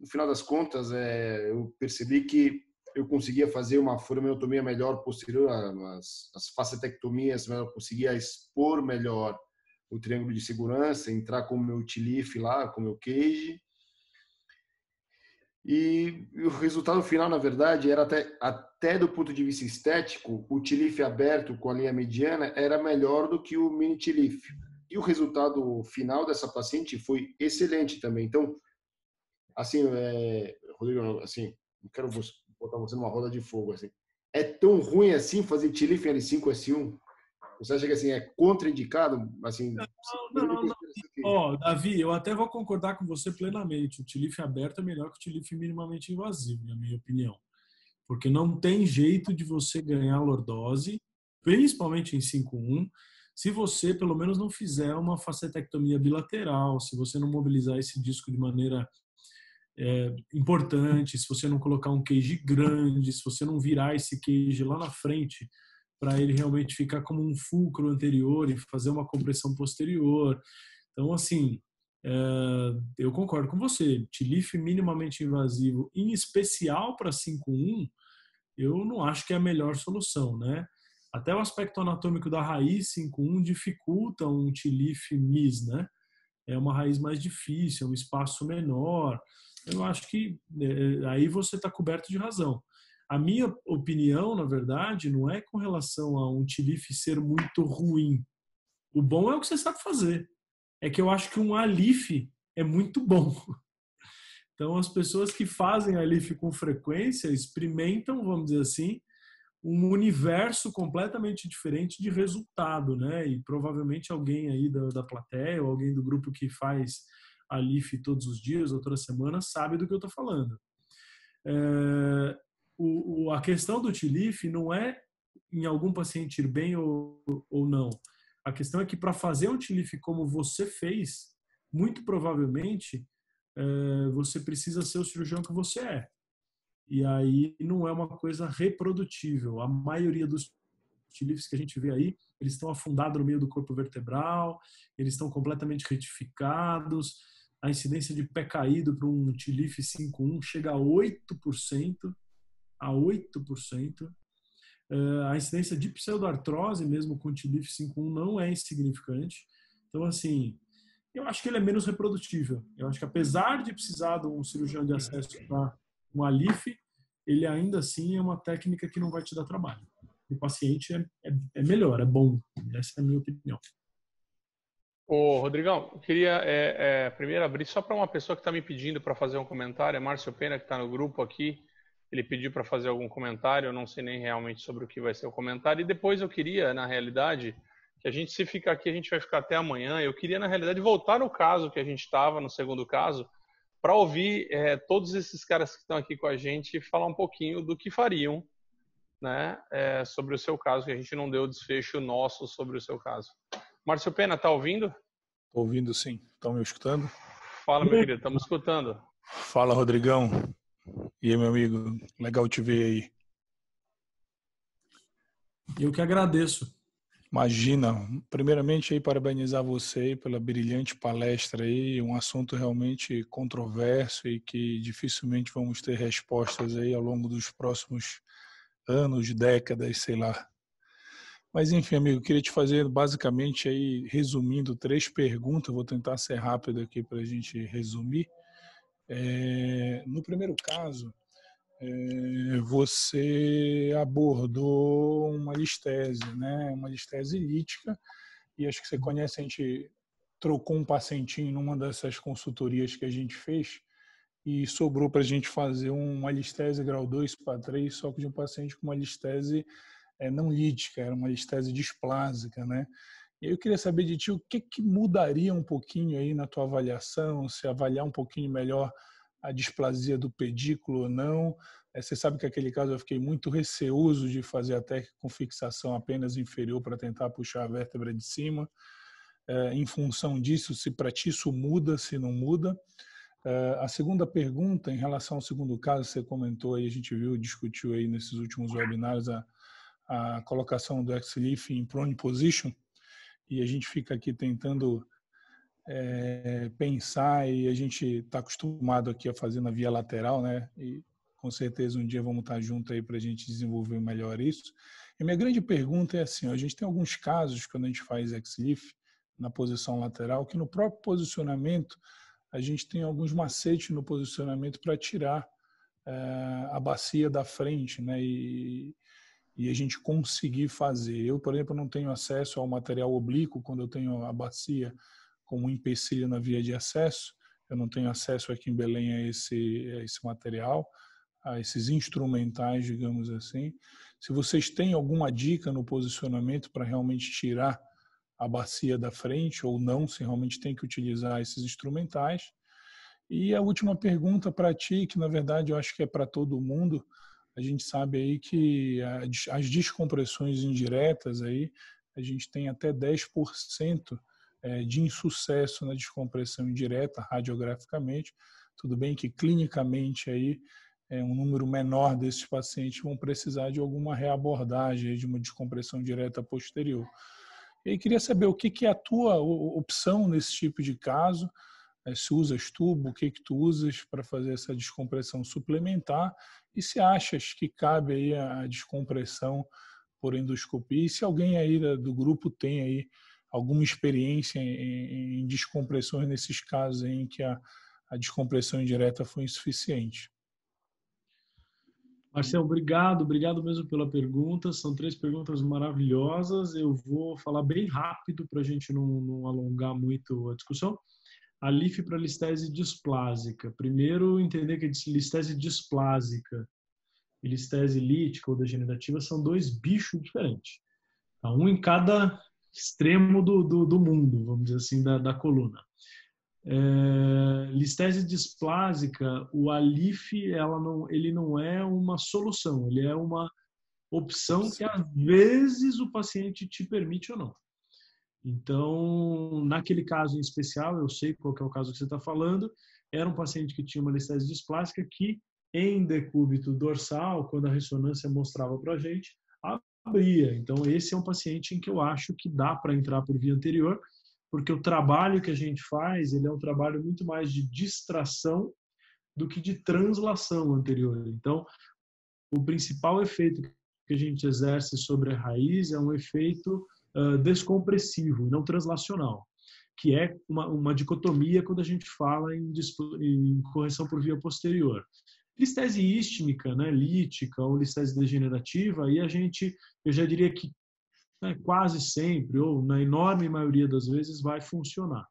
no final das contas, é, eu percebi que eu conseguia fazer uma formidotomia melhor posterior, as, as facetectomias, eu conseguia expor melhor o triângulo de segurança, entrar com o meu T-Leaf lá, com o meu cage e, o resultado final, na verdade, era até, até do ponto de vista estético, o Tilif aberto com a linha mediana era melhor do que o mini Tilif. E o resultado final dessa paciente foi excelente também. Então, assim, é, Rodrigo, assim, não quero botar você numa roda de fogo, assim. É tão ruim assim fazer Tilif L5 S1? Você acha que assim é contraindicado? Assim, não, não, não, não. Ó, oh, Davi, eu até vou concordar com você plenamente. O TILIF aberto é melhor que o TILIF minimamente invasivo, na minha opinião. Porque não tem jeito de você ganhar lordose, principalmente em 5.1, se você pelo menos não fizer uma facetectomia bilateral, se você não mobilizar esse disco de maneira é, importante, se você não colocar um cage grande, se você não virar esse cage lá na frente para ele realmente ficar como um fulcro anterior e fazer uma compressão posterior. Então, assim, eu concordo com você. Tilif minimamente invasivo, em especial para 5.1, eu não acho que é a melhor solução, né? Até o aspecto anatômico da raiz 5.1 dificulta um Tilif mis, né? É uma raiz mais difícil, é um espaço menor. Eu acho que é, aí você está coberto de razão. A minha opinião, na verdade, não é com relação a um tilife ser muito ruim. O bom é o que você sabe fazer. É que eu acho que um alife é muito bom. Então, as pessoas que fazem alife com frequência experimentam, vamos dizer assim, um universo completamente diferente de resultado, né? E provavelmente alguém aí da, da plateia ou alguém do grupo que faz alife todos os dias ou toda semana sabe do que eu estou falando. É, o, o, a questão do TILIF não é em algum paciente ir bem ou, ou não. A questão é que para fazer um TILIF como você fez, muito provavelmente é, você precisa ser o cirurgião que você é. E aí não é uma coisa reprodutível. A maioria dos TILIFs que a gente vê aí, eles estão afundados no meio do corpo vertebral, eles estão completamente retificados. A incidência de pé caído para um TILIF 5.1 chega a 8% a 8%. Uh, a incidência de pseudoartrose, mesmo com TILIF 5.1, não é insignificante. Então, assim, eu acho que ele é menos reprodutível. Eu acho que apesar de precisar de um cirurgião de acesso para um ALIF, ele ainda assim é uma técnica que não vai te dar trabalho. O paciente é, é, é melhor, é bom. Essa é a minha opinião. Ô, Rodrigão, eu queria é, é, primeiro abrir só para uma pessoa que está me pedindo para fazer um comentário, é Márcio Pena, que está no grupo aqui. Ele pediu para fazer algum comentário, eu não sei nem realmente sobre o que vai ser o comentário. E depois eu queria, na realidade, que a gente, se ficar aqui, a gente vai ficar até amanhã. Eu queria, na realidade, voltar no caso que a gente estava, no segundo caso, para ouvir é, todos esses caras que estão aqui com a gente falar um pouquinho do que fariam né, é, sobre o seu caso, que a gente não deu desfecho nosso sobre o seu caso. Márcio Pena, tá ouvindo? Estou ouvindo sim. Estão me escutando? Fala, meu querido, estamos escutando. Fala, Rodrigão. E aí, meu amigo? Legal te ver aí. Eu que agradeço. Imagina, primeiramente aí parabenizar você aí pela brilhante palestra aí, um assunto realmente controverso e que dificilmente vamos ter respostas aí ao longo dos próximos anos, décadas, sei lá. Mas enfim, amigo, queria te fazer basicamente aí resumindo três perguntas, vou tentar ser rápido aqui para a gente resumir. É, no primeiro caso, é, você abordou uma listese, né? uma listese lítica, e acho que você conhece, a gente trocou um pacientinho numa dessas consultorias que a gente fez, e sobrou para a gente fazer uma listese grau 2 para 3, só que de um paciente com uma listese é, não lítica, era uma listese displásica, né? Eu queria saber de ti o que, que mudaria um pouquinho aí na tua avaliação, se avaliar um pouquinho melhor a displasia do pedículo ou não. É, você sabe que aquele caso eu fiquei muito receoso de fazer a técnica com fixação apenas inferior para tentar puxar a vértebra de cima. É, em função disso, se para ti isso muda, se não muda. É, a segunda pergunta, em relação ao segundo caso, você comentou aí, a gente viu, discutiu aí nesses últimos webinários a, a colocação do X-Leaf em prone position, e a gente fica aqui tentando é, pensar e a gente está acostumado aqui a fazer na via lateral, né? E com certeza um dia vamos estar junto aí para a gente desenvolver melhor isso. E minha grande pergunta é assim: a gente tem alguns casos quando a gente faz X-Lift na posição lateral que no próprio posicionamento a gente tem alguns macetes no posicionamento para tirar é, a bacia da frente, né? E, e a gente conseguir fazer. Eu, por exemplo, não tenho acesso ao material oblíquo quando eu tenho a bacia como um empecilho na via de acesso. Eu não tenho acesso aqui em Belém a esse, a esse material, a esses instrumentais, digamos assim. Se vocês têm alguma dica no posicionamento para realmente tirar a bacia da frente ou não, se realmente tem que utilizar esses instrumentais. E a última pergunta para ti, que na verdade eu acho que é para todo mundo, a gente sabe aí que as descompressões indiretas aí, a gente tem até 10% é, de insucesso na descompressão indireta radiograficamente. Tudo bem que clinicamente aí é, um número menor desses pacientes vão precisar de alguma reabordagem de uma descompressão direta posterior. E queria saber o que, que é a tua opção nesse tipo de caso, se usas tubo, o que que tu usas para fazer essa descompressão suplementar e se achas que cabe aí a descompressão por endoscopia e se alguém aí do grupo tem aí alguma experiência em, em descompressões nesses casos em que a, a descompressão indireta foi insuficiente. Marcelo, obrigado, obrigado mesmo pela pergunta. São três perguntas maravilhosas. Eu vou falar bem rápido para a gente não, não, alongar muito a discussão. A LIF para listese displásica. Primeiro, entender que listese displásica e listese lítica ou degenerativa são dois bichos diferentes. Tá? Um em cada extremo do, do, do mundo, vamos dizer assim, da, da coluna. É, listese displásica, o Alif, ela não, ele não é uma solução, ele é uma opção que às vezes o paciente te permite ou não. Então, naquele caso em especial, eu sei qual é o caso que você está falando, era um paciente que tinha uma listese displásica que em decúbito dorsal, quando a ressonância mostrava para a gente, abria. Então, esse é um paciente em que eu acho que dá para entrar por via anterior, porque o trabalho que a gente faz, ele é um trabalho muito mais de distração do que de translação anterior. Então, o principal efeito que a gente exerce sobre a raiz é um efeito uh, descompressivo, não translacional, que é uma, uma dicotomia quando a gente fala em, em correção por via posterior. Listese istmica, né, lítica ou listese degenerativa, aí a gente, eu já diria que né, quase sempre, ou na enorme maioria das vezes, vai funcionar.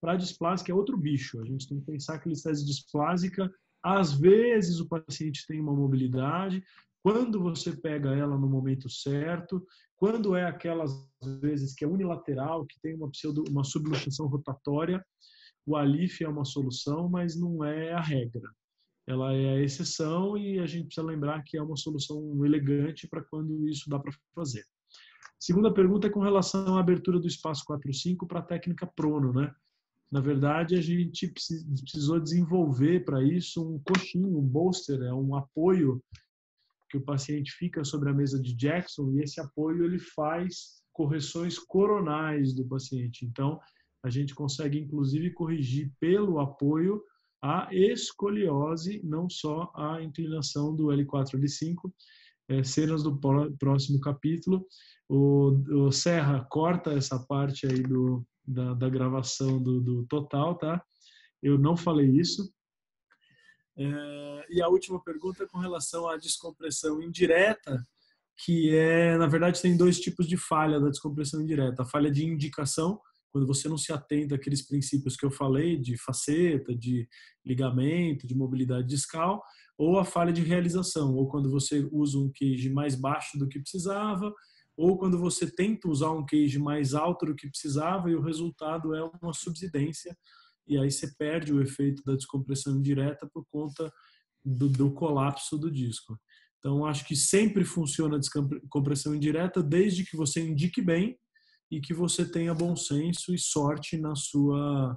Para displásica é outro bicho. A gente tem que pensar que listese displásica, às vezes o paciente tem uma mobilidade, quando você pega ela no momento certo, quando é aquelas vezes que é unilateral, que tem uma, pseudo, uma subluxação rotatória, o ALIF é uma solução, mas não é a regra. Ela é a exceção e a gente precisa lembrar que é uma solução elegante para quando isso dá para fazer. Segunda pergunta é com relação à abertura do espaço 4-5 para a técnica prono, né? Na verdade, a gente precisou desenvolver para isso um coxinho, um bolster, é um apoio que o paciente fica sobre a mesa de Jackson e esse apoio ele faz correções coronais do paciente. Então, a gente consegue inclusive corrigir pelo apoio a escoliose, não só a inclinação do L4 L5. É, cenas do próximo capítulo. O, o Serra corta essa parte aí do, da, da gravação do, do total, tá? Eu não falei isso. É, e a última pergunta é com relação à descompressão indireta, que é, na verdade, tem dois tipos de falha da descompressão indireta. A falha de indicação, quando você não se atenta àqueles princípios que eu falei, de faceta, de ligamento, de mobilidade discal, ou a falha de realização, ou quando você usa um cage mais baixo do que precisava, ou quando você tenta usar um cage mais alto do que precisava e o resultado é uma subsidência e aí você perde o efeito da descompressão indireta por conta do, do colapso do disco. Então, acho que sempre funciona a descompressão indireta desde que você indique bem e que você tenha bom senso e sorte na sua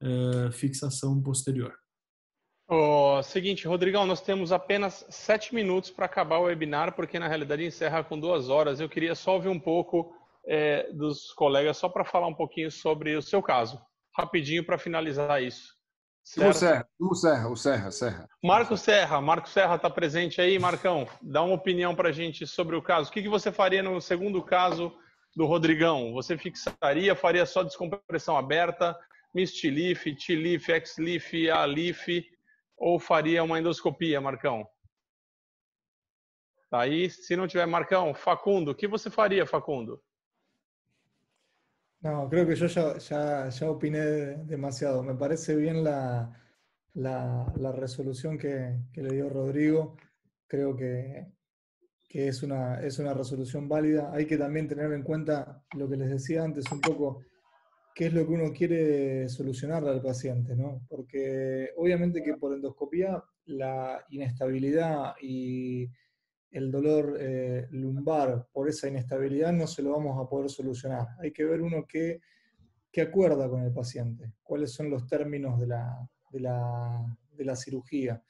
é, fixação posterior. O seguinte, Rodrigão, nós temos apenas sete minutos para acabar o webinar, porque na realidade encerra com duas horas. Eu queria só ouvir um pouco é, dos colegas, só para falar um pouquinho sobre o seu caso rapidinho para finalizar isso. Certo? O Serra, o Serra, o Serra, Serra. Marco Serra, Marco Serra está presente aí, Marcão. Dá uma opinião para a gente sobre o caso. O que, que você faria no segundo caso do Rodrigão? Você fixaria, faria só descompressão aberta, mistilif, tilif, exlif, alif, ou faria uma endoscopia, Marcão? Tá aí, se não tiver Marcão, Facundo, o que você faria, Facundo? No, creo que yo ya, ya, opiné demasiado. Me parece bien la, resolución que, le dio Rodrigo. Creo que, es, una, es una resolución válida. Hay que también tener en cuenta lo que les decía antes, un poco qué es lo que uno quiere solucionar al paciente, ¿no? Porque obviamente que por endoscopía la inestabilidad y el dolor eh, lumbar por esa inestabilidad no se lo vamos a poder solucionar. Hay que ver uno qué, acuerda con el paciente, cuáles son los términos de la, de la, cirugía.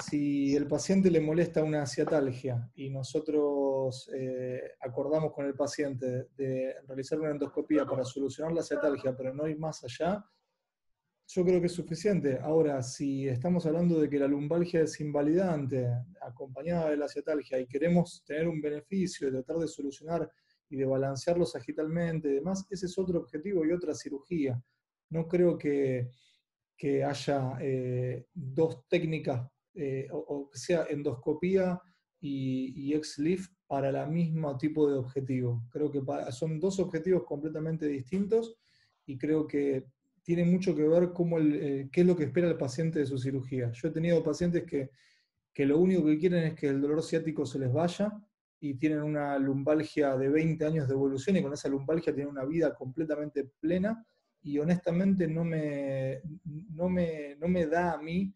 Si el paciente le molesta una ciatalgia y nosotros eh, acordamos con el paciente de realizar una endoscopía para solucionar la ciatalgia, pero no ir más allá, yo creo que es suficiente. Ahora, si estamos hablando de que la lumbalgia es invalidante, acompañada de la cetalgia, y queremos tener un beneficio y tratar de solucionar y de balancearlo sagitalmente y demás, ese es otro objetivo y otra cirugía. No creo que, haya eh, dos técnicas, eh, o, que sea endoscopía y, y ex-lift para el mismo tipo de objetivo. Creo que son dos objetivos completamente distintos y creo que tiene mucho que ver cómo eh, qué es lo que espera el paciente de su cirugía. Yo he tenido pacientes que, que lo único que quieren es que el dolor ciático se les vaya y tienen una lumbalgia de 20 años de evolución y con esa lumbalgia tienen una vida completamente plena y honestamente no me, no me, no me da a mí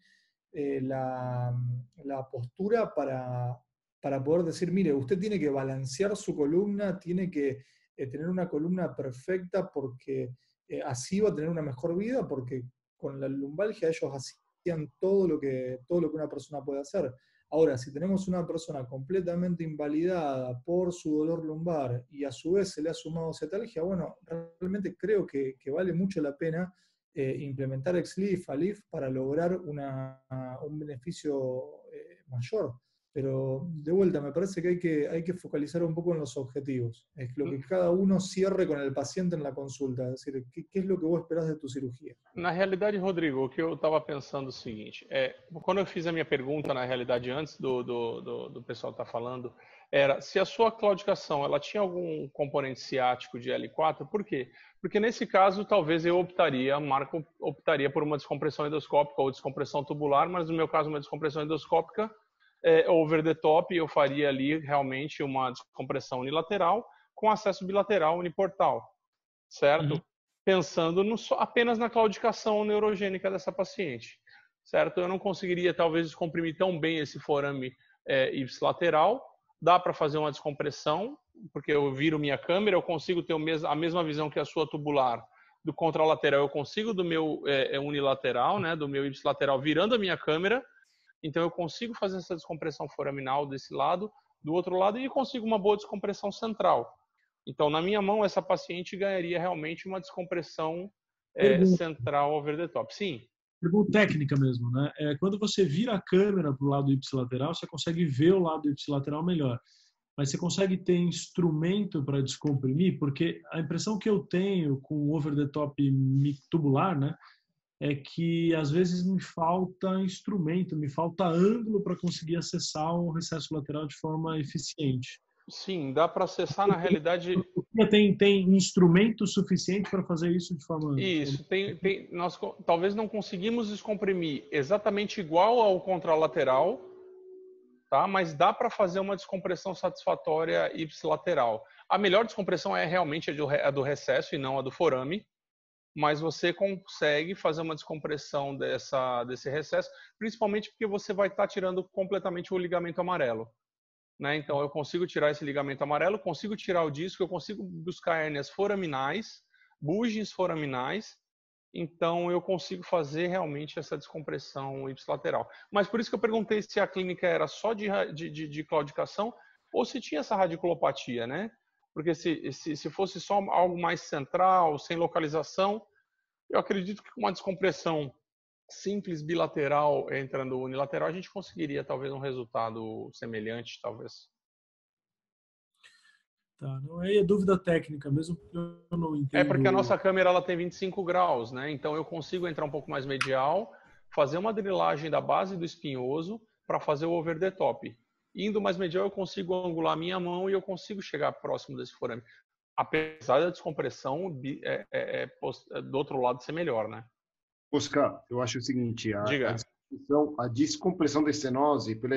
eh, la, la, postura para, para, poder decir, mire, usted tiene que balancear su columna, tiene que eh, tener una columna perfecta porque eh, así va a tener una mejor vida porque con la lumbalgia ellos hacían todo lo, que, todo lo que una persona puede hacer. Ahora, si tenemos una persona completamente invalidada por su dolor lumbar y a su vez se le ha sumado cetalgia, bueno, realmente creo que, vale mucho la pena eh, implementar XLIF, ALIF para lograr una, un beneficio eh, mayor. Pero de vuelta, me parece que hay, que hay que focalizar un poco en los objetivos. Es lo que cada uno cierre con el paciente en la consulta. Es decir, ¿qué, qué es lo que vos esperás de tu cirugía? Na realidade, Rodrigo, o que eu estava pensando é o seguinte: é, quando eu fiz a minha pergunta, na realidade, antes do, do, do, do pessoal estar tá falando, era se a sua claudicação ela tinha algum componente ciático de L4, por quê? Porque nesse caso, talvez eu optaria, Marco optaria por uma descompressão endoscópica ou descompressão tubular, mas no meu caso, uma descompressão endoscópica é, over the top, eu faria ali realmente uma descompressão unilateral com acesso bilateral uniportal, certo? Uhum. Pensando no, apenas na claudicação neurogênica dessa paciente, certo? Eu não conseguiria talvez descomprimir tão bem esse forame é, ipsilateral, dá para fazer uma descompressão, porque eu viro minha câmera, eu consigo ter a mesma visão que a sua tubular do contralateral, eu consigo do meu é, é, unilateral, né, do meu ipsilateral virando a minha câmera, então eu consigo fazer essa descompressão foraminal desse lado, do outro lado e consigo uma boa descompressão central. Então, na minha mão, essa paciente ganharia realmente uma descompressão é, central over the top. Sim. Pergunta técnica mesmo, né? É, quando você vira a câmera para o lado ipsilateral, você consegue ver o lado ipsilateral melhor mas você consegue ter instrumento para descomprimir? Porque a impressão que eu tenho com o over the top tubular, né, é que às vezes me falta instrumento, me falta ângulo para conseguir acessar o recesso lateral de forma eficiente. Sim, dá para acessar na realidade. Tem, tem instrumento suficiente para fazer isso de forma. Isso, tem, tem, nós talvez não conseguimos descomprimir exatamente igual ao contralateral, tá? Mas dá para fazer uma descompressão satisfatória ipsilateral. A melhor descompressão é realmente a do recesso e não a do forame, mas você consegue fazer uma descompressão dessa, desse recesso, principalmente porque você vai estar tá tirando completamente o ligamento amarelo. Né? Então, eu consigo tirar esse ligamento amarelo, consigo tirar o disco, eu consigo buscar hérnias foraminais, bugens foraminais, então eu consigo fazer realmente essa descompressão ipsilateral. Mas por isso que eu perguntei se a clínica era só de, de, de claudicação ou se tinha essa radiculopatia, né? Porque se, se, se fosse só algo mais central, sem localização, eu acredito que com uma descompressão simples bilateral entrando unilateral, a gente conseguiria talvez um resultado semelhante, talvez. Tá, não é dúvida técnica, mesmo que eu não entenda. É porque a nossa câmera ela tem 25 graus, né? Então eu consigo entrar um pouco mais medial, fazer uma drilagem da base do espinhoso para fazer o over the top. Indo mais medial, eu consigo angular a minha mão e eu consigo chegar próximo desse forame. Apesar da descompressão é, é, é, é, do outro lado ser melhor, né? Oscar, eu acho o seguinte, a, a descompressão, a descompressão da estenose pela,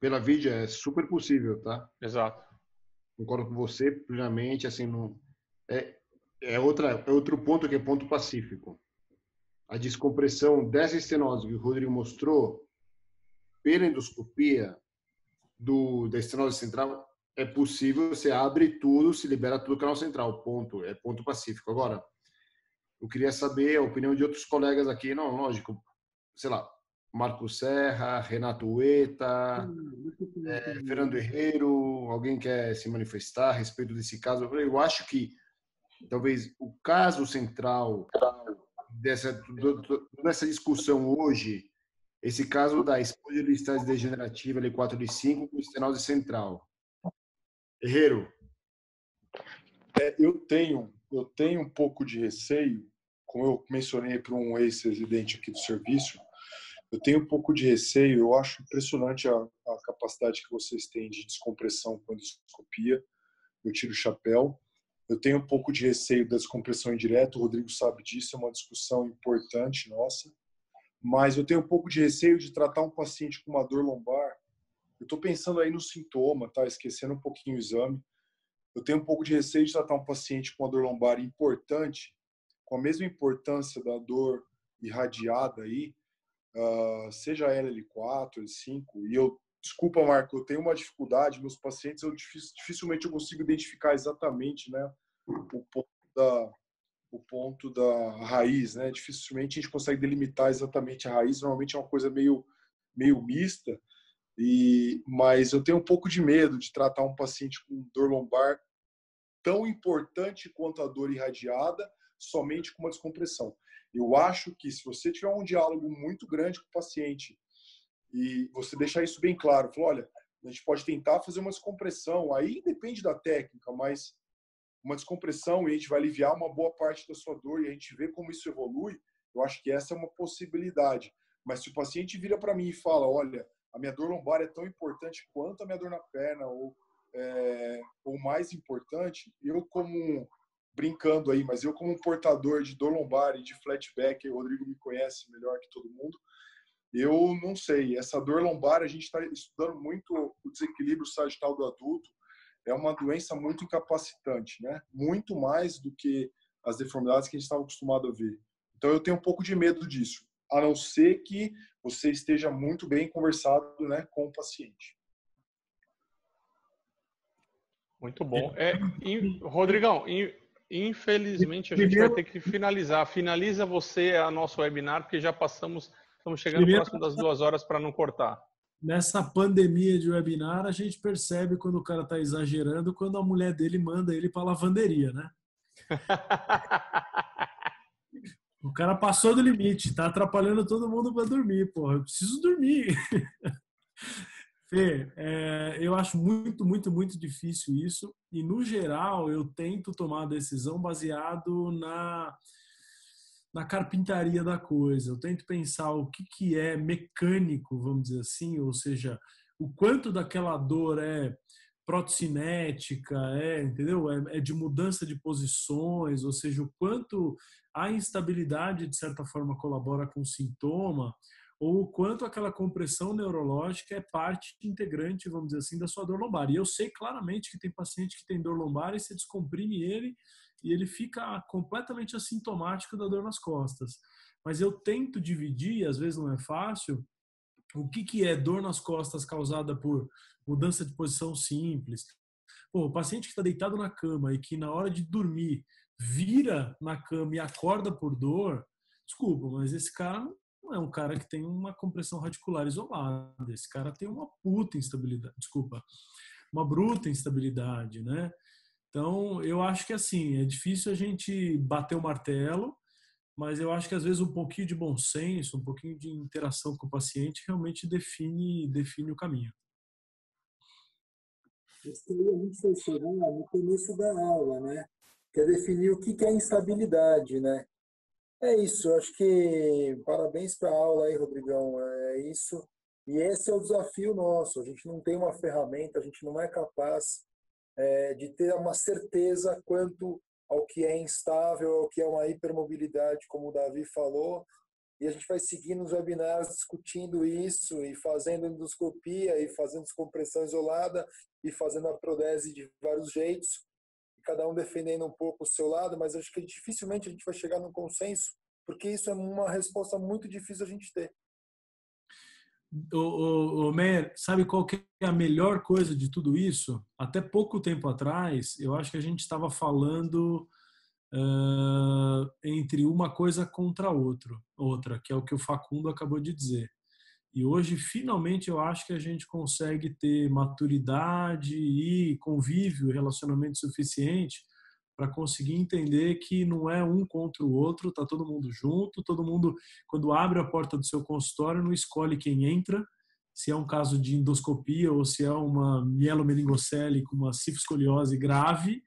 pela vídeo é super possível, tá? Exato concordo com você plenamente, assim, não, é, é, outra, é outro ponto que é ponto pacífico. A descompressão dessa estenose que o Rodrigo mostrou, pela endoscopia do, da estenose central, é possível, você abre tudo, se libera tudo o canal central, ponto, é ponto pacífico. Agora, eu queria saber a opinião de outros colegas aqui, não, lógico, sei lá, Marco Serra, Renato Ueta, é, Fernando Herrero, alguém quer se manifestar a respeito desse caso? Eu acho que talvez o caso central dessa, dessa discussão hoje, esse caso da espondilistase degenerativa L4 e 5 com estenose central. Herrero. É, eu tenho eu tenho um pouco de receio, como eu mencionei para um ex-residente aqui do serviço, eu tenho um pouco de receio, eu acho impressionante a, a capacidade que vocês têm de descompressão com endoscopia. Eu tiro o chapéu. Eu tenho um pouco de receio da descompressão indireta, o Rodrigo sabe disso, é uma discussão importante nossa. Mas eu tenho um pouco de receio de tratar um paciente com uma dor lombar. Eu estou pensando aí no sintoma, tá? Esquecendo um pouquinho o exame. Eu tenho um pouco de receio de tratar um paciente com uma dor lombar importante, com a mesma importância da dor irradiada aí, uh, seja LL4, L5, e eu, desculpa, Marco, eu tenho uma dificuldade, meus pacientes, eu dificilmente eu consigo identificar exatamente, né, o ponto da, o ponto da raiz, né, dificilmente a gente consegue delimitar exatamente a raiz, normalmente é uma coisa meio, meio mista, e, mas eu tenho um pouco de medo de tratar um paciente com dor lombar tão importante quanto a dor irradiada, somente com uma descompressão. Eu acho que se você tiver um diálogo muito grande com o paciente e você deixar isso bem claro, falar, olha, a gente pode tentar fazer uma descompressão, aí depende da técnica, mas uma descompressão e a gente vai aliviar uma boa parte da sua dor e a gente vê como isso evolui, eu acho que essa é uma possibilidade. Mas se o paciente vira para mim e fala, olha, a minha dor lombar é tão importante quanto a minha dor na perna, ou, é, ou mais importante, eu como brincando aí, mas eu como portador de dor lombar e de flatback, o Rodrigo me conhece melhor que todo mundo, Eu não sei. Essa dor lombar, a gente está estudando muito o desequilíbrio sagital do adulto. É uma doença muito incapacitante, né? Muito mais do que as deformidades que a gente estava acostumado a ver. Então, eu tenho um pouco de medo disso, a não ser que você esteja muito bem conversado né, com o paciente. Muito bom. É, Rodrigão, infelizmente a gente vai ter que finalizar. Finaliza você a nosso webinar, porque já passamos, estamos chegando próximo das duas horas para não cortar. Nessa pandemia de webinar, a gente percebe quando o cara está exagerando, quando a mulher dele manda ele para a lavanderia, né? o cara passou do limite, está atrapalhando todo mundo para dormir, porra. Eu preciso dormir. Fê, é, eu acho muito, muito, muito difícil isso. E, no geral, eu tento tomar a decisão baseado na, na carpintaria da coisa. Eu tento pensar o que, que é mecânico, vamos dizer assim, ou seja, o quanto daquela dor é protocinética, é, entendeu? É, é de mudança de posições, ou seja, o quanto a instabilidade, de certa forma, colabora com o sintoma ou o quanto aquela compressão neurológica é parte integrante, vamos dizer assim, da sua dor lombar. E eu sei claramente que tem paciente que tem dor lombar e você descomprime ele e ele fica completamente assintomático da dor nas costas. Mas eu tento dividir, às vezes não é fácil, o que, que é dor nas costas causada por mudança de posição simples. Pô, o paciente que está deitado na cama e que na hora de dormir vira na cama e acorda por dor, desculpa, mas esse cara não é um cara que tem uma compressão radicular isolada. Esse cara tem uma puta instabilidade, desculpa, uma bruta instabilidade, né? Então, eu acho que assim, é difícil a gente bater o martelo, mas eu acho que às vezes um pouquinho de bom senso, um pouquinho de interação com o paciente realmente define, define o caminho. Isso aí a gente foi chegar no começo da aula, né? Que é definir o que é instabilidade, né? É isso, acho que parabéns para a aula aí, Rodrigão. É isso. E esse é o desafio nosso. A gente não tem uma ferramenta, a gente não é capaz é, de ter uma certeza quanto ao que é instável, ao que é uma hipermobilidade, como o Davi falou. E a gente vai seguir nos webinars discutindo isso e fazendo endoscopia e fazendo descompressão isolada e fazendo artrodese de vários jeitos cada um defendendo um pouco o seu lado, mas acho que dificilmente a gente vai chegar num consenso, porque isso é uma resposta muito difícil a gente ter. O, o, o Meyer, sabe qual que é a melhor coisa de tudo isso? Até pouco tempo atrás, eu acho que a gente estava falando uh, entre uma coisa contra outro, outra, que é o que o Facundo acabou de dizer. E hoje, finalmente, eu acho que a gente consegue ter maturidade e convívio, relacionamento suficiente para conseguir entender que não é um contra o outro, tá todo mundo junto, todo mundo, quando abre a porta do seu consultório, não escolhe quem entra, se é um caso de endoscopia ou se é uma mielomeningocele com uma cifoscoliose grave,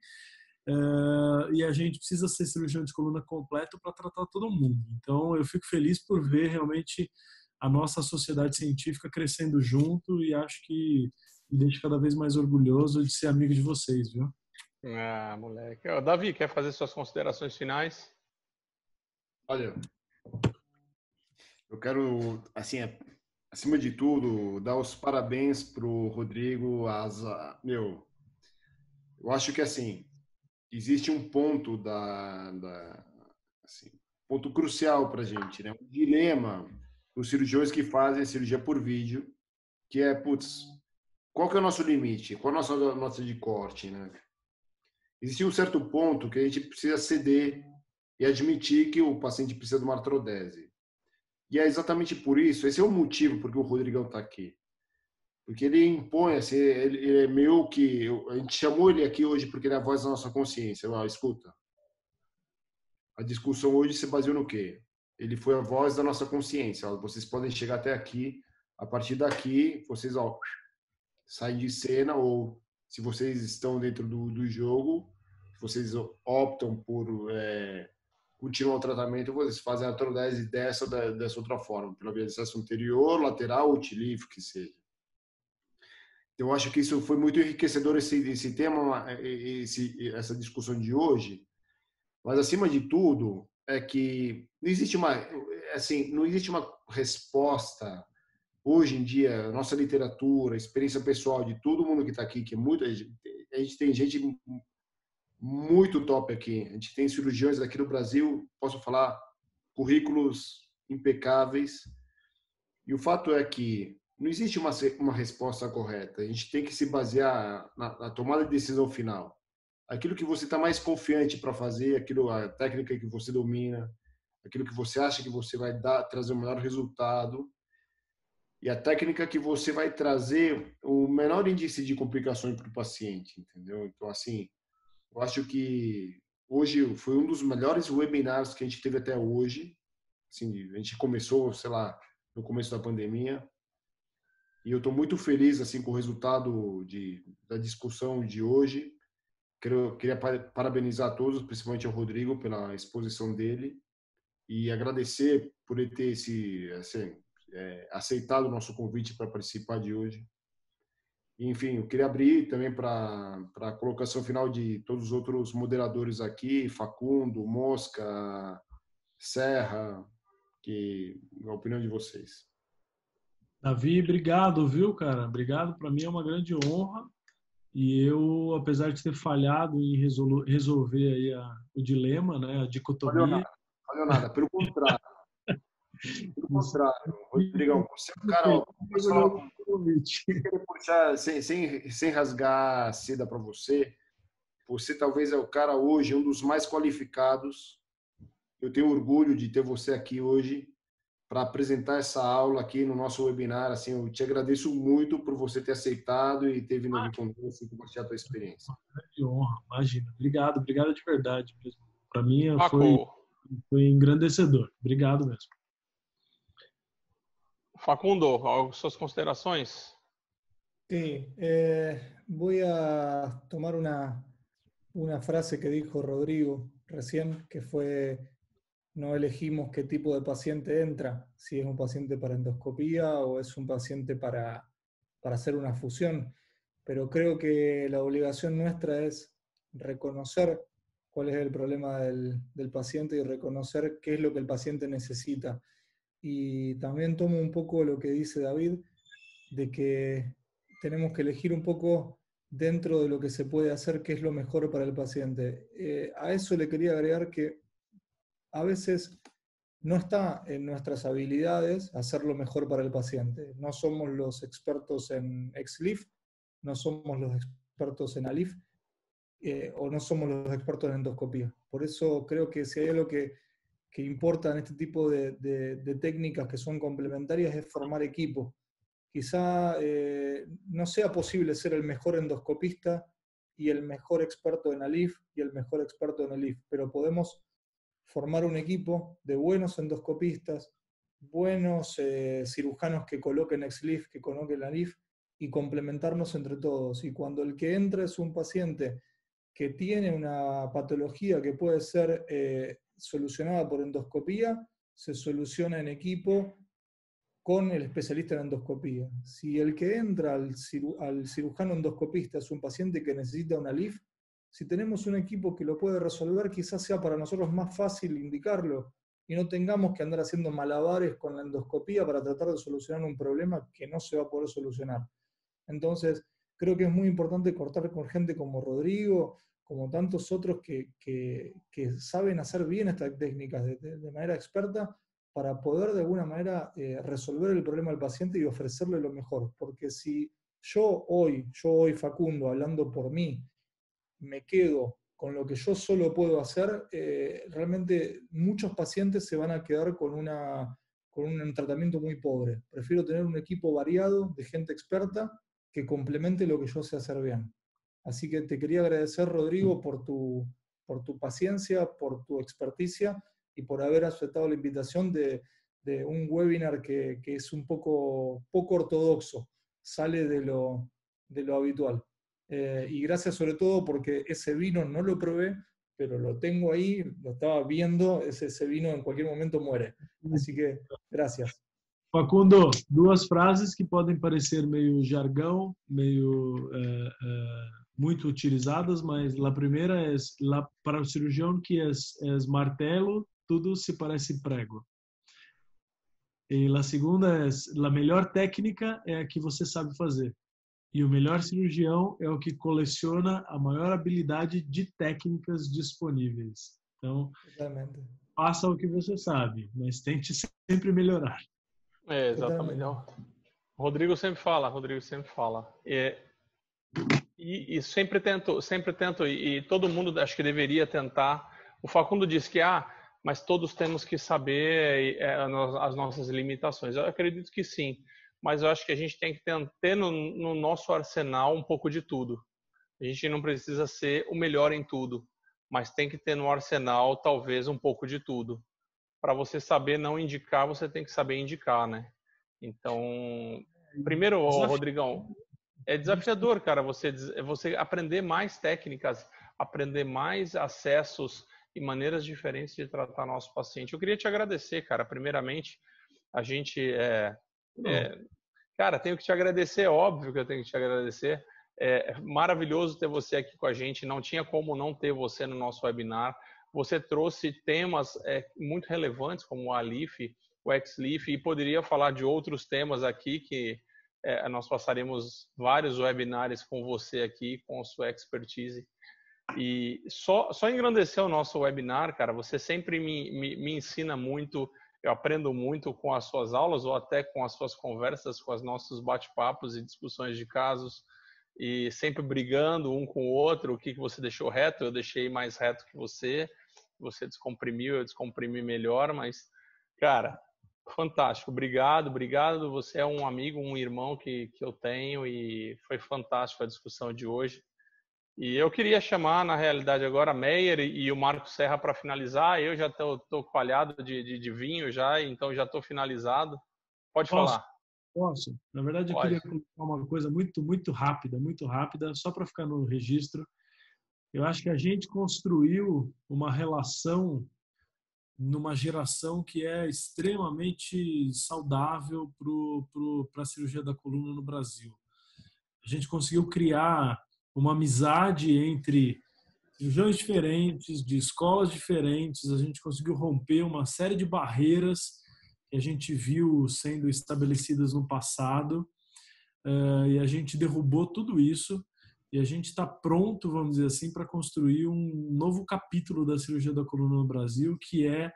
uh, e a gente precisa ser cirurgião de coluna completo para tratar todo mundo. Então, eu fico feliz por ver realmente a nossa sociedade científica crescendo junto e acho que me deixa cada vez mais orgulhoso de ser amigo de vocês, viu? Ah, moleque. Davi, quer fazer suas considerações finais? Olha, eu quero, assim, acima de tudo, dar os parabéns pro Rodrigo Asa. Meu, eu acho que, assim, existe um ponto da, da assim, ponto crucial para gente, né? Um dilema os cirurgiões que fazem cirurgia por vídeo, que é, putz, qual que é o nosso limite? Qual é a nossa nota de corte, né? Existe um certo ponto que a gente precisa ceder e admitir que o paciente precisa de uma artrodese. E é exatamente por isso, esse é o motivo porque o Rodrigão está aqui. Porque ele impõe, assim, ele, ele é meio que. A gente chamou ele aqui hoje porque ele é a voz da nossa consciência. Ah, escuta. A discussão hoje se baseou no quê? ele foi a voz da nossa consciência. Vocês podem chegar até aqui, a partir daqui, vocês ó, saem de cena ou se vocês estão dentro do, do jogo, vocês optam por é, continuar o tratamento, vocês fazem a artrodese dessa dessa outra forma, pela via de acesso anterior, lateral ou que seja. Então, eu acho que isso foi muito enriquecedor esse, esse tema, esse, essa discussão de hoje. Mas, acima de tudo, é que não existe uma. assim, não existe uma resposta hoje em dia, nossa literatura, experiência pessoal de todo mundo que está aqui, que é muita gente, a gente tem gente muito top aqui. A gente tem cirurgiões aqui no Brasil, posso falar, currículos impecáveis. E o fato é que não existe uma, uma resposta correta. A gente tem que se basear na, na tomada de decisão final. Aquilo que você está mais confiante para fazer, aquilo a técnica que você domina, aquilo que você acha que você vai dar, trazer o melhor resultado e a técnica que você vai trazer o menor índice de complicações para o paciente, entendeu? Então, assim, eu acho que hoje foi um dos melhores webinars que a gente teve até hoje. Assim, a gente começou, sei lá, no começo da pandemia. E eu estou muito feliz assim com o resultado de, da discussão de hoje. Quero, queria parabenizar a todos, principalmente ao Rodrigo pela exposição dele e agradecer por ele ter esse, assim, é, aceitado o nosso convite para participar de hoje. Enfim, eu queria abrir também para a colocação final de todos os outros moderadores aqui, Facundo, Mosca, Serra, que a opinião de vocês. Davi, obrigado, viu, cara? Obrigado. Para mim é uma grande honra. E eu, apesar de ter falhado em resolver aí a, o dilema, né, a dicotomia. Valeu nada, valeu nada. pelo contrário. Contrário, Rodrigão, você é um cara. puxar, sem, sem, sem rasgar a seda para você, você talvez é o cara hoje, um dos mais qualificados. Eu tenho orgulho de ter você aqui hoje para apresentar essa aula aqui no nosso webinar. Assim, eu te agradeço muito por você ter aceitado e ter vindo aqui conosco e compartilhar a tua experiência. Que honra, imagina. Obrigado, obrigado de verdade mesmo. Para mim foi, foi engrandecedor. Obrigado mesmo. Facundo, suas considerações? Sí, eh, voy a tomar una, una frase que dijo Rodrigo recién, que fue, no elegimos qué tipo de paciente entra, si es un paciente para endoscopía o es un paciente para, para hacer una fusión, pero creo que la obligación nuestra es reconocer cuál es el problema del, del paciente y reconocer qué es lo que el paciente necesita y también tomo un poco lo que dice David, de que tenemos que elegir un poco dentro de lo que se puede hacer qué es lo mejor para el paciente. Eh, a eso le quería agregar que a veces no está en nuestras habilidades hacer lo mejor para el paciente. No somos los expertos en XLIF, no somos los expertos en ALIF, eh, o no somos los expertos en endoscopía. Por eso creo que si hay algo que que importa en este tipo de, técnicas que son complementarias es formar equipo. Quizá eh, no sea posible ser el mejor endoscopista y el mejor experto en ALIF y el mejor experto en ALIF, pero podemos formar un equipo de buenos endoscopistas, buenos eh, cirujanos que coloquen XLIF, que coloquen ALIF y complementarnos entre todos. Y cuando el que entra es un paciente que tiene una patología que puede ser eh, solucionada por endoscopía, se soluciona en equipo con el especialista en endoscopía. Si el que entra al, cirujano endoscopista es un paciente que necesita una LIF, si tenemos un equipo que lo puede resolver, quizás sea para nosotros más fácil indicarlo y no tengamos que andar haciendo malabares con la endoscopía para tratar de solucionar un problema que no se va a poder solucionar. Entonces, creo que es muy importante cortar con gente como Rodrigo, como tantos otros que, saben hacer bien estas técnicas de, manera experta para poder de alguna manera eh, resolver el problema del paciente y ofrecerle lo mejor. Porque si yo hoy, yo hoy Facundo, hablando por mí, me quedo con lo que yo solo puedo hacer, eh, realmente muchos pacientes se van a quedar con un tratamiento muy pobre. Prefiero tener un equipo variado de gente experta que complemente lo que yo sé hacer bien. Así que te quería agradecer, Rodrigo, por tu, por tu paciencia, por tu experticia y por haber aceptado la invitación de, un webinar que, es un poco, poco ortodoxo, sale de lo, de lo habitual. Eh, y gracias sobre todo porque ese vino no lo probé, pero lo tengo ahí, lo estaba viendo, ese, ese vino en cualquier momento muere. Así que gracias. Facundo, duas frases que podem parecer meio jargão, meio é, é, muito utilizadas, mas a primeira é la, para o cirurgião que é, é martelo, tudo se parece prego. E a segunda é a melhor técnica é a que você sabe fazer. E o melhor cirurgião é o que coleciona a maior habilidade de técnicas disponíveis. Então, Exatamente. faça o que você sabe, mas tente sempre melhorar. É, exatamente. O Rodrigo sempre fala, Rodrigo sempre fala. É, e, e, sempre tento, sempre tento, e, e, todo mundo acho que deveria tentar. O Facundo diz que ah, mas todos temos que saber é, as nossas limitações. Eu acredito que sim mas eu acho que a gente tem que ter no, no nosso arsenal um pouco de tudo. A gente não precisa ser o melhor em tudo, mas tem que ter no arsenal talvez um pouco de tudo. Para você saber não indicar, você tem que saber indicar, né? Então, primeiro, Rodrigão, é desafiador, cara, você você aprender mais técnicas, aprender mais acessos e maneiras diferentes de tratar nosso paciente. Eu queria te agradecer, cara. Primeiramente, a gente é, é, cara, tenho que te agradecer, é óbvio que eu tenho que te agradecer. É maravilhoso ter você aqui com a gente. Não tinha como não ter você no nosso webinar. Você trouxe temas é, muito relevantes, como o Alif, o XLIF, e poderia falar de outros temas aqui que é, nós passaremos vários webinars com você aqui, com a sua expertise. E só, só engrandecer o nosso webinar, cara, você sempre me, me, me ensina muito eu aprendo muito com as suas aulas ou até com as suas conversas, com os nossos bate-papos e discussões de casos e sempre brigando um com o outro, o que, que você deixou reto, eu deixei mais reto que você, você descomprimiu, eu descomprimi melhor, mas, cara, fantástico, obrigado, obrigado, você é um amigo, um irmão que, que eu tenho e foi fantástico a discussão de hoje. E eu queria chamar, na realidade, agora a Meyer e o Marco Serra para finalizar. Eu já estou coalhado de, de, de, vinho já, então já estou finalizado. Pode Posso? falar. Posso. Na verdade, Pode. eu queria colocar uma coisa muito, muito rápida, muito rápida, só para ficar no registro. Eu acho que a gente construiu uma relação numa geração que é extremamente saudável para a cirurgia da coluna no Brasil. A gente conseguiu criar uma amizade entre regiões diferentes, de escolas diferentes. A gente conseguiu romper uma série de barreiras que a gente viu sendo estabelecidas no passado uh, e a gente derrubou tudo isso e a gente está pronto, vamos dizer assim, para construir um novo capítulo da cirurgia da coluna no Brasil, que é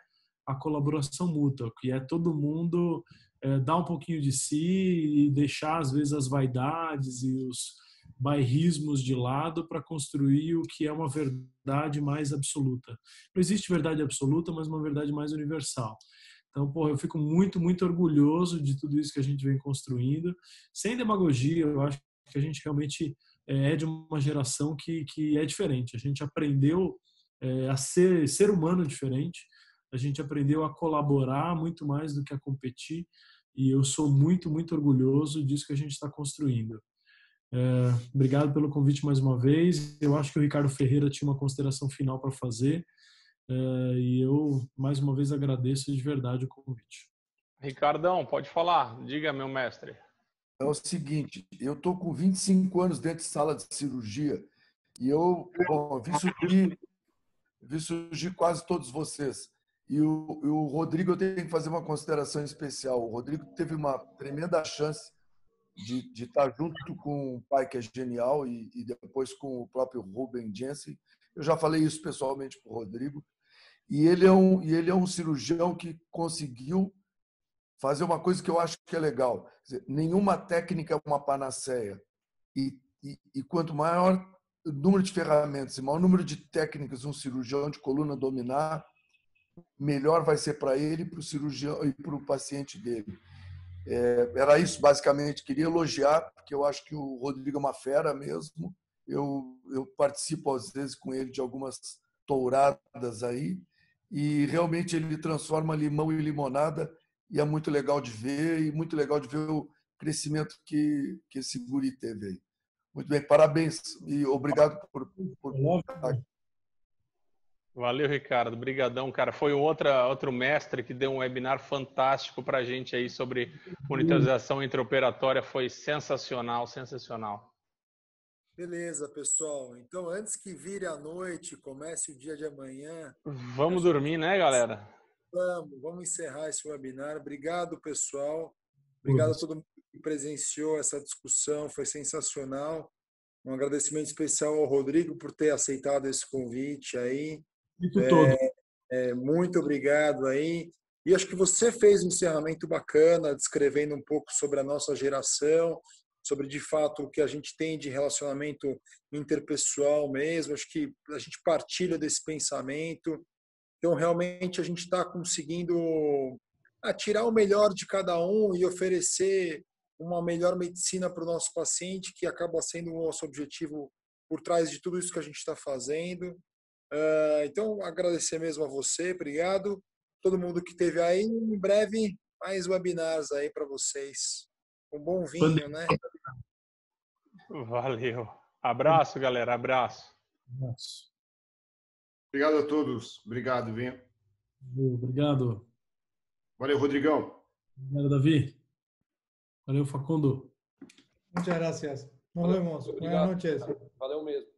a colaboração mútua, que é todo mundo é, dar um pouquinho de si e deixar às vezes as vaidades e os bairrismos de lado para construir o que é uma verdade mais absoluta. Não existe verdade absoluta, mas uma verdade mais universal. Então, porra, eu fico muito, muito orgulhoso de tudo isso que a gente vem construindo. Sem demagogia, eu acho que a gente realmente é, de uma geração que, que é diferente. A gente aprendeu é, a ser ser humano diferente. A gente aprendeu a colaborar muito mais do que a competir. E eu sou muito, muito orgulhoso disso que a gente está construindo. É, obrigado pelo convite mais uma vez. Eu acho que o Ricardo Ferreira tinha uma consideração final para fazer. É, e eu, mais uma vez, agradeço de verdade o convite. Ricardão, pode falar. Diga, meu mestre. É o seguinte, eu estou com 25 anos dentro de sala de cirurgia e eu bom, vi, surgir, vi surgir quase todos vocês. E o, o Rodrigo, eu tenho que fazer uma consideração especial. O Rodrigo teve uma tremenda chance de, de estar junto com o pai que é genial e, e depois com o próprio Ruben Jensen. Eu já falei isso pessoalmente para o Rodrigo. E ele, é um, e ele é um cirurgião que conseguiu fazer uma coisa que eu acho que é legal. Dizer, nenhuma técnica é uma panaceia. E, e, e, quanto maior o número de ferramentas e maior número de técnicas um cirurgião de coluna dominar, melhor vai ser para ele, para o cirurgião e para o paciente dele. É, era isso, basicamente. Queria elogiar, porque eu acho que o Rodrigo é uma fera mesmo. Eu, eu participo, às vezes, com ele de algumas touradas aí. E realmente ele transforma limão em limonada. E é muito legal de ver. E muito legal de ver o crescimento que, que esse guri teve aí. Muito bem, parabéns e obrigado por, por. Valeu, Ricardo. Obrigadão, cara. Foi outra, outro mestre que deu um webinar fantástico para a gente aí sobre monitorização intraoperatória. Foi sensacional, sensacional. Beleza, pessoal. Então, antes que vire a noite, comece o dia de amanhã. Vamos dormir, né, galera? Vamos, vamos encerrar esse webinar. Obrigado, pessoal. Obrigado a todo mundo que presenciou essa discussão, foi sensacional. Um agradecimento especial ao Rodrigo por ter aceitado esse convite aí. Muito é. É, muito obrigado aí. E acho que você fez um encerramento bacana, descrevendo um pouco sobre a nossa geração, sobre de fato o que a gente tem de relacionamento interpessoal mesmo. Acho que a gente partilha desse pensamento. Então, realmente, a gente está conseguindo ah, tirar o melhor de cada um e oferecer uma melhor medicina para o nosso paciente, que acaba sendo o nosso objetivo por trás de tudo isso que a gente está fazendo. Ah, então, agradecer mesmo a você, obrigado. Todo mundo que esteve aí, em breve, mais webinars aí para vocês. Um bom vinho, né? Valeu. Abraço, galera. Abraço. Abraço. Obrigado a todos. Obrigado, Vinho. Obrigado. Valeu, Rodrigão. Obrigado, Davi. Valeu, Facundo. Muchas gracias. Nos vemos. Buenas noches. Valeu mesmo.